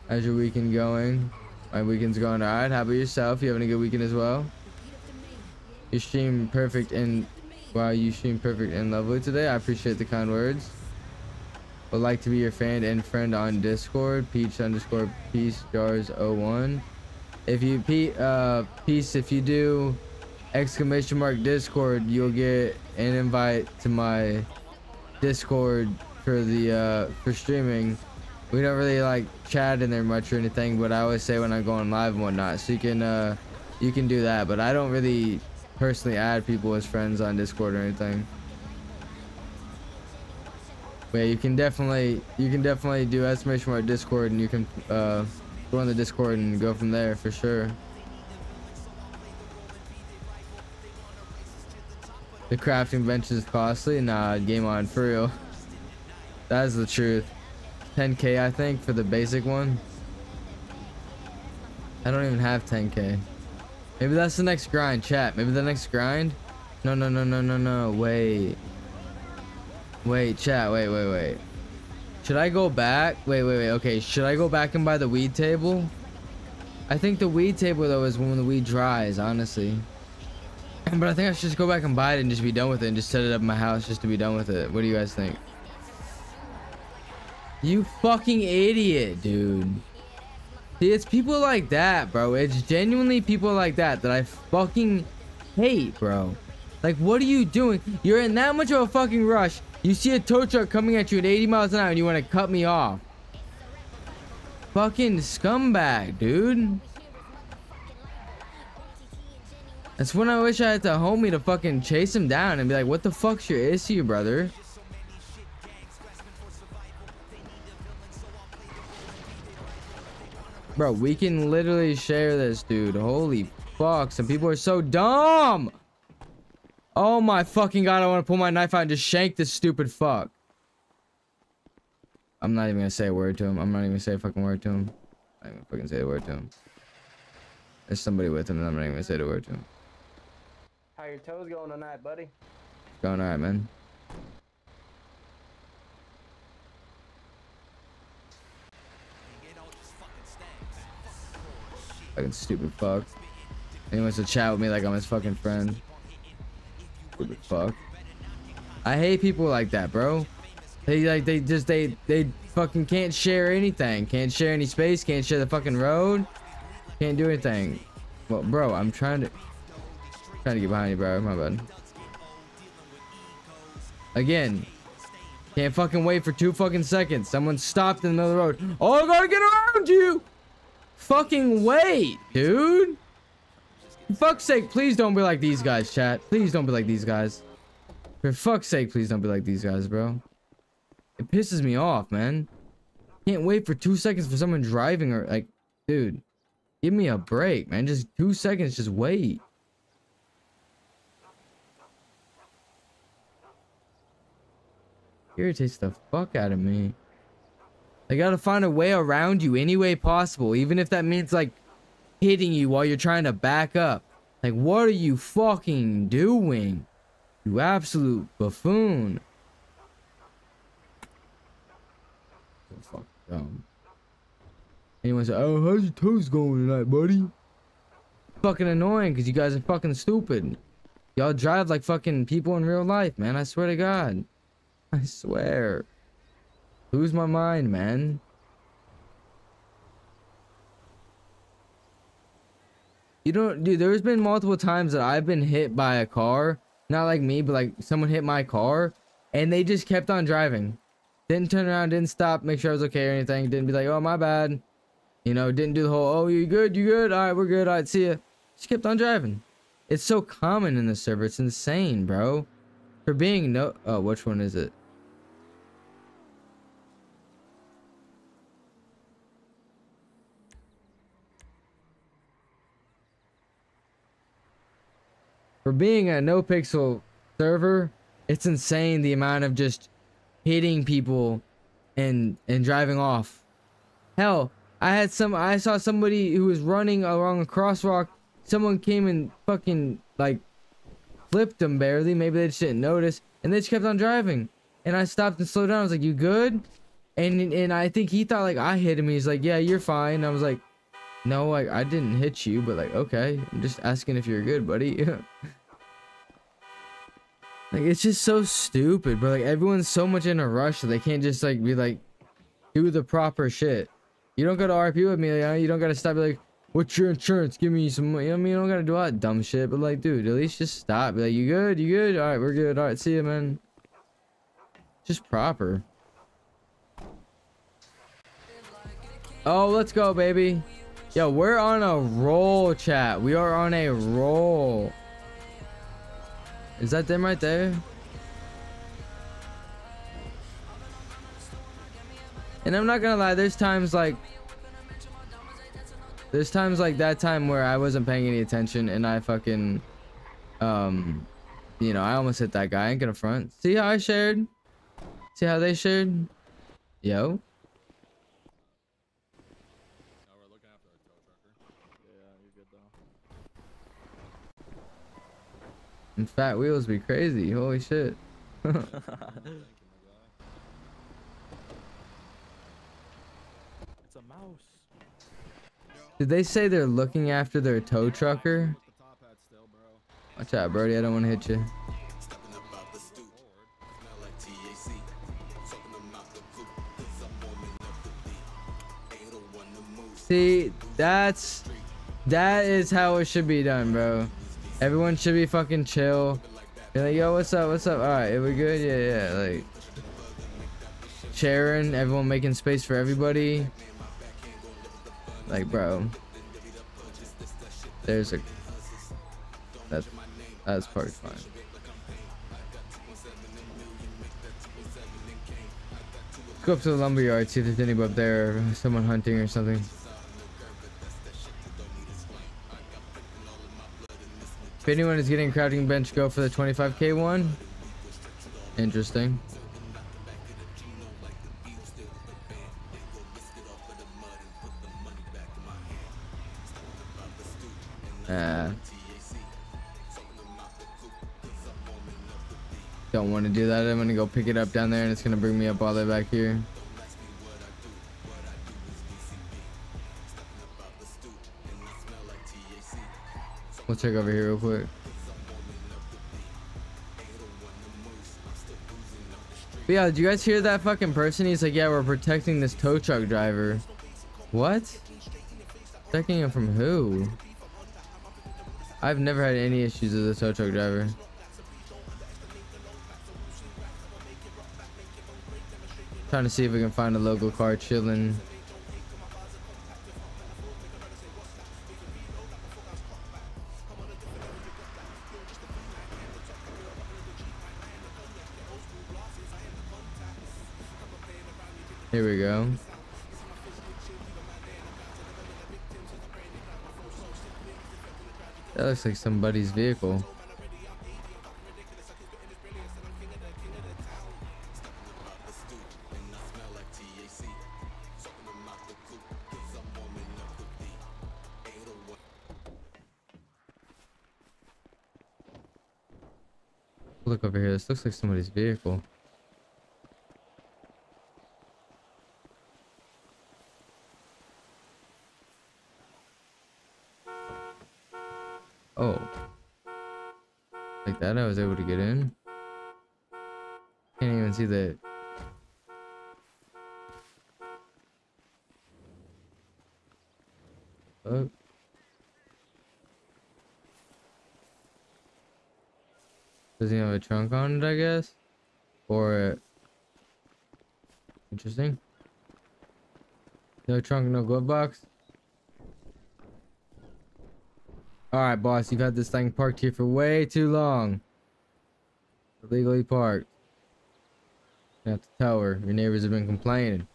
How's your weekend going? My weekend's going alright. How about yourself? You having a good weekend as well? You stream perfect and wow, you stream perfect and lovely today. I appreciate the kind words. Would like to be your fan and friend on Discord. Peach underscore peace jars 01. If you uh peace if you do exclamation mark Discord, you'll get an invite to my Discord for the uh for streaming. We don't really like chat in there much or anything but i always say when i'm going live and whatnot so you can uh you can do that but i don't really personally add people as friends on discord or anything. But yeah, you can definitely you can definitely do exclamation mark discord and you can uh go on the discord and go from there for sure the crafting bench is costly nah game on for real that is the truth 10k I think for the basic one. I don't even have 10k. Maybe that's the next grind, chat. Maybe the next grind? No, no, no, no, no, no. Wait. Wait, chat. Wait, wait, wait. Should I go back? Wait, wait, wait. Okay, should I go back and buy the weed table? I think the weed table, though, is when the weed dries, honestly. But I think I should just go back and buy it and just be done with it and just set it up in my house just to be done with it. What do you guys think? You fucking idiot, dude. See, it's people like that, bro. It's genuinely people like that that I fucking hate, bro. Like, what are you doing? You're in that much of a fucking rush. You see a tow truck coming at you at 80 miles an hour and you want to cut me off. Fucking scumbag, dude. That's when I wish I had the homie to fucking chase him down and be like, what the fuck's your issue, brother? Bro, we can literally share this, dude. Holy fuck. Some people are so dumb. Oh my fucking god, I want to pull my knife out and just shank this stupid fuck. I'm not even gonna say a word to him. I'm not even gonna say a fucking word to him. I'm not even gonna fucking say a word to him. There's somebody with him and I'm not even gonna say a word to him. How your tows going tonight, buddy? Going alright, man. Fucking stupid fuck. He wants to chat with me like I'm his fucking friend. Stupid fuck. I hate people like that, bro. They like they just they they fucking can't share anything. Can't share any space. Can't share the fucking road. Can't do anything. Well, bro, I'm trying to trying to get behind you, bro. My bad. Again, can't fucking wait for two fucking seconds. Someone stopped in the middle of the road. Oh, I gotta get around you. Fucking wait, dude. For fuck's sake, please don't be like these guys, chat. Please don't be like these guys. For fuck's sake, please don't be like these guys, bro. It pisses me off, man. Can't wait for two seconds for someone driving or like, dude, give me a break, man. Just two seconds, just wait. Irritates the fuck out of me. They gotta find a way around you any way possible, even if that means like hitting you while you're trying to back up. Like, what are you fucking doing? You absolute buffoon. So fuck dumb. Anyone say, oh, how's your tows going tonight, buddy? Fucking annoying because you guys are fucking stupid. Y'all drive like fucking people in real life, man. I swear to God. I swear. Lose my mind, man. You don't, dude, there's been multiple times that I've been hit by a car. Not like me, but like someone hit my car. And they just kept on driving. Didn't turn around, didn't stop, make sure I was okay or anything. Didn't be like, oh, my bad. You know, didn't do the whole, oh, you good, you good? All right, we're good. All right, see ya. Just kept on driving. It's so common in the server. It's insane, bro. For being no, oh, which one is it? For being a NoPixel server, it's insane the amount of just hitting people and and driving off. Hell, I had some I saw somebody who was running along a crosswalk. Someone came and fucking like flipped them barely. Maybe they just didn't notice, and they just kept on driving. And I stopped and slowed down. I was like, "You good?" And and I think he thought like I hit him. He's like, "Yeah, you're fine." I was like, "No, like I didn't hit you, but like okay, I'm just asking if you're good, buddy." Like it's just so stupid, bro. Like everyone's so much in a rush that they can't just like be like do the proper shit. You don't go to RP with me, like, you don't gotta stop like, what's your insurance? Give me some money. You know I mean? You don't gotta do all that dumb shit, but like, dude, at least just stop. Be like, you good? You good? Alright, we're good. Alright, see you, man. Just proper. Oh, let's go, baby. Yo, we're on a roll, chat. We are on a roll. Is that them right there? And I'm not gonna lie, there's times like there's times like that time where I wasn't paying any attention and I fucking um you know, I almost hit that guy. I ain't gonna front. See how I shared? See how they shared? Yo. And fat wheels be crazy. Holy shit. It's a mouse. Did they say they're looking after their tow trucker? Watch out, Brody. I don't want to hit you. See, that's that is how it should be done, bro. Everyone should be fucking chill. Be like, yo, what's up? What's up? All right, we good? Yeah, yeah. Like sharing, everyone making space for everybody. Like, bro, there's a that that's part fine. Go up to the lumberyard, see if there's anybody up there, someone hunting or something. If anyone is getting crouching bench, go for the 25k one. Interesting. Uh, don't want to do that. I'm gonna go pick it up down there, and it's gonna bring me up all the way back here. We'll check over here real quick. But yeah, did you guys hear that fucking person? He's like, yeah, we're protecting this tow truck driver. What? Protecting him from who? I've never had any issues with the tow truck driver. Trying to see if we can find a local car chilling. Looks like somebody's vehicle. Look over here. This looks like somebody's vehicle. Trunk on it, I guess? Or. Interesting. No trunk, no glove box. Alright, boss, you've had this thing parked here for way too long. Illegally parked. You have to tell her. Your neighbors have been complaining.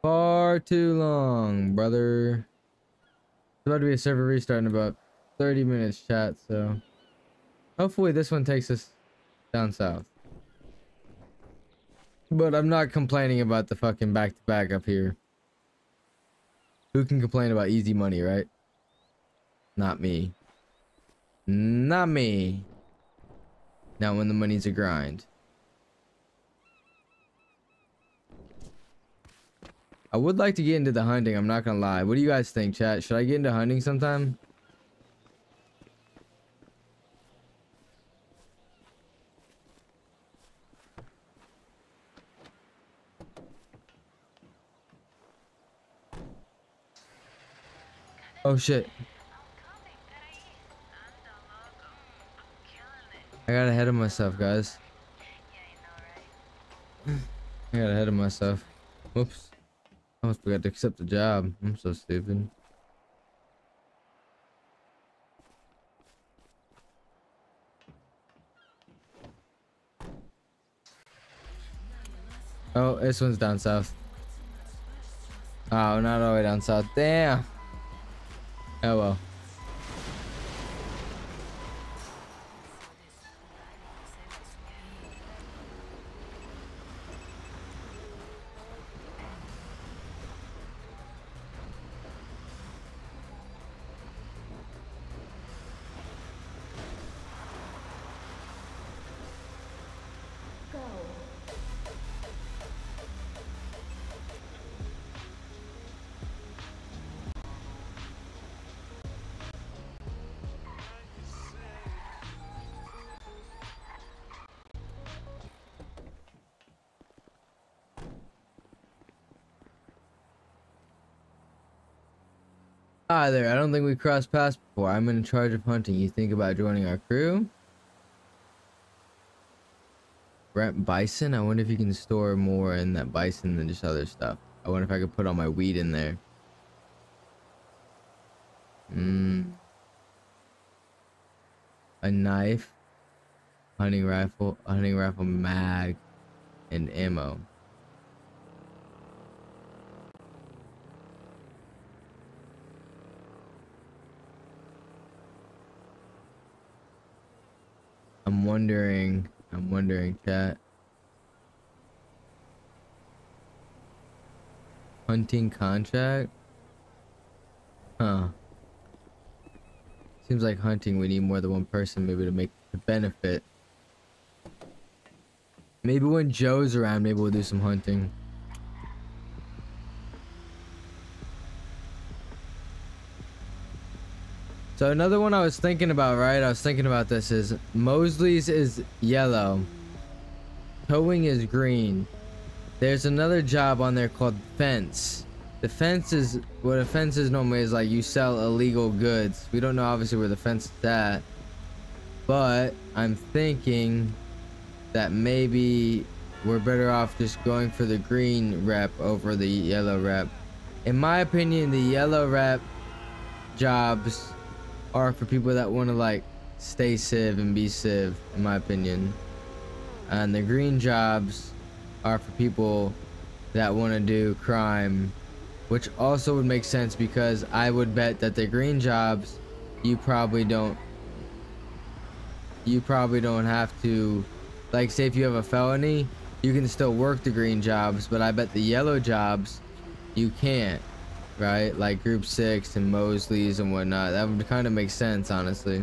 Far too long, brother. It's about to be a server restart in about 30 minutes, chat, so... Hopefully this one takes us down south. But I'm not complaining about the fucking back-to-back -back up here. Who can complain about easy money, right? Not me. Not me. Not when the money's a grind. I would like to get into the hunting, I'm not gonna lie. What do you guys think, chat? Should I get into hunting sometime? Oh shit. I got ahead of myself, guys. I got ahead of myself. Whoops. I almost forgot to accept the job. I'm so stupid. Oh, this one's down south. Oh, not all the way down south. Damn. Oh well. I don't think we crossed paths before. I'm in charge of hunting. You think about joining our crew? Brent bison. I wonder if you can store more in that bison than just other stuff. I wonder if I could put all my weed in there. Hmm. A knife, hunting rifle, a hunting rifle mag, and ammo. I'm wondering, I'm wondering, chat. Hunting contract? Huh. Seems like hunting we need more than one person maybe to make the benefit. Maybe when Joe's around, maybe we'll do some hunting. So another one I was thinking about, right? I was thinking about this is Mosley's is yellow. Towing is green. There's another job on there called fence. The fence is what a fence is normally is like you sell illegal goods. We don't know obviously where the fence is at. But I'm thinking that maybe we're better off just going for the green rep over the yellow rep. In my opinion, the yellow rep jobs are for people that want to like stay civ and be civ, in my opinion. And the green jobs are for people that want to do crime, which also would make sense because I would bet that the green jobs, you probably don't, you probably don't have to, like say if you have a felony, you can still work the green jobs, but I bet the yellow jobs, you can't right? Like Group 6 and Mosley's and whatnot. That would kind of make sense, honestly.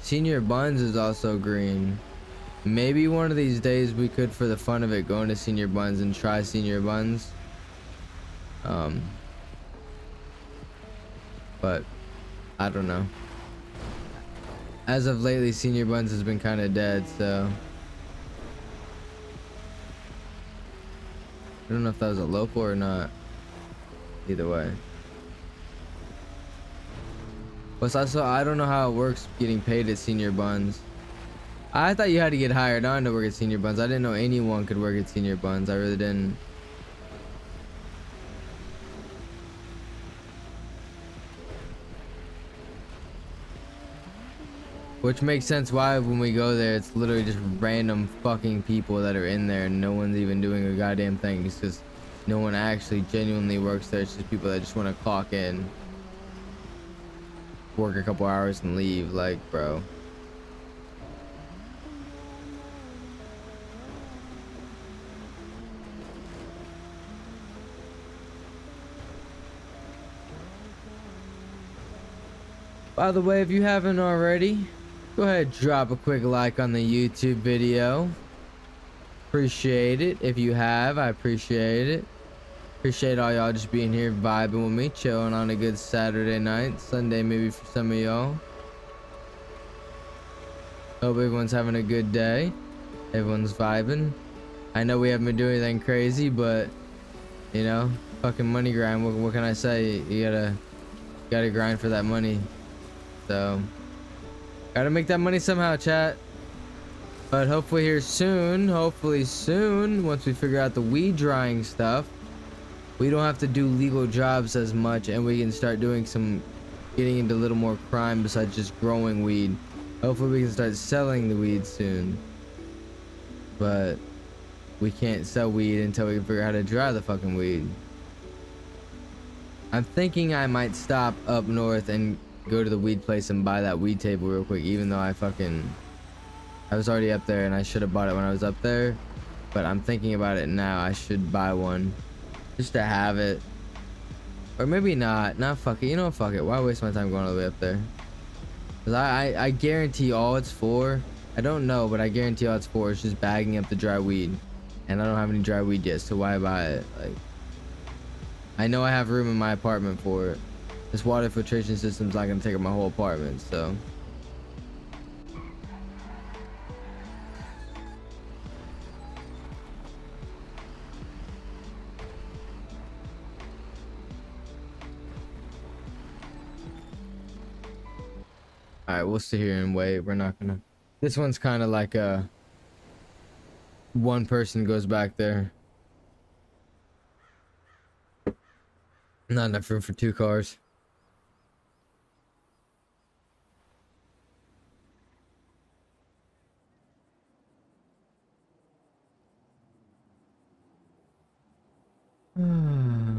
Senor Buns is also green. Maybe one of these days we could, for the fun of it, go into Senor Buns and try Senor Buns. Um, but I don't know. As of lately, Senor Buns has been kind of dead, so... I don't know if that was a local or not. Either way. But also, I don't know how it works getting paid at Senor Buns. I thought you had to get hired on to work at Senor Buns. I didn't know anyone could work at Senior Buns. I really didn't. Which makes sense why when we go there, it's literally just random fucking people that are in there and no one's even doing a goddamn thing. It's just no one actually genuinely works there. It's just people that just want to clock in, work a couple hours and leave. Like, bro. By the way, if you haven't already, go ahead drop a quick like on the YouTube video. Appreciate it. If you have, I appreciate it. Appreciate all y'all just being here vibing with me, chilling on a good Saturday night, Sunday maybe for some of y'all. Hope everyone's having a good day. Everyone's vibing. I know we haven't been doing anything crazy, but you know, fucking money grind. What, what can I say? You gotta, gotta grind for that money. So, gotta make that money somehow, chat. But hopefully here soon, hopefully soon, once we figure out the weed drying stuff, we don't have to do legal jobs as much and we can start doing some, getting into a little more crime besides just growing weed. Hopefully we can start selling the weed soon. But we can't sell weed until we figure out how to dry the fucking weed. I'm thinking I might stop up north and go to the weed place and buy that weed table real quick, even though I fucking... I was already up there and I should have bought it when I was up there. But I'm thinking about it now. I should buy one. Just to have it. Or maybe not. Not fuck it. You know? Fuck it. Why waste my time going all the way up there? Because I, I, I guarantee all it's for... I don't know, but I guarantee all it's for is just bagging up the dry weed. And I don't have any dry weed yet, so why buy it? Like... I know I have room in my apartment for it. This water filtration system's not gonna take up my whole apartment, so. All right, we'll sit here and wait. We're not gonna. This one's kind of like a. One person goes back there. Not enough room for two cars. Hmm.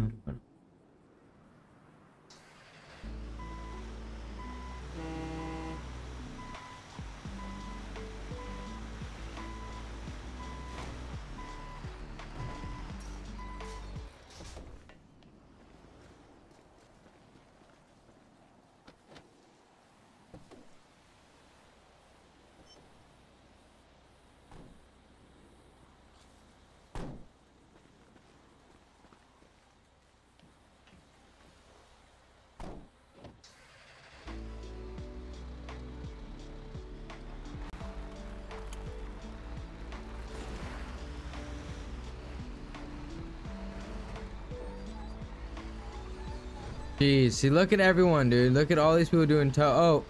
Jeez, see, look at everyone, dude. Look at all these people doing tow. Oh,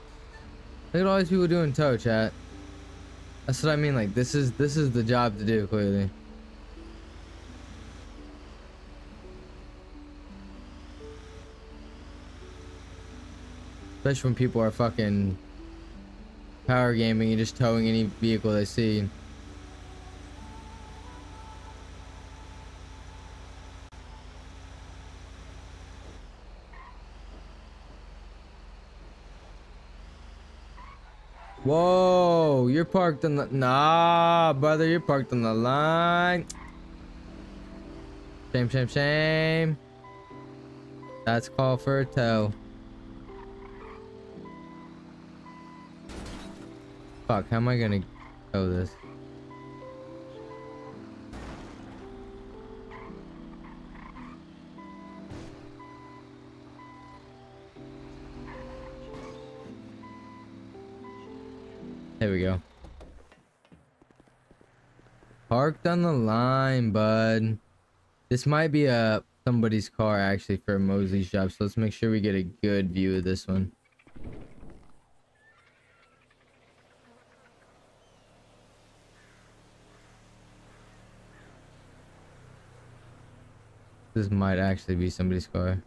look at all these people doing tow, chat. That's what I mean. Like, this is this is the job to do, clearly. Especially when people are fucking power gaming and just towing any vehicle they see. Whoa, you're parked on the nah, brother. You're parked on the line. Shame, shame, shame. That's called for a tow. Fuck, how am I gonna tow this? There we go. Parked on the line, bud. This might be a somebody's car actually for a Mosley's job, so let's make sure we get a good view of this one. This might actually be somebody's car.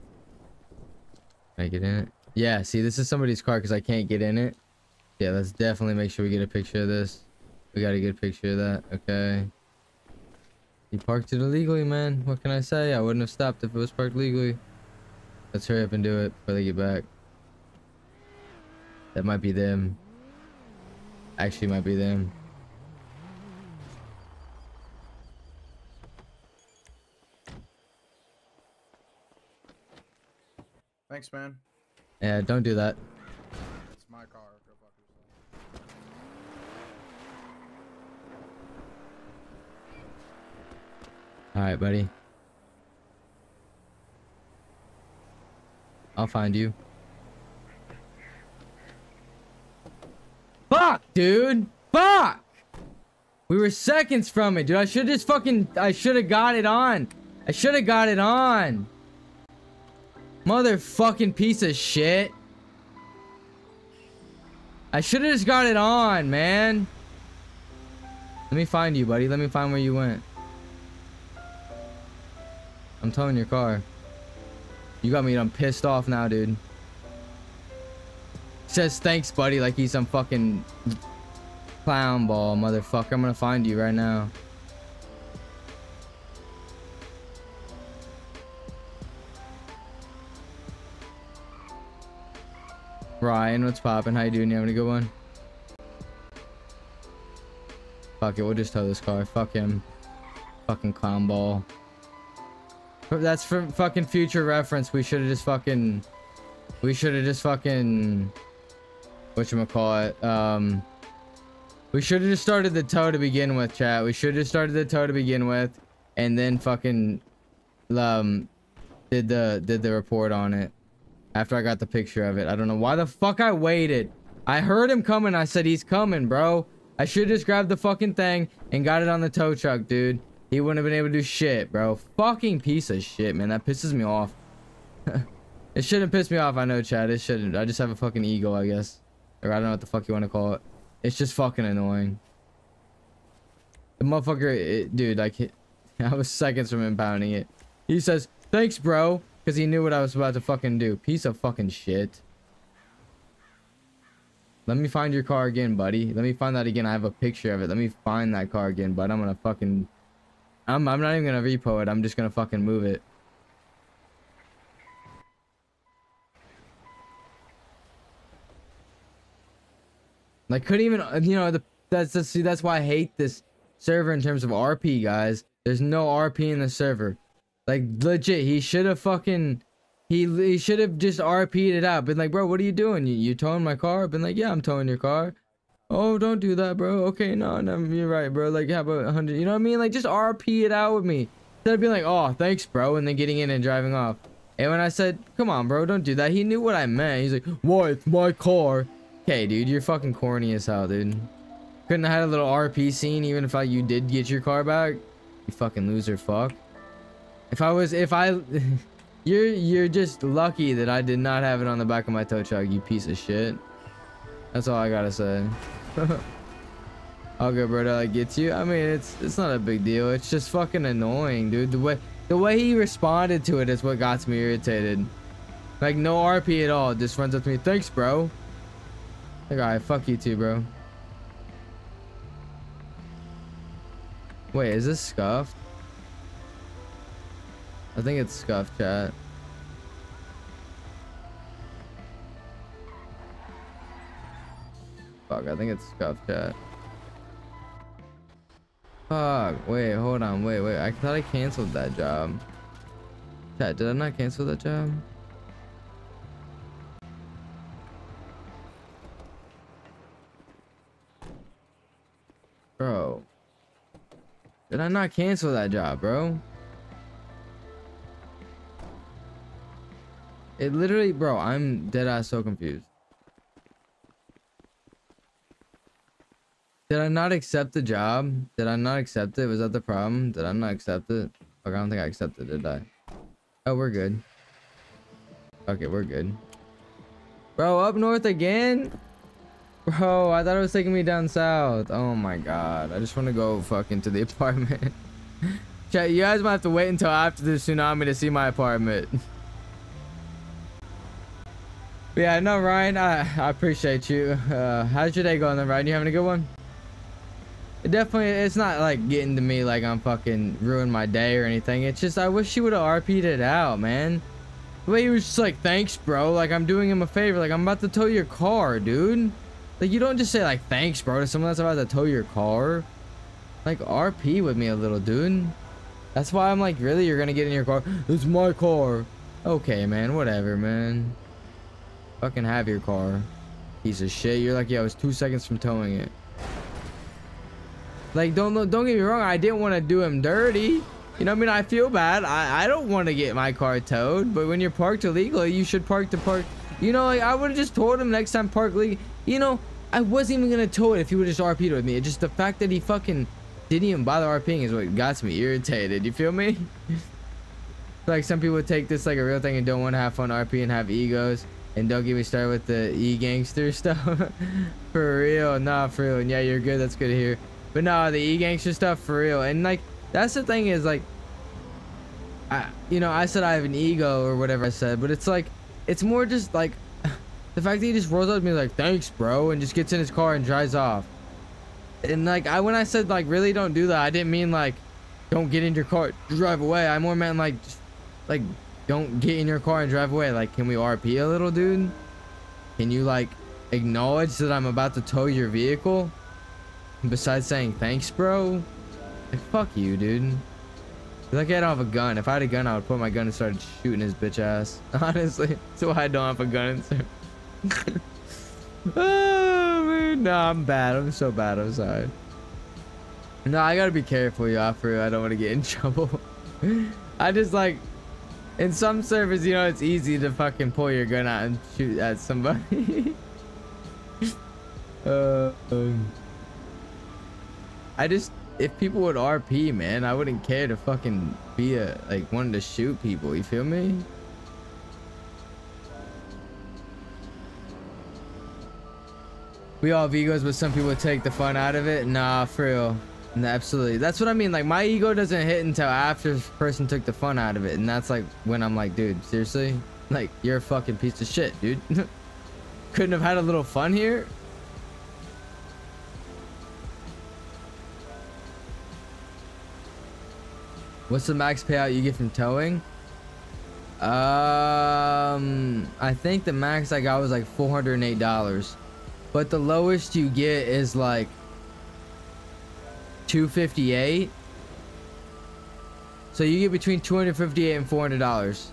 Can I get in it? Yeah, see, this is somebody's car because I can't get in it. Yeah, let's definitely make sure we get a picture of this. We got a good picture of that. Okay. He parked it illegally, man. What can I say? I wouldn't have stopped if it was parked legally. Let's hurry up and do it before they get back. That might be them. Actually might be them. Thanks, man. Yeah, don't do that. It's my car. Go fuck yourself. Alright, buddy. I'll find you. Fuck, dude! Fuck! We were seconds from it, dude. I should just fucking... I should have got it on. I should have got it on. Motherfucking piece of shit. I should have just got it on, man. Let me find you, buddy. Let me find where you went. I'm towing your car. You got me and I'm pissed off now, dude. Says thanks, buddy, like he's some fucking clown ball, motherfucker. I'm gonna find you right now. Ryan, what's poppin'? How you doing? You having a good one? Fuck it, we'll just tow this car. Fuck him. Fucking clown ball. That's for fucking future reference. We should have just fucking... We should have just fucking... Whatchamacallit? Um... We should have just started the tow to begin with, chat. We should have started the tow to begin with. And then fucking... Um... Did the, did the report on it. After I got the picture of it. I don't know why the fuck I waited. I heard him coming. I said, he's coming, bro. I should just grabbed the fucking thing and got it on the tow truck, dude. He wouldn't have been able to do shit, bro. Fucking piece of shit, man. That pisses me off. it shouldn't piss me off, I know, Chad. It shouldn't. I just have a fucking ego, I guess. Or I don't know what the fuck you want to call it. It's just fucking annoying. The motherfucker, it, dude, like, I was seconds from impounding it. He says, thanks, bro. Because he knew what I was about to fucking do. Piece of fucking shit. Let me find your car again, buddy. Let me find that again. I have a picture of it. Let me find that car again, but I'm gonna fucking... I'm, I'm not even gonna repo it. I'm just gonna fucking move it. Like, couldn't even, uh, you know, the that's, that's see, that's why I hate this server in terms of RP, guys. There's no RP in the server. Like, legit, he should have fucking, he, he should have just RP'd it out. Been like, bro, what are you doing? You, you towing my car? Been like, yeah, I'm towing your car. Oh, don't do that, bro. Okay, no, no, you're right, bro. Like, how about 100? You know what I mean? Like, just RP it out with me. Instead of being like, oh, thanks, bro, and then getting in and driving off. And when I said, come on, bro, don't do that, he knew what I meant. He's like, why? It's my car. Okay, dude, you're fucking corny as hell, dude. Couldn't have had a little RP scene even if I, you did get your car back. You fucking loser fuck. If I was, if I, you're, you're just lucky that I did not have it on the back of my tow truck, you piece of shit. That's all I gotta say. Go, brother. I get you. I mean, it's it's not a big deal. It's just fucking annoying, dude. The way the way he responded to it is what got me irritated. Like no RP at all. Just runs up to me. Thanks, bro. Like, alright, fuck you too, bro. Wait, is this scuffed? I think it's scuffed, chat. Fuck, I think it's scuffed, chat. Fuck, wait, hold on, wait, wait. I thought I canceled that job. Chat, did I not cancel that job? Bro. Did I not cancel that job, bro? It literally, bro, I'm dead ass so confused. Did I not accept the job? Did I not accept it? Was that the problem? Did I not accept it? Okay, I don't think I accepted it, did I? Oh, we're good. Okay, we're good. Bro, up north again? Bro, I thought it was taking me down south. Oh my god. I just want to go fucking to the apartment. Chat, you guys might have to wait until after the tsunami to see my apartment. yeah, no, Ryan, I, I appreciate you. Uh, how's your day going then, Ryan? You having a good one? It definitely, it's not like getting to me like I'm fucking ruining my day or anything. It's just, I wish you would have RP'd it out, man. The way he was just like, thanks, bro. Like, I'm doing him a favor. Like, I'm about to tow your car, dude. Like, you don't just say, like, thanks, bro, to someone that's about to tow your car. Like, RP with me a little, dude. That's why I'm like, really? You're gonna get in your car? It's my car. Okay, man. Whatever, man. Fucking have your car. Piece of shit. You're like, yeah, I was two seconds from towing it. Like, don't don't get me wrong. I didn't want to do him dirty. You know what I mean? I feel bad. I, I don't want to get my car towed. But when you're parked illegally, you should park to park. You know, like, I would have just told him next time park legal. You know, I wasn't even going to tow it if he would have just RP'd with me. It's just the fact that he fucking didn't even bother RPing is what got me irritated. You feel me? like, some people take this like a real thing and don't want to have fun RP and have egos. And don't get me started with the e-gangster stuff. for real. Nah, for real. And yeah, you're good. That's good to hear. But no, the e-gangster stuff for real. And like, that's the thing is like, I, you know, I said I have an ego or whatever I said, but it's like, it's more just like, the fact that he just rolls up to me like, thanks, bro, and just gets in his car and drives off. And like, I when I said like, really don't do that, I didn't mean like, don't get in your car, drive away. I more meant like, just, like, don't get in your car and drive away. Like, can we RP a little, dude? Can you like acknowledge that I'm about to tow your vehicle? Besides saying thanks, bro? Like, fuck you, dude. Like, I don't have a gun. If I had a gun, I would put my gun and start shooting his bitch ass. Honestly. So I don't have a gun. oh, man. No, I'm bad. I'm so bad. I'm sorry. No, I gotta be careful, y'all, for. I don't want to get in trouble. I just, like... In some servers, you know, it's easy to fucking pull your gun out and shoot at somebody. uh... Um, I just, if people would RP, man, I wouldn't care to fucking be a, like, wanting to shoot people, you feel me? we all have egos, but some people take the fun out of it. Nah, for real. Absolutely. That's what I mean. Like my ego doesn't hit until after person took the fun out of it, and that's like when I'm like, dude, seriously, like you're a fucking piece of shit, dude. Couldn't have had a little fun here. What's the max payout you get from towing? Um, I think the max I got was like $408. But the lowest you get is like 258. So you get between 258 and $400.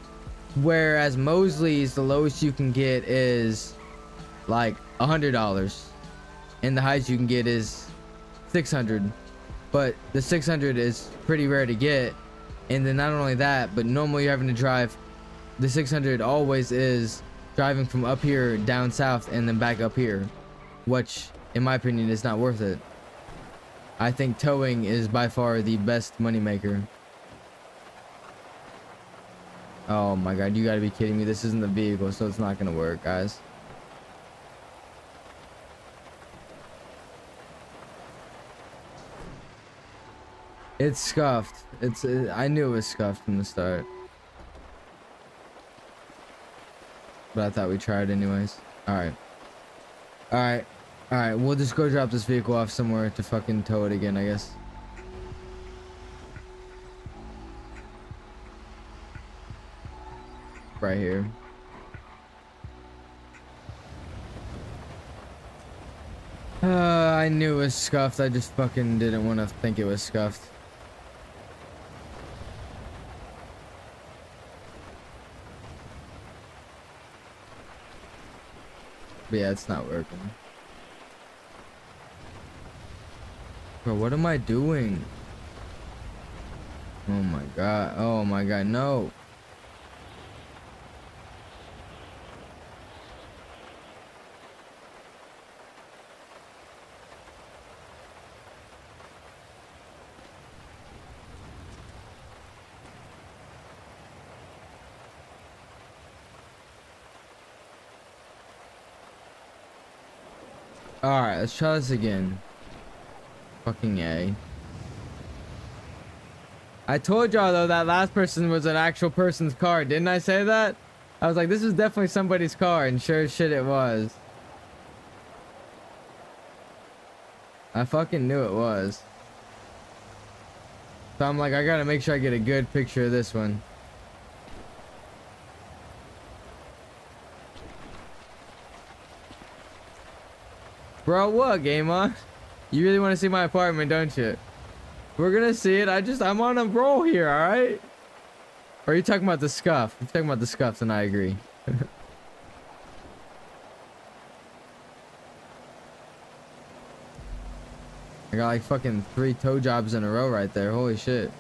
Whereas Mosley's, the lowest you can get is like $100. And the highest you can get is 600. But the 600 is pretty rare to get. And then not only that, but normally you're having to drive. The 600 always is driving from up here down south and then back up here which in my opinion is not worth it. I think towing is by far the best moneymaker. Oh my god you gotta be kidding me. This isn't the vehicle so it's not gonna work guys. It's scuffed it's uh, i knew it was scuffed from the start but I thought we tried anyways. Alright. Alright. Alright, we'll just go drop this vehicle off somewhere to fucking tow it again, I guess. Right here. Uh, I knew it was scuffed. I just fucking didn't want to think it was scuffed. But yeah, it's not working. Bro, what am I doing? Oh my god. Oh my god, no. Alright, let's try this again. Fucking A. I told y'all though that last person was an actual person's car. Didn't I say that? I was like, this is definitely somebody's car, and sure as shit it was. I fucking knew it was. So I'm like, I gotta make sure I get a good picture of this one. Bro, what, game on? You really want to see my apartment, don't you? We're gonna see it. I just, I'm on a roll here, alright? Are you talking about the scuff? You're talking about the scuff, then I agree. I got like fucking three tow jobs in a row right there. Holy shit.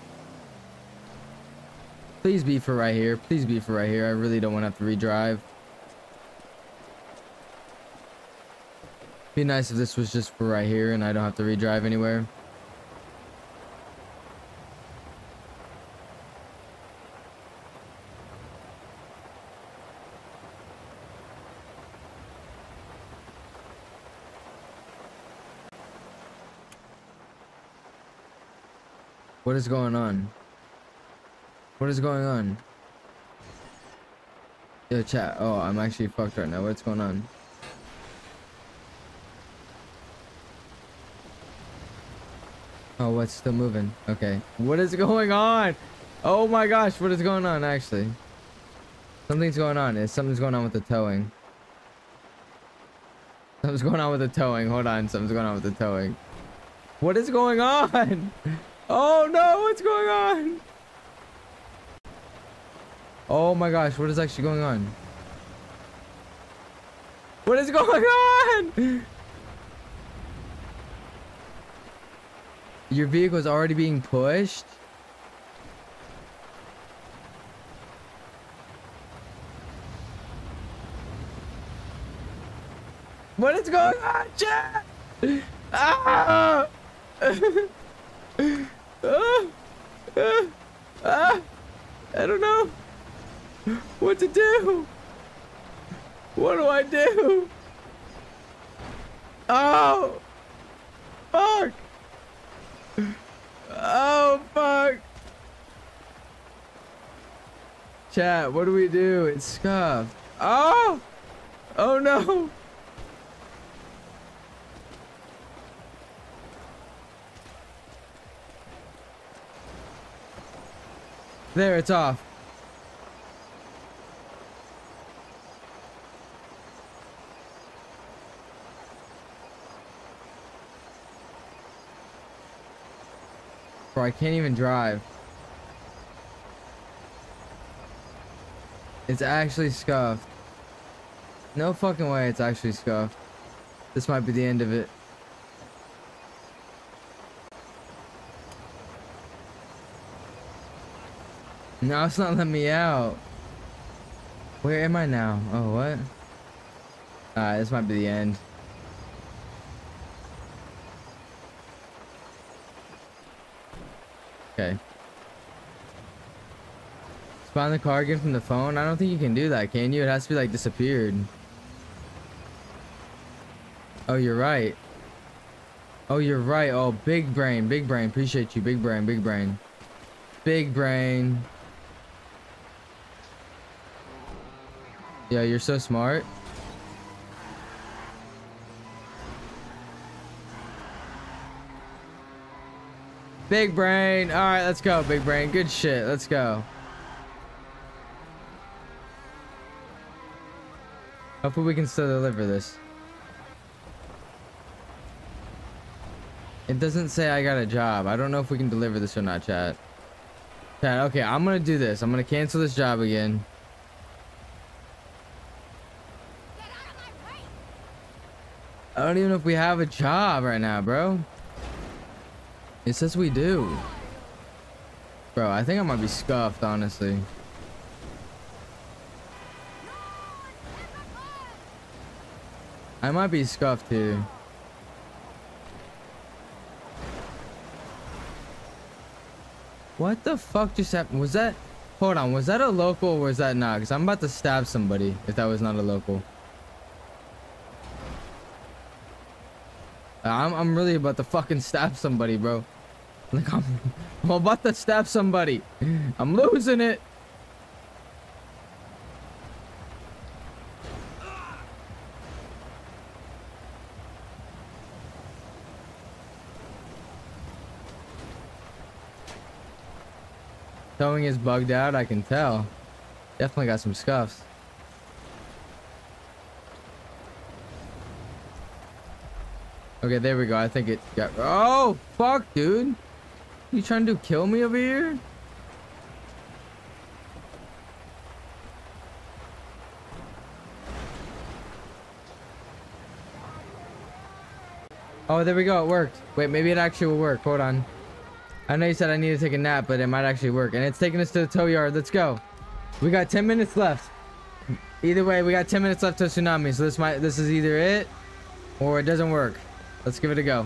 Please be for right here. Please be for right here. I really don't want to have to redrive. Be nice if this was just for right here and I don't have to redrive anywhere. What is going on? What is going on? Yo, chat. Oh, I'm actually fucked right now. What's going on? Oh, what's still moving? Okay. What is going on? Oh my gosh, what is going on actually? Something's going on. Something's going on with the towing. Something's going on with the towing. Hold on, something's going on with the towing. What is going on? Oh no, what's going on? Oh my gosh, what is actually going on? What is going on? Your vehicle is already being pushed? What is going on, chat? Ah! Ah! Ah! Ah! I don't know what to do. What do I do? Oh! Fuck! Oh, fuck! Chat, what do we do? It's scuffed. Oh! Oh no! There, it's off. Bro, I can't even drive. It's actually scuffed. No fucking way it's actually scuffed. This might be the end of it. No, it's not letting me out. Where am I now? Oh, what? Alright, this might be the end. Okay. Spawn the car again from the phone? I don't think you can do that, can you? It has to be like disappeared. Oh, you're right. Oh, you're right. Oh, big brain, big brain. Appreciate you. Big brain, big brain. Big brain. Yeah, you're so smart. Big brain. All right, let's go, big brain. Good shit. Let's go. Hopefully we can still deliver this. It doesn't say I got a job. I don't know if we can deliver this or not, chat. Chat, okay, I'm gonna do this. I'm gonna cancel this job again. I don't even know if we have a job right now, bro. It says we do. Bro, I think I might be scuffed, honestly. I might be scuffed here. What the fuck just happened? Was that... Hold on, was that a local or was that not? Because I'm about to stab somebody if that was not a local. I'm, I'm really about to fucking stab somebody, bro. Like, I'm, I'm about to stab somebody. I'm losing it. Towing is bugged out, I can tell. Definitely got some scuffs. Okay, there we go. I think it got... Oh, fuck, dude. You trying to kill me over here? Oh, there we go. It worked. Wait, maybe it actually will work. Hold on. I know you said I need to take a nap, but it might actually work. And it's taking us to the tow yard. Let's go. We got 10 minutes left. Either way, we got 10 minutes left to tsunami. So this might this is either it or it doesn't work. Let's give it a go.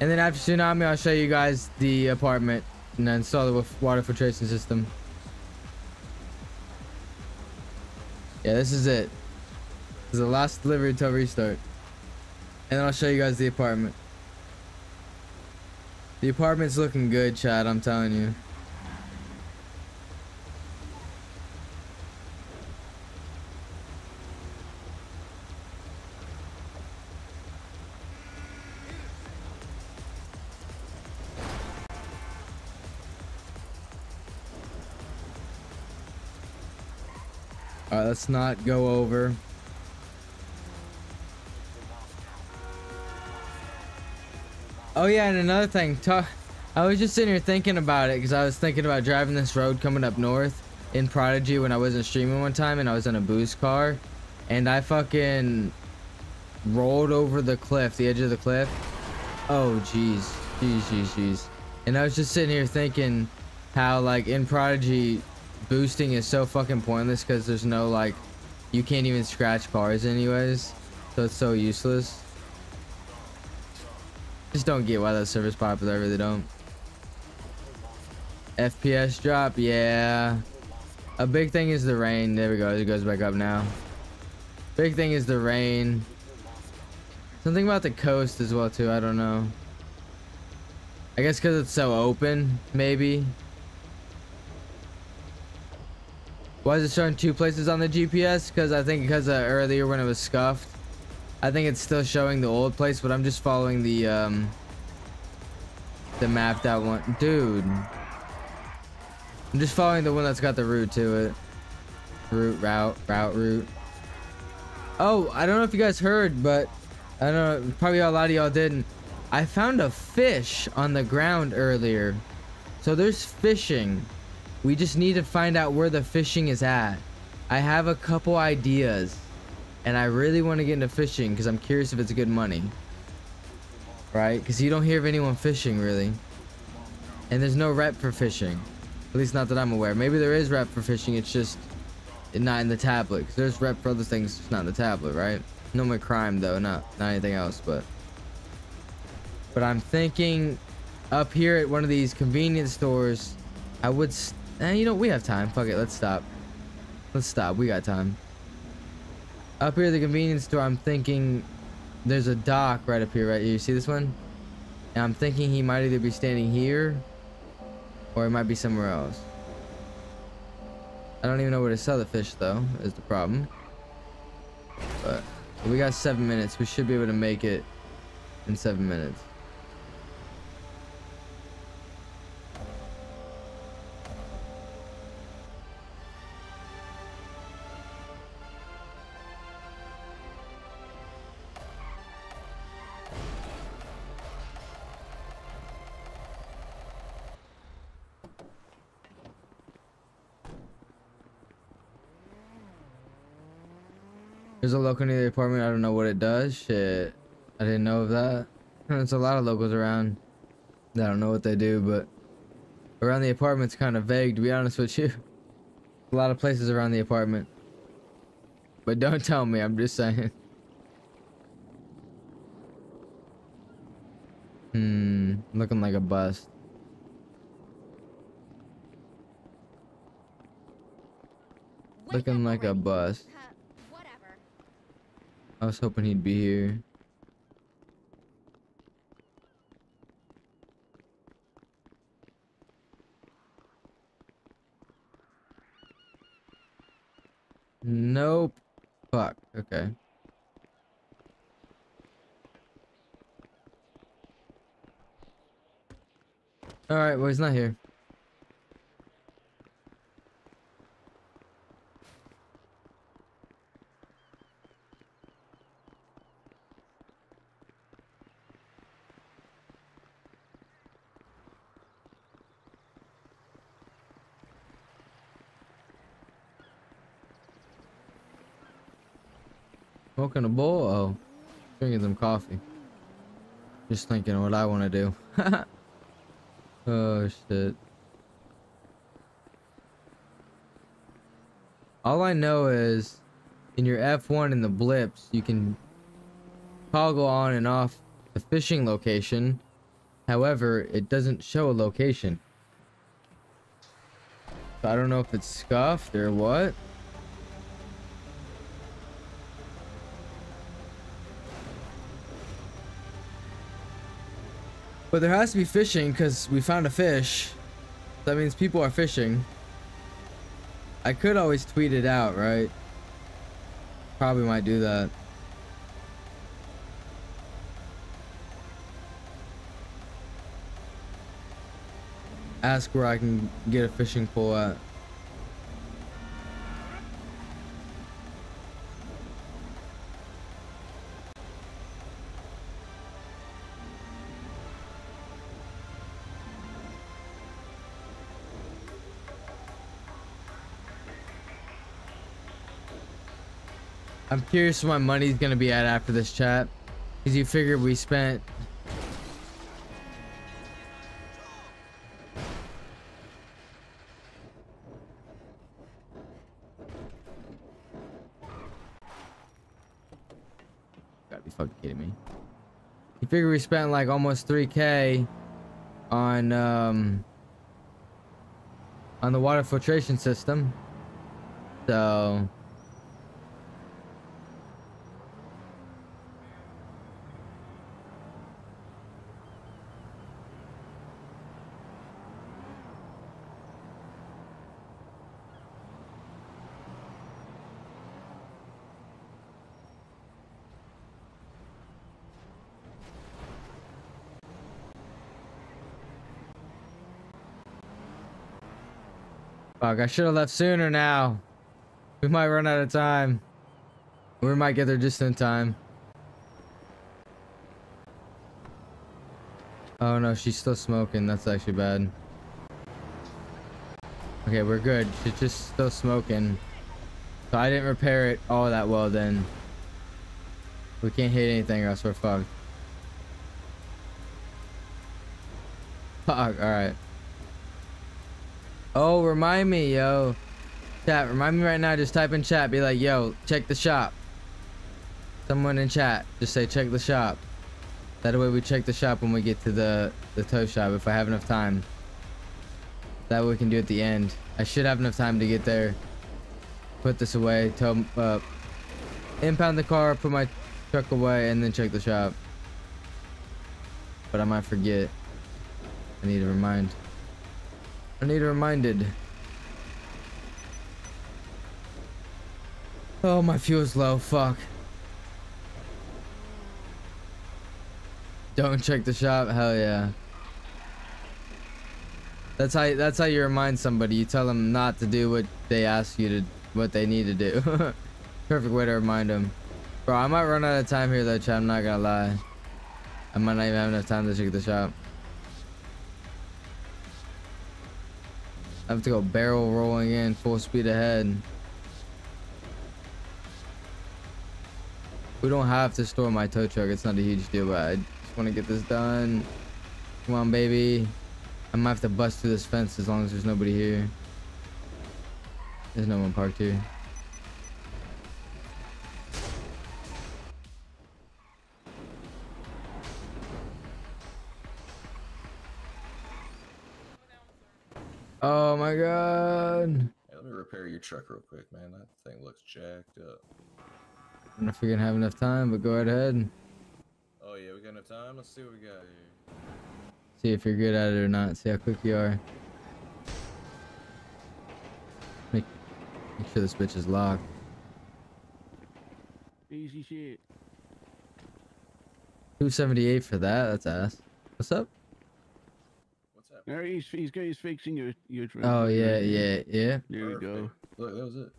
And then after tsunami, I'll show you guys the apartment and install the water filtration system. Yeah, this is it. This is the last delivery until restart. And then I'll show you guys the apartment. The apartment's looking good, Chad, I'm telling you. Let's not go over. Oh yeah, and another thing, talk, I was just sitting here thinking about it because I was thinking about driving this road coming up north in Prodigy when I wasn't streaming one time and I was in a boost car and I fucking rolled over the cliff, the edge of the cliff. Oh jeez, jeez, jeez, jeez. And I was just sitting here thinking how like in Prodigy boosting is so fucking pointless because there's no like you can't even scratch cars anyways so it's so useless just don't get why that server's popular I really don't FPS drop yeah a big thing is the rain there we go it goes back up now big thing is the rain Something about the coast as well too. I don't know. I guess because it's so open, maybe. Why is it showing two places on the GPS? Because I think because uh, earlier when it was scuffed, I think it's still showing the old place, but I'm just following the um the map that one. Dude, I'm just following the one that's got the route to it. Route, route, route, route. Oh, I don't know if you guys heard, but I don't know. Probably a lot of y'all didn't. I found a fish on the ground earlier. So there's fishing. We just need to find out where the fishing is at. I have a couple ideas. And I really want to get into fishing because I'm curious if it's good money. Right? Because you don't hear of anyone fishing really. And there's no rep for fishing. At least not that I'm aware. Maybe there is rep for fishing. It's just not in the tablet. Because there's rep for other things. It's not in the tablet, right? No more crime though. Not, not anything else. But but I'm thinking up here at one of these convenience stores, I would, eh, you know, we have time. Fuck it, let's stop. Let's stop. We got time. Up here at the convenience store, I'm thinking there's a dock right up here, right? You see this one? And I'm thinking he might either be standing here or it might be somewhere else. I don't even know where to sell the fish though, is the problem. But we got seven minutes. We should be able to make it in seven minutes. There's a local near the apartment. I don't know what it does. Shit. I didn't know of that. There's a lot of locals around. I don't know what they do, but around the apartment's kind of vague, to be honest with you. A lot of places around the apartment. But don't tell me, I'm just saying. Hmm, looking like a bust. Looking like a bust. I was hoping he'd be here. Nope. Fuck. Okay. Alright, well he's not here. Smoking a bowl? Oh. Drinking some coffee. Just thinking what I want to do. oh, shit. All I know is in your F1 in the blips, you can toggle on and off the fishing location. However, it doesn't show a location. So I don't know if it's scuffed or what. But there has to be fishing because we found a fish. That means people are fishing. I could always tweet it out, right? Probably might do that. Ask where I can get a fishing pole at. I'm curious what my money's gonna be at after this chat. Cause you figured we spent Gotta be fucking kidding me. You figure we spent like almost 3k on um on the water filtration system. So Fuck, I should have left sooner now. We might run out of time. We might get there just in time. Oh no, she's still smoking. That's actually bad. Okay, we're good. She's just still smoking. So I didn't repair it all that well then. We can't hit anything else we're fucked. Fuck, alright. Oh, remind me, yo. Chat, remind me right now, just type in chat, be like, yo, check the shop. Someone in chat, just say check the shop. That way we check the shop when we get to the, the tow shop if I have enough time. That way we can do at the end. I should have enough time to get there. Put this away, tow, uh, impound the car, put my truck away, and then check the shop. But I might forget. I need to remind. I need reminded. Oh, my fuel's low. Fuck. Don't check the shop. Hell yeah. That's how that's how you remind somebody. You tell them not to do what they ask you to what they need to do. Perfect way to remind them. Bro, I might run out of time here though, chat. I'm not gonna lie. I might not even have enough time to check the shop. I have to go barrel rolling in full speed ahead. We don't have to store my tow truck. It's not a huge deal, but I just want to get this done. Come on, baby. I might have to bust through this fence as long as there's nobody here. There's no one parked here. Oh my god. Hey, let me repair your truck real quick, man. That thing looks jacked up. I don't know if we're gonna have enough time, but go right ahead. Oh yeah, we got enough time. Let's see what we got here. See if you're good at it or not. See how quick you are. Make, make sure this bitch is locked. Easy shit. 278 for that. That's ass. What's up? What's up? There he's he's he's fixing your your truck. Oh yeah, yeah, yeah. There you go. Look, that was it.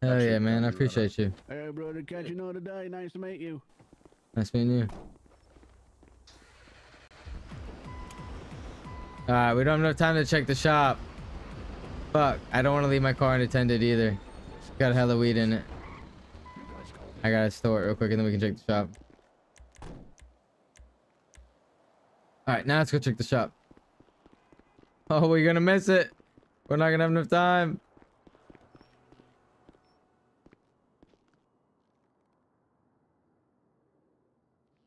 Hell Actually, yeah, man. I you run appreciate you. Hey brother, catch you another day. Nice to meet you. Nice meeting you. Alright, we don't have enough time to check the shop. Fuck, I don't want to leave my car unattended either. Got hella weed in it. I gotta store it real quick and then we can check the shop. Alright, now let's go check the shop. Oh, we're gonna miss it. We're not gonna have enough time.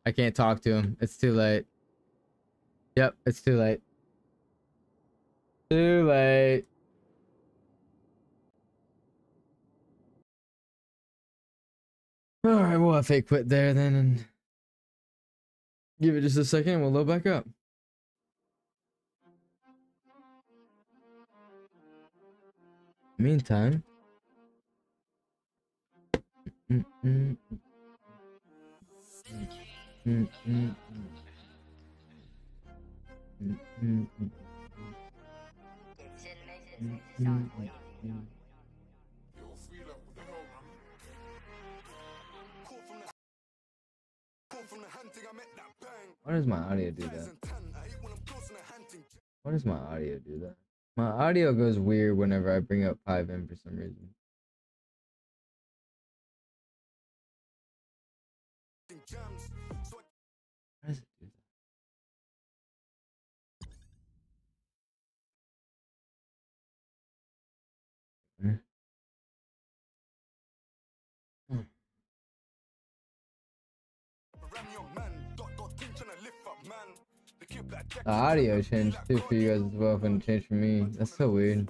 I can't talk to him. It's too late. Yep, it's too late. Too late. Alright, we'll have fake quit there then and give it just a second we'll load back up. Meantime. Mm, mm, mm. Why does my audio do that? Why does my audio do that? My audio goes weird whenever I bring up Piven for some reason. The audio changed too for you guys as well, it changed for me. That's so weird.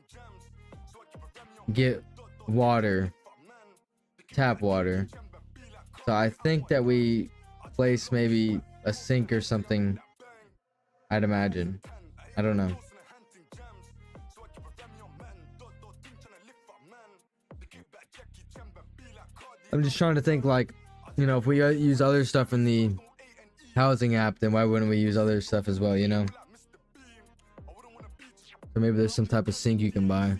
get water, tap water. So I think that we place maybe a sink or something. I'd imagine. I don't know. I'm just trying to think like, you know, if we uh, use other stuff in the housing app, then why wouldn't we use other stuff as well, you know? Maybe there's some type of sink you can buy.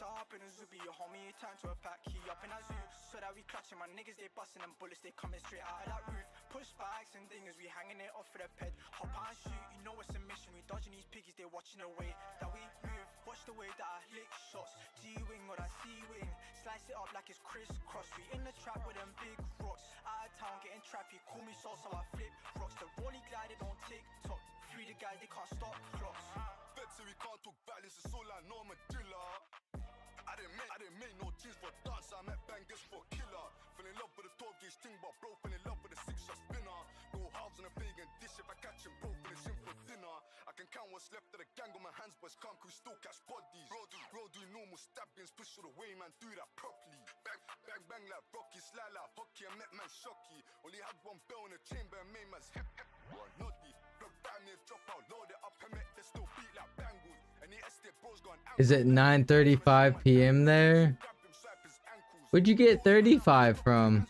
Strapped up in a zoobie, your homie, Turn to a pack, key up in a zoo. So that we clutching my niggas, they busting them bullets, they coming straight out of that roof. Push backs and dingers, we hanging it off for the ped. Hop out and shoot, you know it's a mission. We dodging these piggies, they watching the way that we move. Watch the way that I lick shots. G wing or that C wing. Slice it up like it's crisscross. We in the trap with them big rocks. Out of town getting trappy. Call me sauce, so I flip rocks. The rolling glided on TikTok. Free the guys, they can't stop clocks. Bet so we can't talk violence, it's all I know, I'm a dealer. I didn't make, I didn't make no tunes for dance, I met bangers for killer. Fell in love with a 12 gauge thing, but bro fell in love with a six shot spinner. Go halves on a vegan dish if I catch him, bro finish him for dinner. I can count what's left of the gang on my hands, but can't crew still catch bodies. Bro do, bro do normal stabbings, push all the way, man, do that properly. Bang, bang, bang like Rocky, slide like hockey, I met man shocky. Only had one bell in the chamber and made man's hip, hip, one noddy. Blood bang drop out, load it up, and make they still beat like Is it 9:35 p.m. there? Where'd you get 35 from?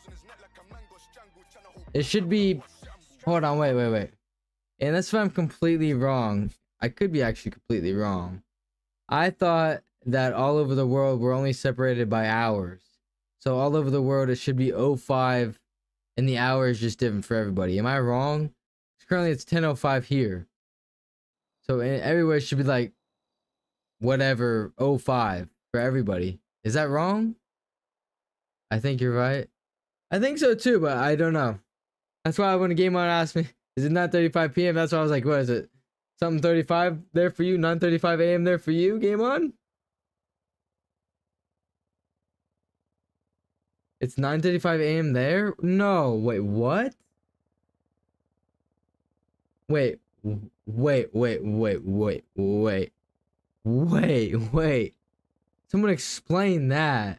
It should be. Hold on, wait, wait, wait. Unless if I'm completely wrong, I could be actually completely wrong. I thought that all over the world we're only separated by hours. So all over the world it should be 05 and the hour is just different for everybody. Am I wrong? Currently it's 10:05 here. So everywhere it should be like whatever 05 for everybody. Is that wrong? I think you're right. I think so too, but I don't know. That's why when a game on asked me, is it not 35 p.m.? That's why I was like, what is it? Something 35 there for you, 9:35 a.m. there for you, game on? It's 9:35 a.m. there? No, wait, what? Wait, wait, wait, wait, wait, wait. Wait, wait. Someone explain that.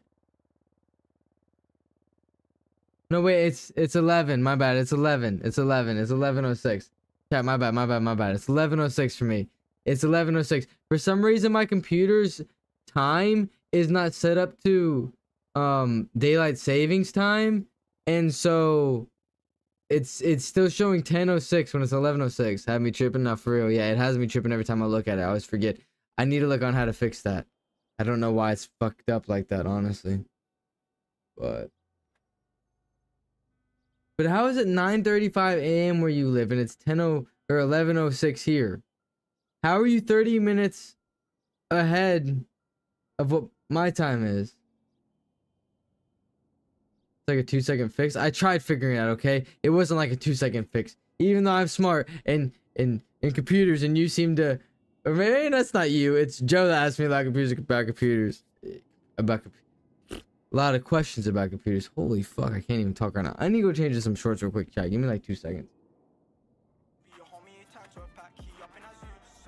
No, wait, it's it's 11. My bad. It's 11. It's 11. It's 11:06. Chat, my bad. My bad. My bad. It's 11:06 for me. It's 11:06. For some reason my computer's time is not set up to um daylight savings time, and so it's it's still showing 10:06 when it's 11:06. Have me tripping not for real. Yeah, it has me tripping every time I look at it. I always forget. I need to look on how to fix that. I don't know why it's fucked up like that, honestly. But But how is it 9:35 a.m. where you live and it's 10 or 11:06 here? How are you 30 minutes ahead of what my time is? It's like a 2 second fix. I tried figuring it out, okay? It wasn't like a 2 second fix. Even though I'm smart and and in computers, and you seem to, or maybe that's not you. It's Joe that asked me about computers about computers, about a lot of questions about computers. Holy fuck, I can't even talk right now. I need to go change to some shorts real quick. Chat, give me like two seconds.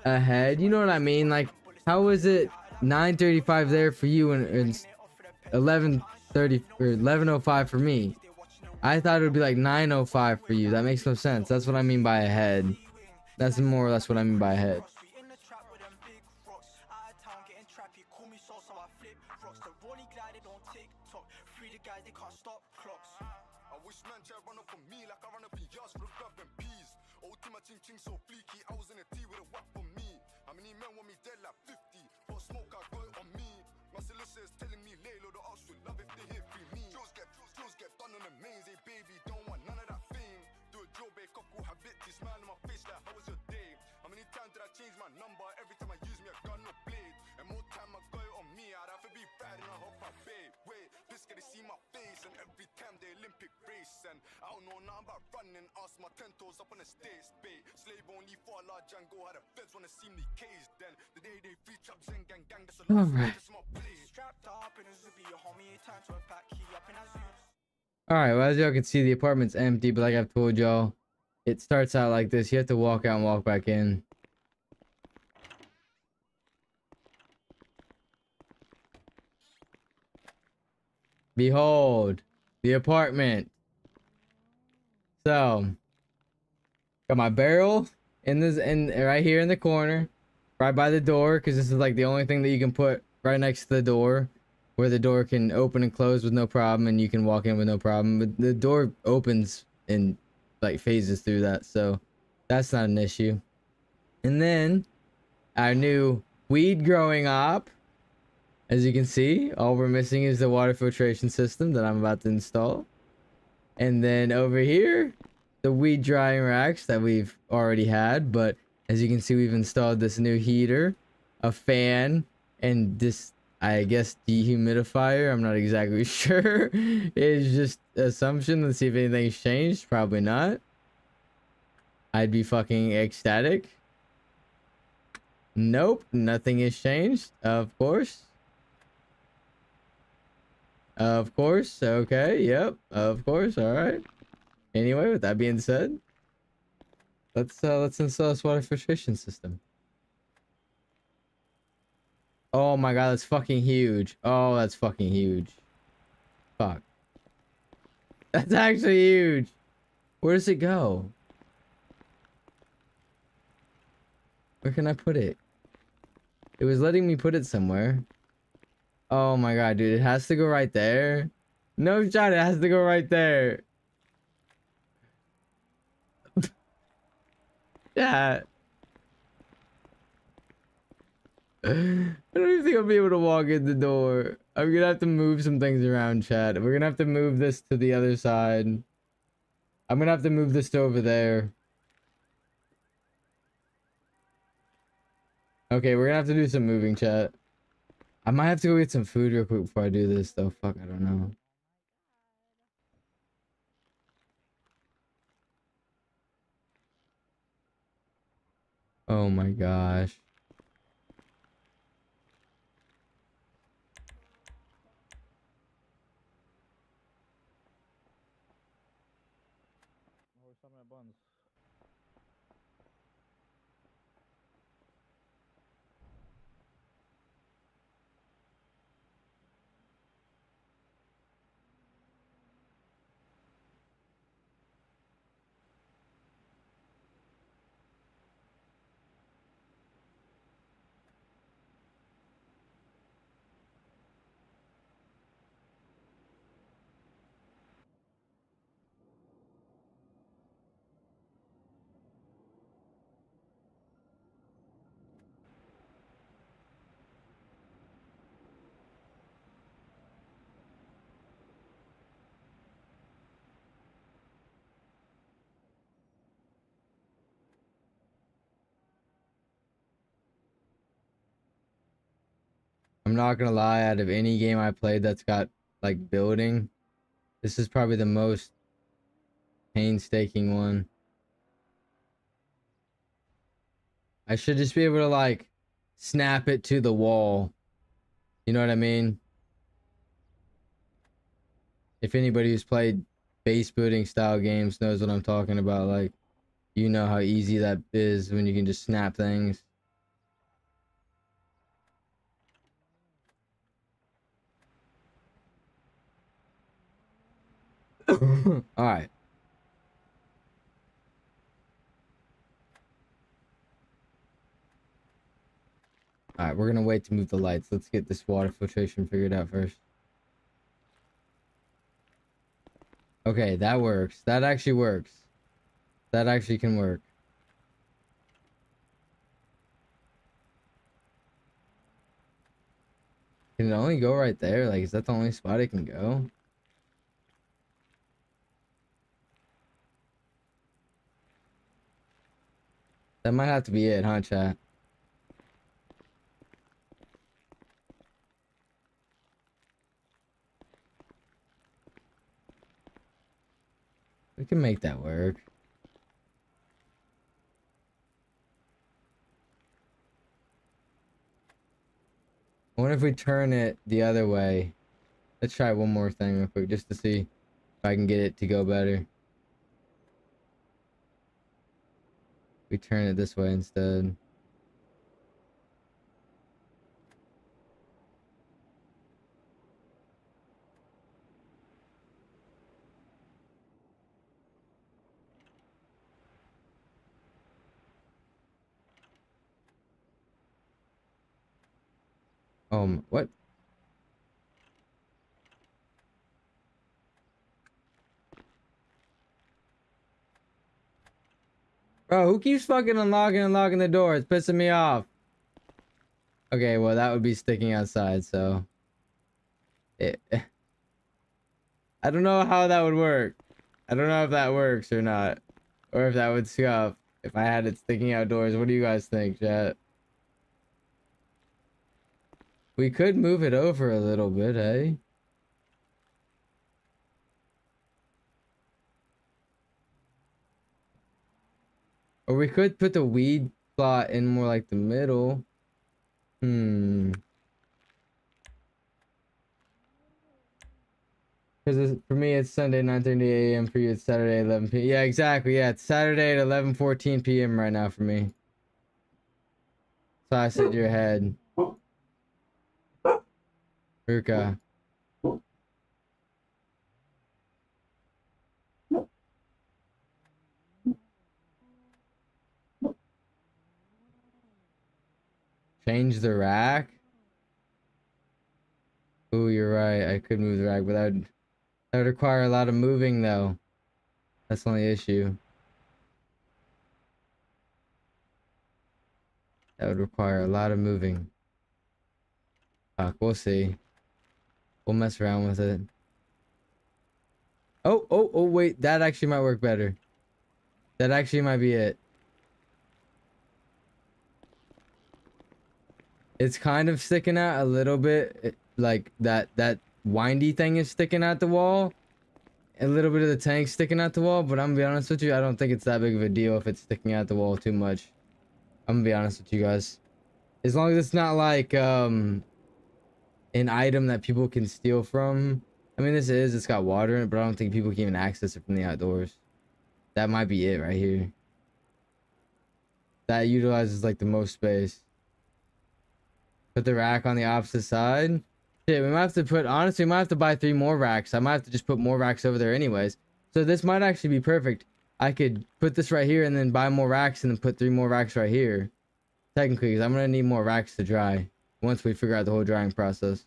Ahead, you know what I mean? Like, how was it 9:35 there for you and, and 11:30 or 11:05 for me? I thought it would be like 9:05 for you. That makes no sense. That's what I mean by ahead. That's more or less what I mean by ahead. See my face, and every time they Olympic race. And I don't know nothing about running, ask my ten toes up on the states, babe. Slave only for a large and go, how the feds wanna see me caged. Then the day they free traps and gang gang, that's a All lot. right. That's my place. Strapped up in a zippy, your homie, time to a pack, key up in a zoo. All right, well as y'all can see, the apartment's empty, but like I've told y'all, it starts out like this. You have to walk out and walk back in. Behold, the apartment. So, got my barrel in this, in right here in the corner, right by the door, because this is like the only thing that you can put right next to the door, where the door can open and close with no problem, and you can walk in with no problem. But the door opens in like phases through that, so that's not an issue. And then our new weed growing up. As you can see, all we're missing is the water filtration system that I'm about to install. And then over here, the weed drying racks that we've already had. But as you can see, we've installed this new heater, a fan, and this, I guess, dehumidifier. I'm not exactly sure. it's just assumption. Let's see if anything's changed. Probably not. I'd be fucking ecstatic. Nope, nothing has changed. Of course. Of course. Okay. Yep. Of course. All right. Anyway, with that being said, let's uh let's install this water filtration system. Oh my god, that's fucking huge. Oh, that's fucking huge. Fuck. That's actually huge. Where does it go? Where can I put it? It was letting me put it somewhere. Oh my god, dude, it has to go right there. No shot, it has to go right there. yeah. I don't even think I'll be able to walk in the door. I'm gonna have to move some things around, chat. We're gonna have to move this to the other side. I'm gonna have to move this to over there. Okay, we're gonna have to do some moving, chat. I might have to go get some food real quick before I do this, though. Fuck, I don't know. Oh my gosh. I'm not gonna lie, out of any game I played that's got like building, this is probably the most painstaking one. I should just be able to like snap it to the wall. You know what I mean? If anybody who's played base building style games knows what I'm talking about, like you know how easy that is when you can just snap things. All right. All right, we're gonna wait to move the lights. Let's get this water filtration figured out first. Okay, that works. That actually works. That actually can work. Can it only go right there? Like, is that the only spot it can go? That might have to be it, huh, chat? We can make that work. Wonder if we turn it the other way. Let's try one more thing real quick just to see if I can get it to go better. We turn it this way instead. Um, what? Bro, who keeps fucking unlocking and locking the door? It's pissing me off. Okay, well, that would be sticking outside, so... It... I don't know how that would work. I don't know if that works or not. Or if that would scuff. If I had it sticking outdoors. What do you guys think, chat? We could move it over a little bit, eh? Or we could put the weed plot in more like the middle. Hmm. Because for me, it's Sunday 9.30 a.m. For you, it's Saturday 11 p.m. Yeah, exactly. Yeah, it's Saturday at 11.14 p.m. right now for me. So I said your head. Ruka. Change the rack? Oh, you're right. I could move the rack, but that would, that would require a lot of moving, though. That's the only issue. That would require a lot of moving. Fuck, we'll see. We'll mess around with it. Oh, oh, oh, wait. That actually might work better. That actually might be it. It's kind of sticking out a little bit. it- like that, that windy thing is sticking out the wall. A little bit of the tank sticking out the wall, but I'm gonna be honest with you, I don't think it's that big of a deal if it's sticking out the wall too much. I'm gonna be honest with you guys. As long as it's not like, um, an item that people can steal from. I mean, this is, it's got water in it, but I don't think people can even access it from the outdoors. That might be it right here. That utilizes like the most space. Put the rack on the opposite side. Shit, we might have to put, honestly, we might have to buy three more racks. I might have to just put more racks over there anyways. So this might actually be perfect. I could put this right here and then buy more racks and then put three more racks right here. Technically, because I'm going to need more racks to dry once we figure out the whole drying process.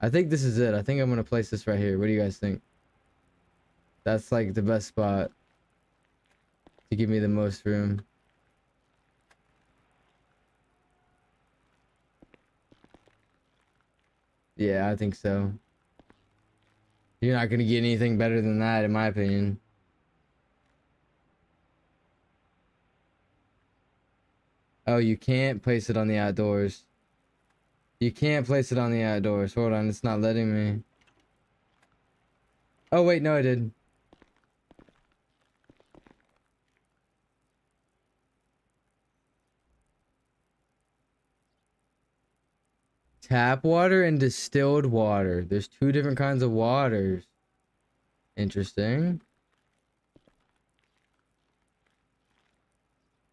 I think this is it. I think I'm going to place this right here. What do you guys think? That's like the best spot to give me the most room. Yeah, I think so. You're not going to get anything better than that, in my opinion. Oh, you can't place it on the outdoors. You can't place it on the outdoors. Hold on, it's not letting me. Oh, wait, no, I did. Tap water and distilled water. There's two different kinds of waters. Interesting.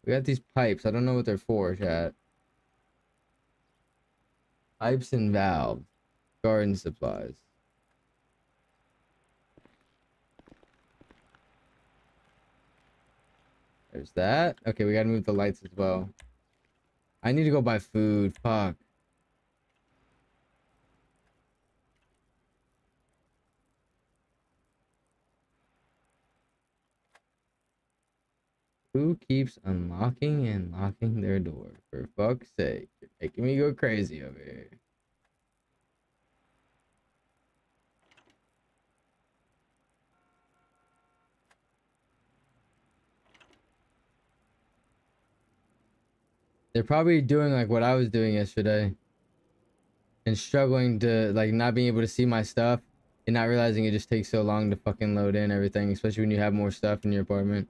We got these pipes. I don't know what they're for, chat. Pipes and valves. Garden supplies. There's that. Okay, we gotta move the lights as well. I need to go buy food. Fuck. Who keeps unlocking and locking their door? For fuck's sake. You're making me go crazy over here. They're probably doing like what I was doing yesterday. And struggling to like not being able to see my stuff and not realizing it just takes so long to fucking load in everything, especially when you have more stuff in your apartment.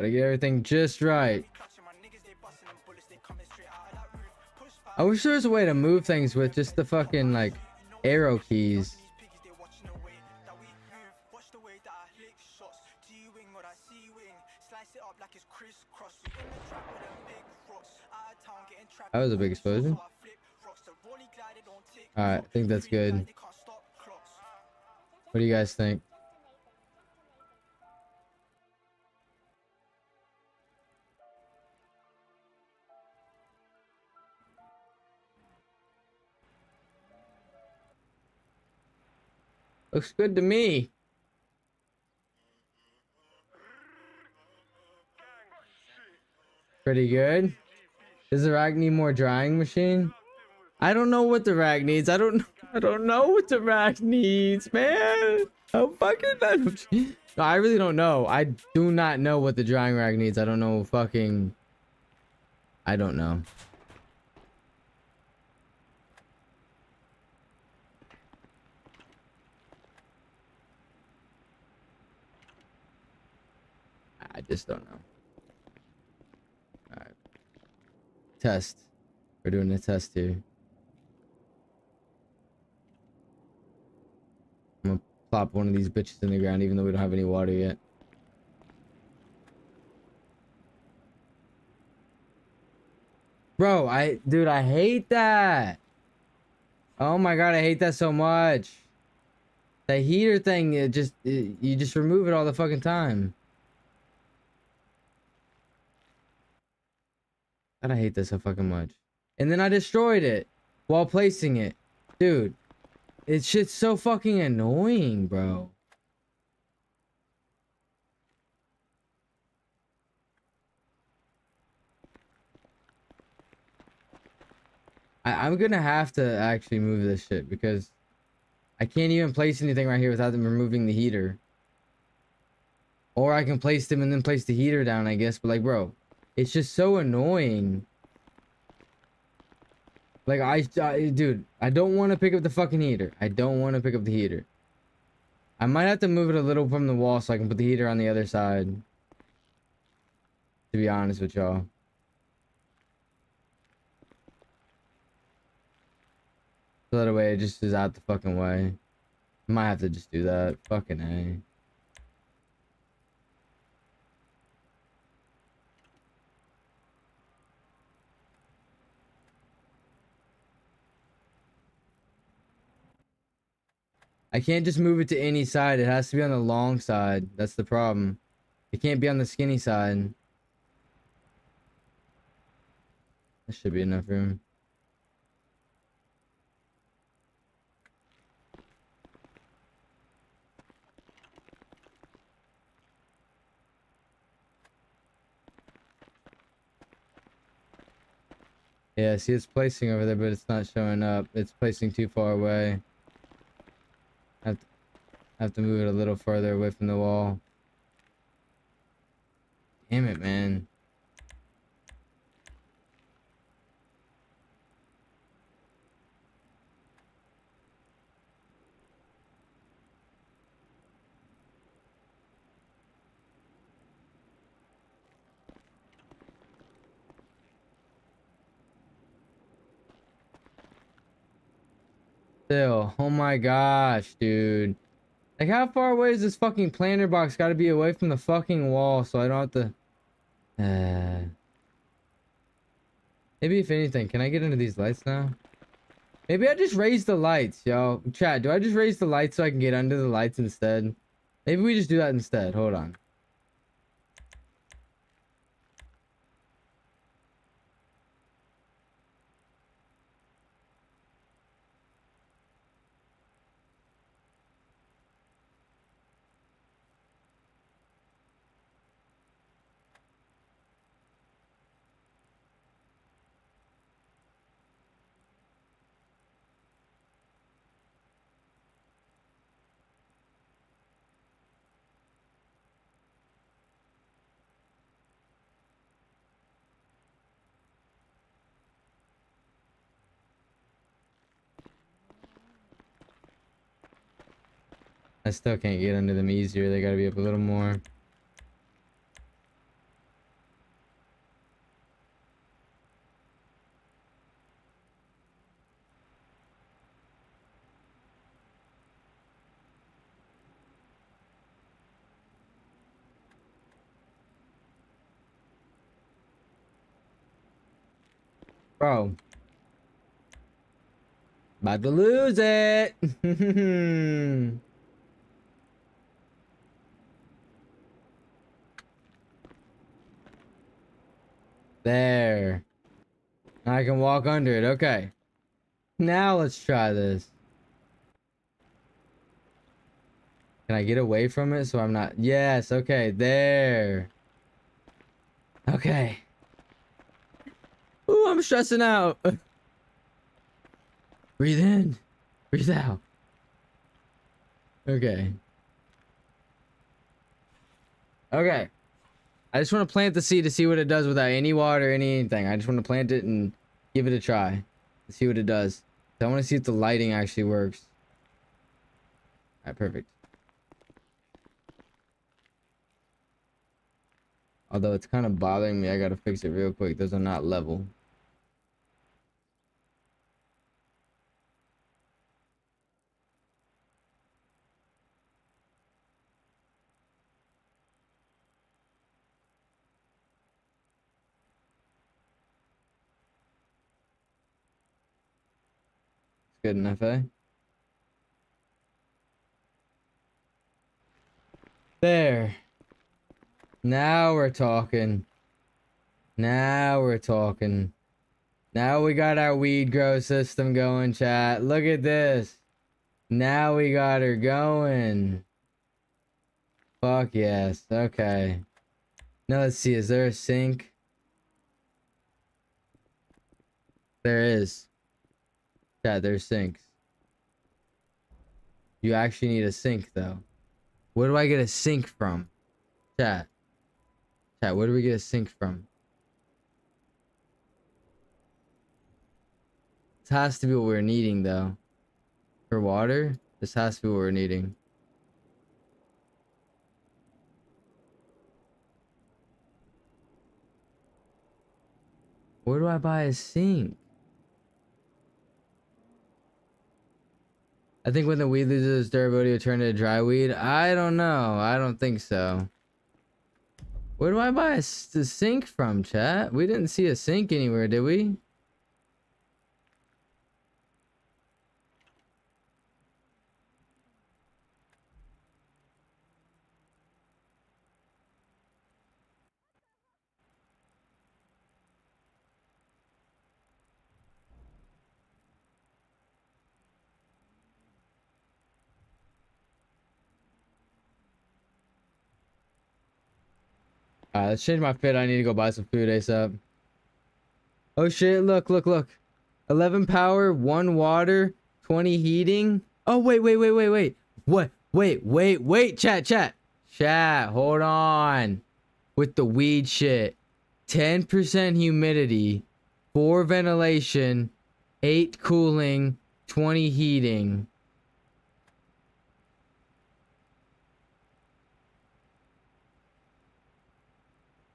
Gotta get everything just right. I wish there was a way to move things with just the fucking like arrow keys. That was a big explosion. Alright, I think that's good. What do you guys think? Looks good to me. Pretty good. Does the rack need more drying machine? I don't know what the rack needs. I don't I don't know what the rag needs, man. I'm fucking. No, I really don't know. I do not know what the drying rag needs. I don't know fucking I don't know. I just don't know. Alright. Test. We're doing a test here. I'm gonna plop one of these bitches in the ground even though we don't have any water yet. Bro, I dude, I hate that. Oh my god, I hate that so much. The heater thing, it just it, you just remove it all the fucking time. God, I hate this so fucking much. And then I destroyed it while placing it. Dude, it's shit's so fucking annoying, bro. I, I'm gonna have to actually move this shit because I can't even place anything right here without them removing the heater. Or I can place them and then place the heater down, I guess. But like, bro, it's just so annoying. Like I, I dude, I don't want to pick up the fucking heater. I don't want to pick up the heater. I might have to move it a little from the wall so I can put the heater on the other side. To be honest with y'all. So that way it just is out the fucking way. Might have to just do that. Fucking A. I can't just move it to any side. It has to be on the long side. That's the problem. It can't be on the skinny side. That should be enough room. Yeah, see it's placing over there, but it's not showing up. It's placing too far away have to, have to move it a little further away from the wall. Damn it, man. Still, oh my gosh, dude. Like, how far away is this fucking planter box got to be away from the fucking wall so I don't have to... Uh... Maybe if anything, can I get into these lights now? Maybe I just raise the lights, yo. Chad, do I just raise the lights so I can get under the lights instead? Maybe we just do that instead. Hold on. I still can't get under them easier. They gotta be up a little more. Bro. About to lose it. There. I can walk under it. Okay. Now let's try this. Can I get away from it so I'm not... Yes, okay. There. Okay. Ooh, I'm stressing out. Breathe in. Breathe out. Okay. Okay. I just want to plant the seed to see what it does without any water, any anything. I just want to plant it and give it a try. To see what it does. I want to see if the lighting actually works. Alright, perfect. Although it's kind of bothering me, I gotta fix it real quick. Those are not level. Good enough, eh? There. Now we're talking. Now we're talking. Now we got our weed grow system going, chat. Look at this. Now we got her going. Fuck yes. Okay. Now let's see. Is there a sink? There is. Yeah, there's sinks. You actually need a sink, though. Where do I get a sink from? Chat. Chat, where do we get a sink from? This has to be what we're needing, though. For water? This has to be what we're needing. Where do I buy a sink? I think when the weed loses its durability, it turns to dry weed. I don't know. I don't think so. Where do I buy a sink from, chat? We didn't see a sink anywhere, did we? Alright, let's change my fit. I need to go buy some food ASAP. Oh shit, look, look, look. 11 power, 1 water, 20 heating. Oh, wait, wait, wait, wait, wait. What? Wait, wait, wait, chat, chat. Chat, hold on. With the weed shit. 10% humidity, 4 ventilation, 8 cooling, 20 heating.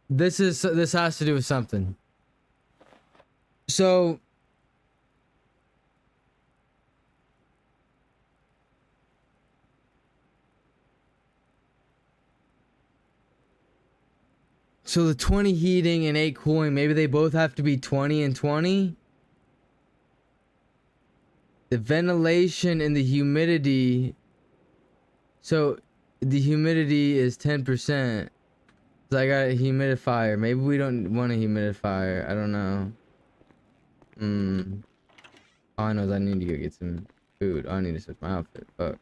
This is this has to do with something. So So the 20 heating and 8 cooling, maybe they both have to be 20 and 20? The ventilation and the humidity. So the humidity is 10%. So I got a humidifier. Maybe we don't want a humidifier. I don't know. Hmm. All I know is I need to go get some food. I need to switch my outfit. Fuck.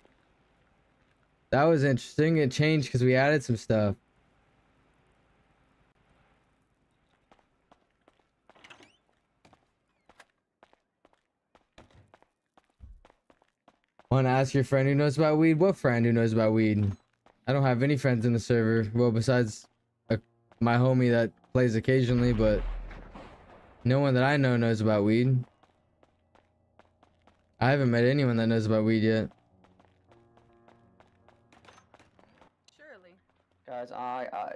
That was interesting. It changed because we added some stuff. Want to ask your friend who knows about weed? What friend who knows about weed? I don't have any friends in the server. Well, besides my homie that plays occasionally, but no one that I know knows about weed. I haven't met anyone that knows about weed yet. Surely. Guys, I, I,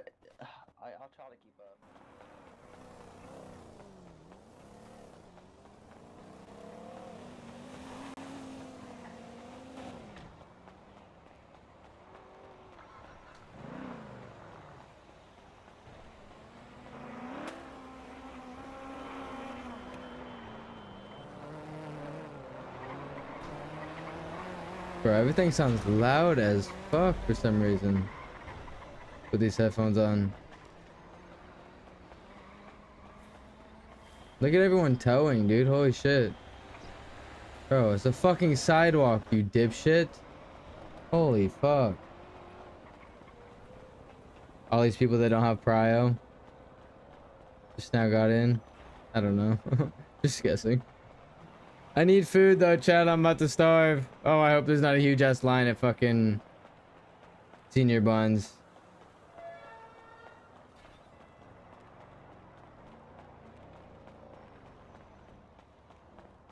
I'll try to keep up. Bro, everything sounds loud as fuck for some reason. With these headphones on. Look at everyone towing, dude. Holy shit. Bro, it's a fucking sidewalk, you dipshit. Holy fuck. All these people that don't have prio. Just now got in. I don't know. Just guessing. I need food though, Chad. I'm about to starve. Oh, I hope there's not a huge ass line at fucking Senor Buns.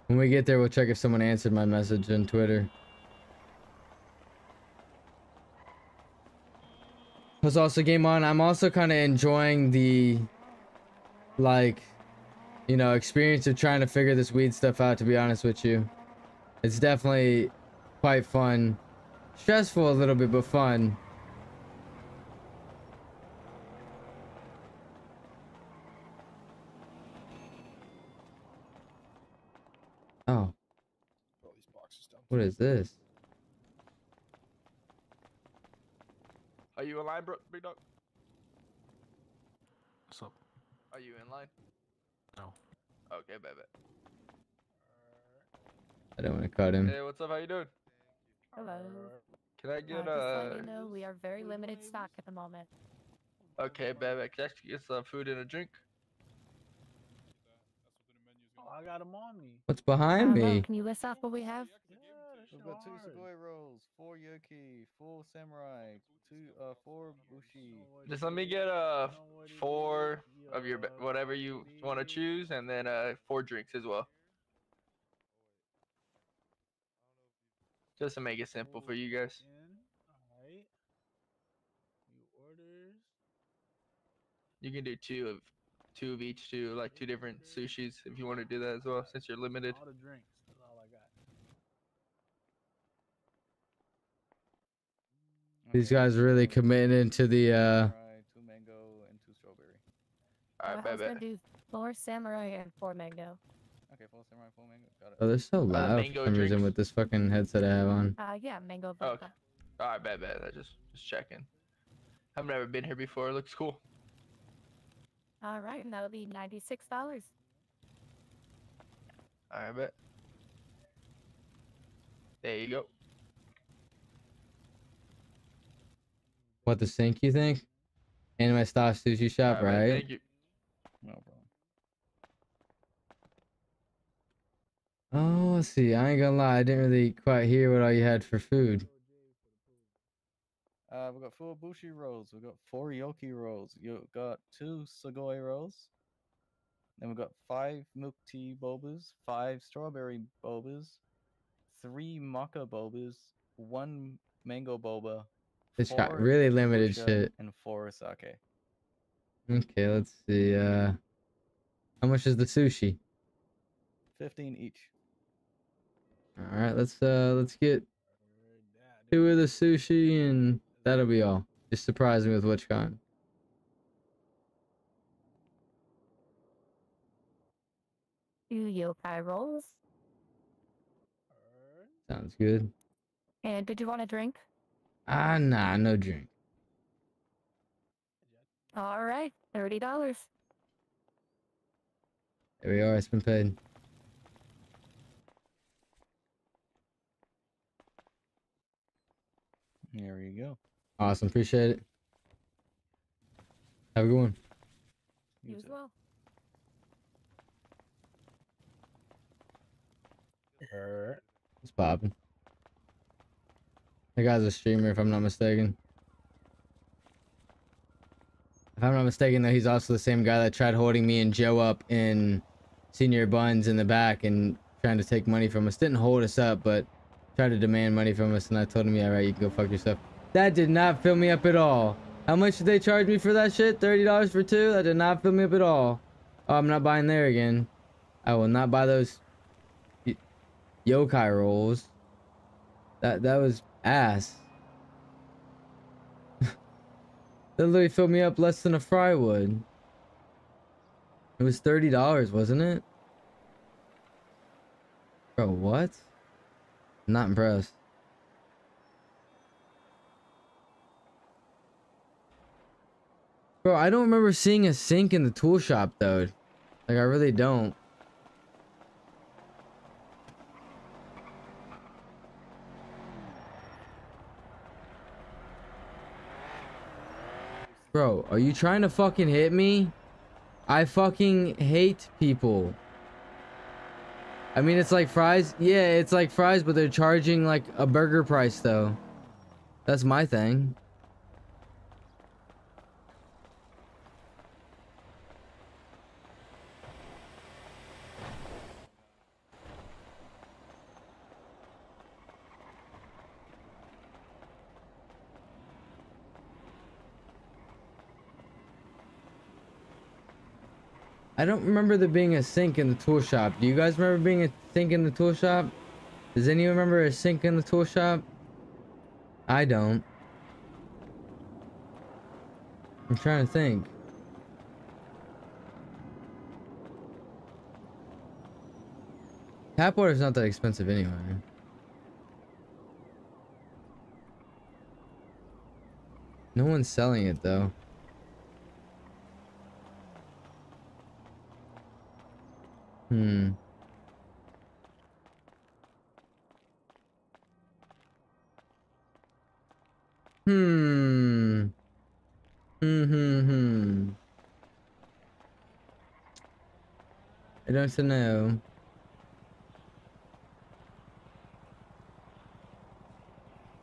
When we get there, we'll check if someone answered my message on Twitter. Plus, also game on. I'm also kind of enjoying the like you know, experience of trying to figure this weed stuff out, to be honest with you. It's definitely quite fun. Stressful a little bit, but fun. Oh. What is this? Are you in line, bro, big dog? What's up? Are you in line? No. Okay, bet, bet. I don't want to cut him. Hey, what's up? How you doing? Hello. Can I Uh, get just uh? let you know we are very limited stock at the moment. Okay, bet, bet. Can I get some food and a drink? Oh, I got them on me. What's behind Uh, well, me? Can you list off what we have? We've got two Sugoi rolls, four Yoki, four Samurai, two, uh, four Bushi. Just let me get uh four of your whatever you want to choose, and then uh four drinks as well. Just to make it simple for you guys. Alright. New orders. You can do two of two of each, two like two different sushis if you want to do that as well, since you're limited. All the drinks. That's all I got. These guys really committing into the uh Alright, two mango and two strawberry. Uh, Alright, I bet, gonna do four samurai and four mango. Okay, four Samurai, four mango. Got it. Oh, they're so Uh, loud for mango some reason with this fucking headset I have on. Uh, yeah, mango vodka. Okay. Alright, bet, bet. I just just checking. I've never been here before. It looks cool. All right, and that'll be ninety-six dollars. Alright, bet. There you go. What the sink you think? Anime style sushi shop, Alright, bet, right? Thank you. No problem. Oh, let's see. I ain't gonna lie. I didn't really quite hear what all you had for food. Uh, we got four bushi rolls. We got four yoki rolls. You got two sugoi rolls. Then we got five milk tea bobas, five strawberry bobas, three maca bobas, one mango boba. It's got really limited kombucha, shit. And four sake. Okay, let's see. Uh, how much is the sushi? Fifteen each. All right, let's uh, let's get two of the sushi, and that'll be all. Just surprise me with which kind. Two yokai rolls. Sounds good. And did you want a drink? Ah, nah, no drink. All right, thirty dollars. There we are. It's been paid. There you go. Awesome. Appreciate it. Have a good one. You as well. It's popping. The guy's a streamer, if I'm not mistaken. If I'm not mistaken, though, he's also the same guy that tried holding me and Joe up in Senor Buns in the back and trying to take money from us. Didn't hold us up, but tried to demand money from us, and I told him, yeah, right, you can go fuck yourself. That did not fill me up at all. How much did they charge me for that shit? $30 for two? That did not fill me up at all. Oh, I'm not buying there again. I will not buy those yokai rolls. That that was ass. that literally filled me up less than a fry would. It was thirty dollars, wasn't it? Bro, what? Not impressed. Bro, I don't remember seeing a sink in the tool shop though. Like I really don't. Bro, are you trying to fucking hit me? I fucking hate people. I mean, it's like fries. Yeah, it's like fries, but they're charging like a burger price though. That's my thing. I don't remember there being a sink in the tool shop. Do you guys remember being a sink in the tool shop? Does anyone remember a sink in the tool shop? I don't. I'm trying to think. Tap water's not that expensive anyway. No one's selling it though. Hmm. Hmm. Hmm. Hmm. Hmm. I don't know.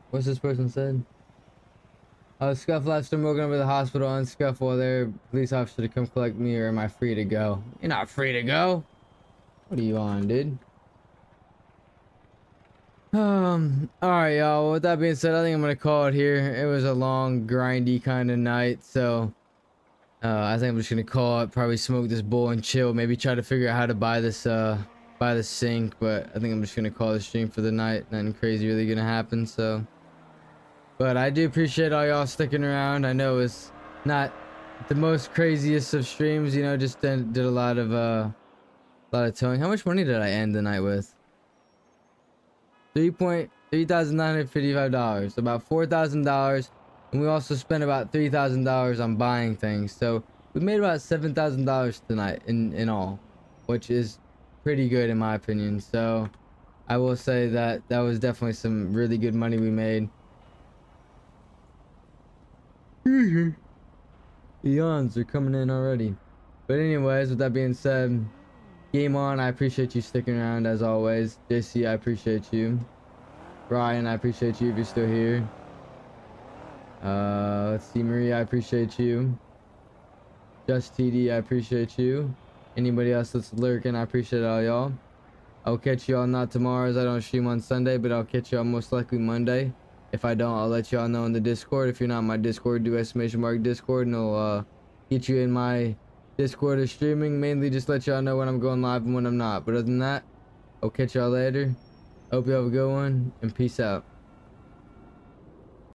What's this person said? Oh, Scuff left him walking over the hospital on Scuff while their police officer to come collect me or am I free to go? You're not free to go. What are you on, dude? Um, alright, y'all. With that being said, I think I'm gonna call it here. It was a long, grindy kind of night, so uh, I think I'm just gonna call it. Probably smoke this bowl and chill. Maybe try to figure out how to buy this, uh, buy the sink. But I think I'm just gonna call the stream for the night. Nothing crazy really gonna happen. So, but I do appreciate all y'all sticking around. I know it's not the most craziest of streams. You know, just did, did a lot of uh, a lot of towing. How much money did I end the night with? Three point three thousand nine hundred fifty-five dollars, about four thousand dollars, and we also spent about three thousand dollars on buying things. So we made about seven thousand dollars tonight in in all, which is pretty good in my opinion. So I will say that that was definitely some really good money we made. Mm-hmm. The yawns are coming in already. But anyways, with that being said, Game on, I appreciate you sticking around as always. JC, I appreciate you. Ryan, I appreciate you if you're still here. Uh, let's see, Marie, I appreciate you. Just TD, I appreciate you. Anybody else that's lurking, I appreciate all y'all. I'll catch y'all not tomorrow as I don't stream on Sunday, but I'll catch y'all most likely Monday. If I don't, I'll let y'all know in the Discord. If you're not in my Discord, do exclamation mark Discord and I'll uh, get you in my Discord or streaming. Mainly just let y'all know when I'm going live and when I'm not. But other than that, I'll catch y'all later. Hope you have a good one and peace out.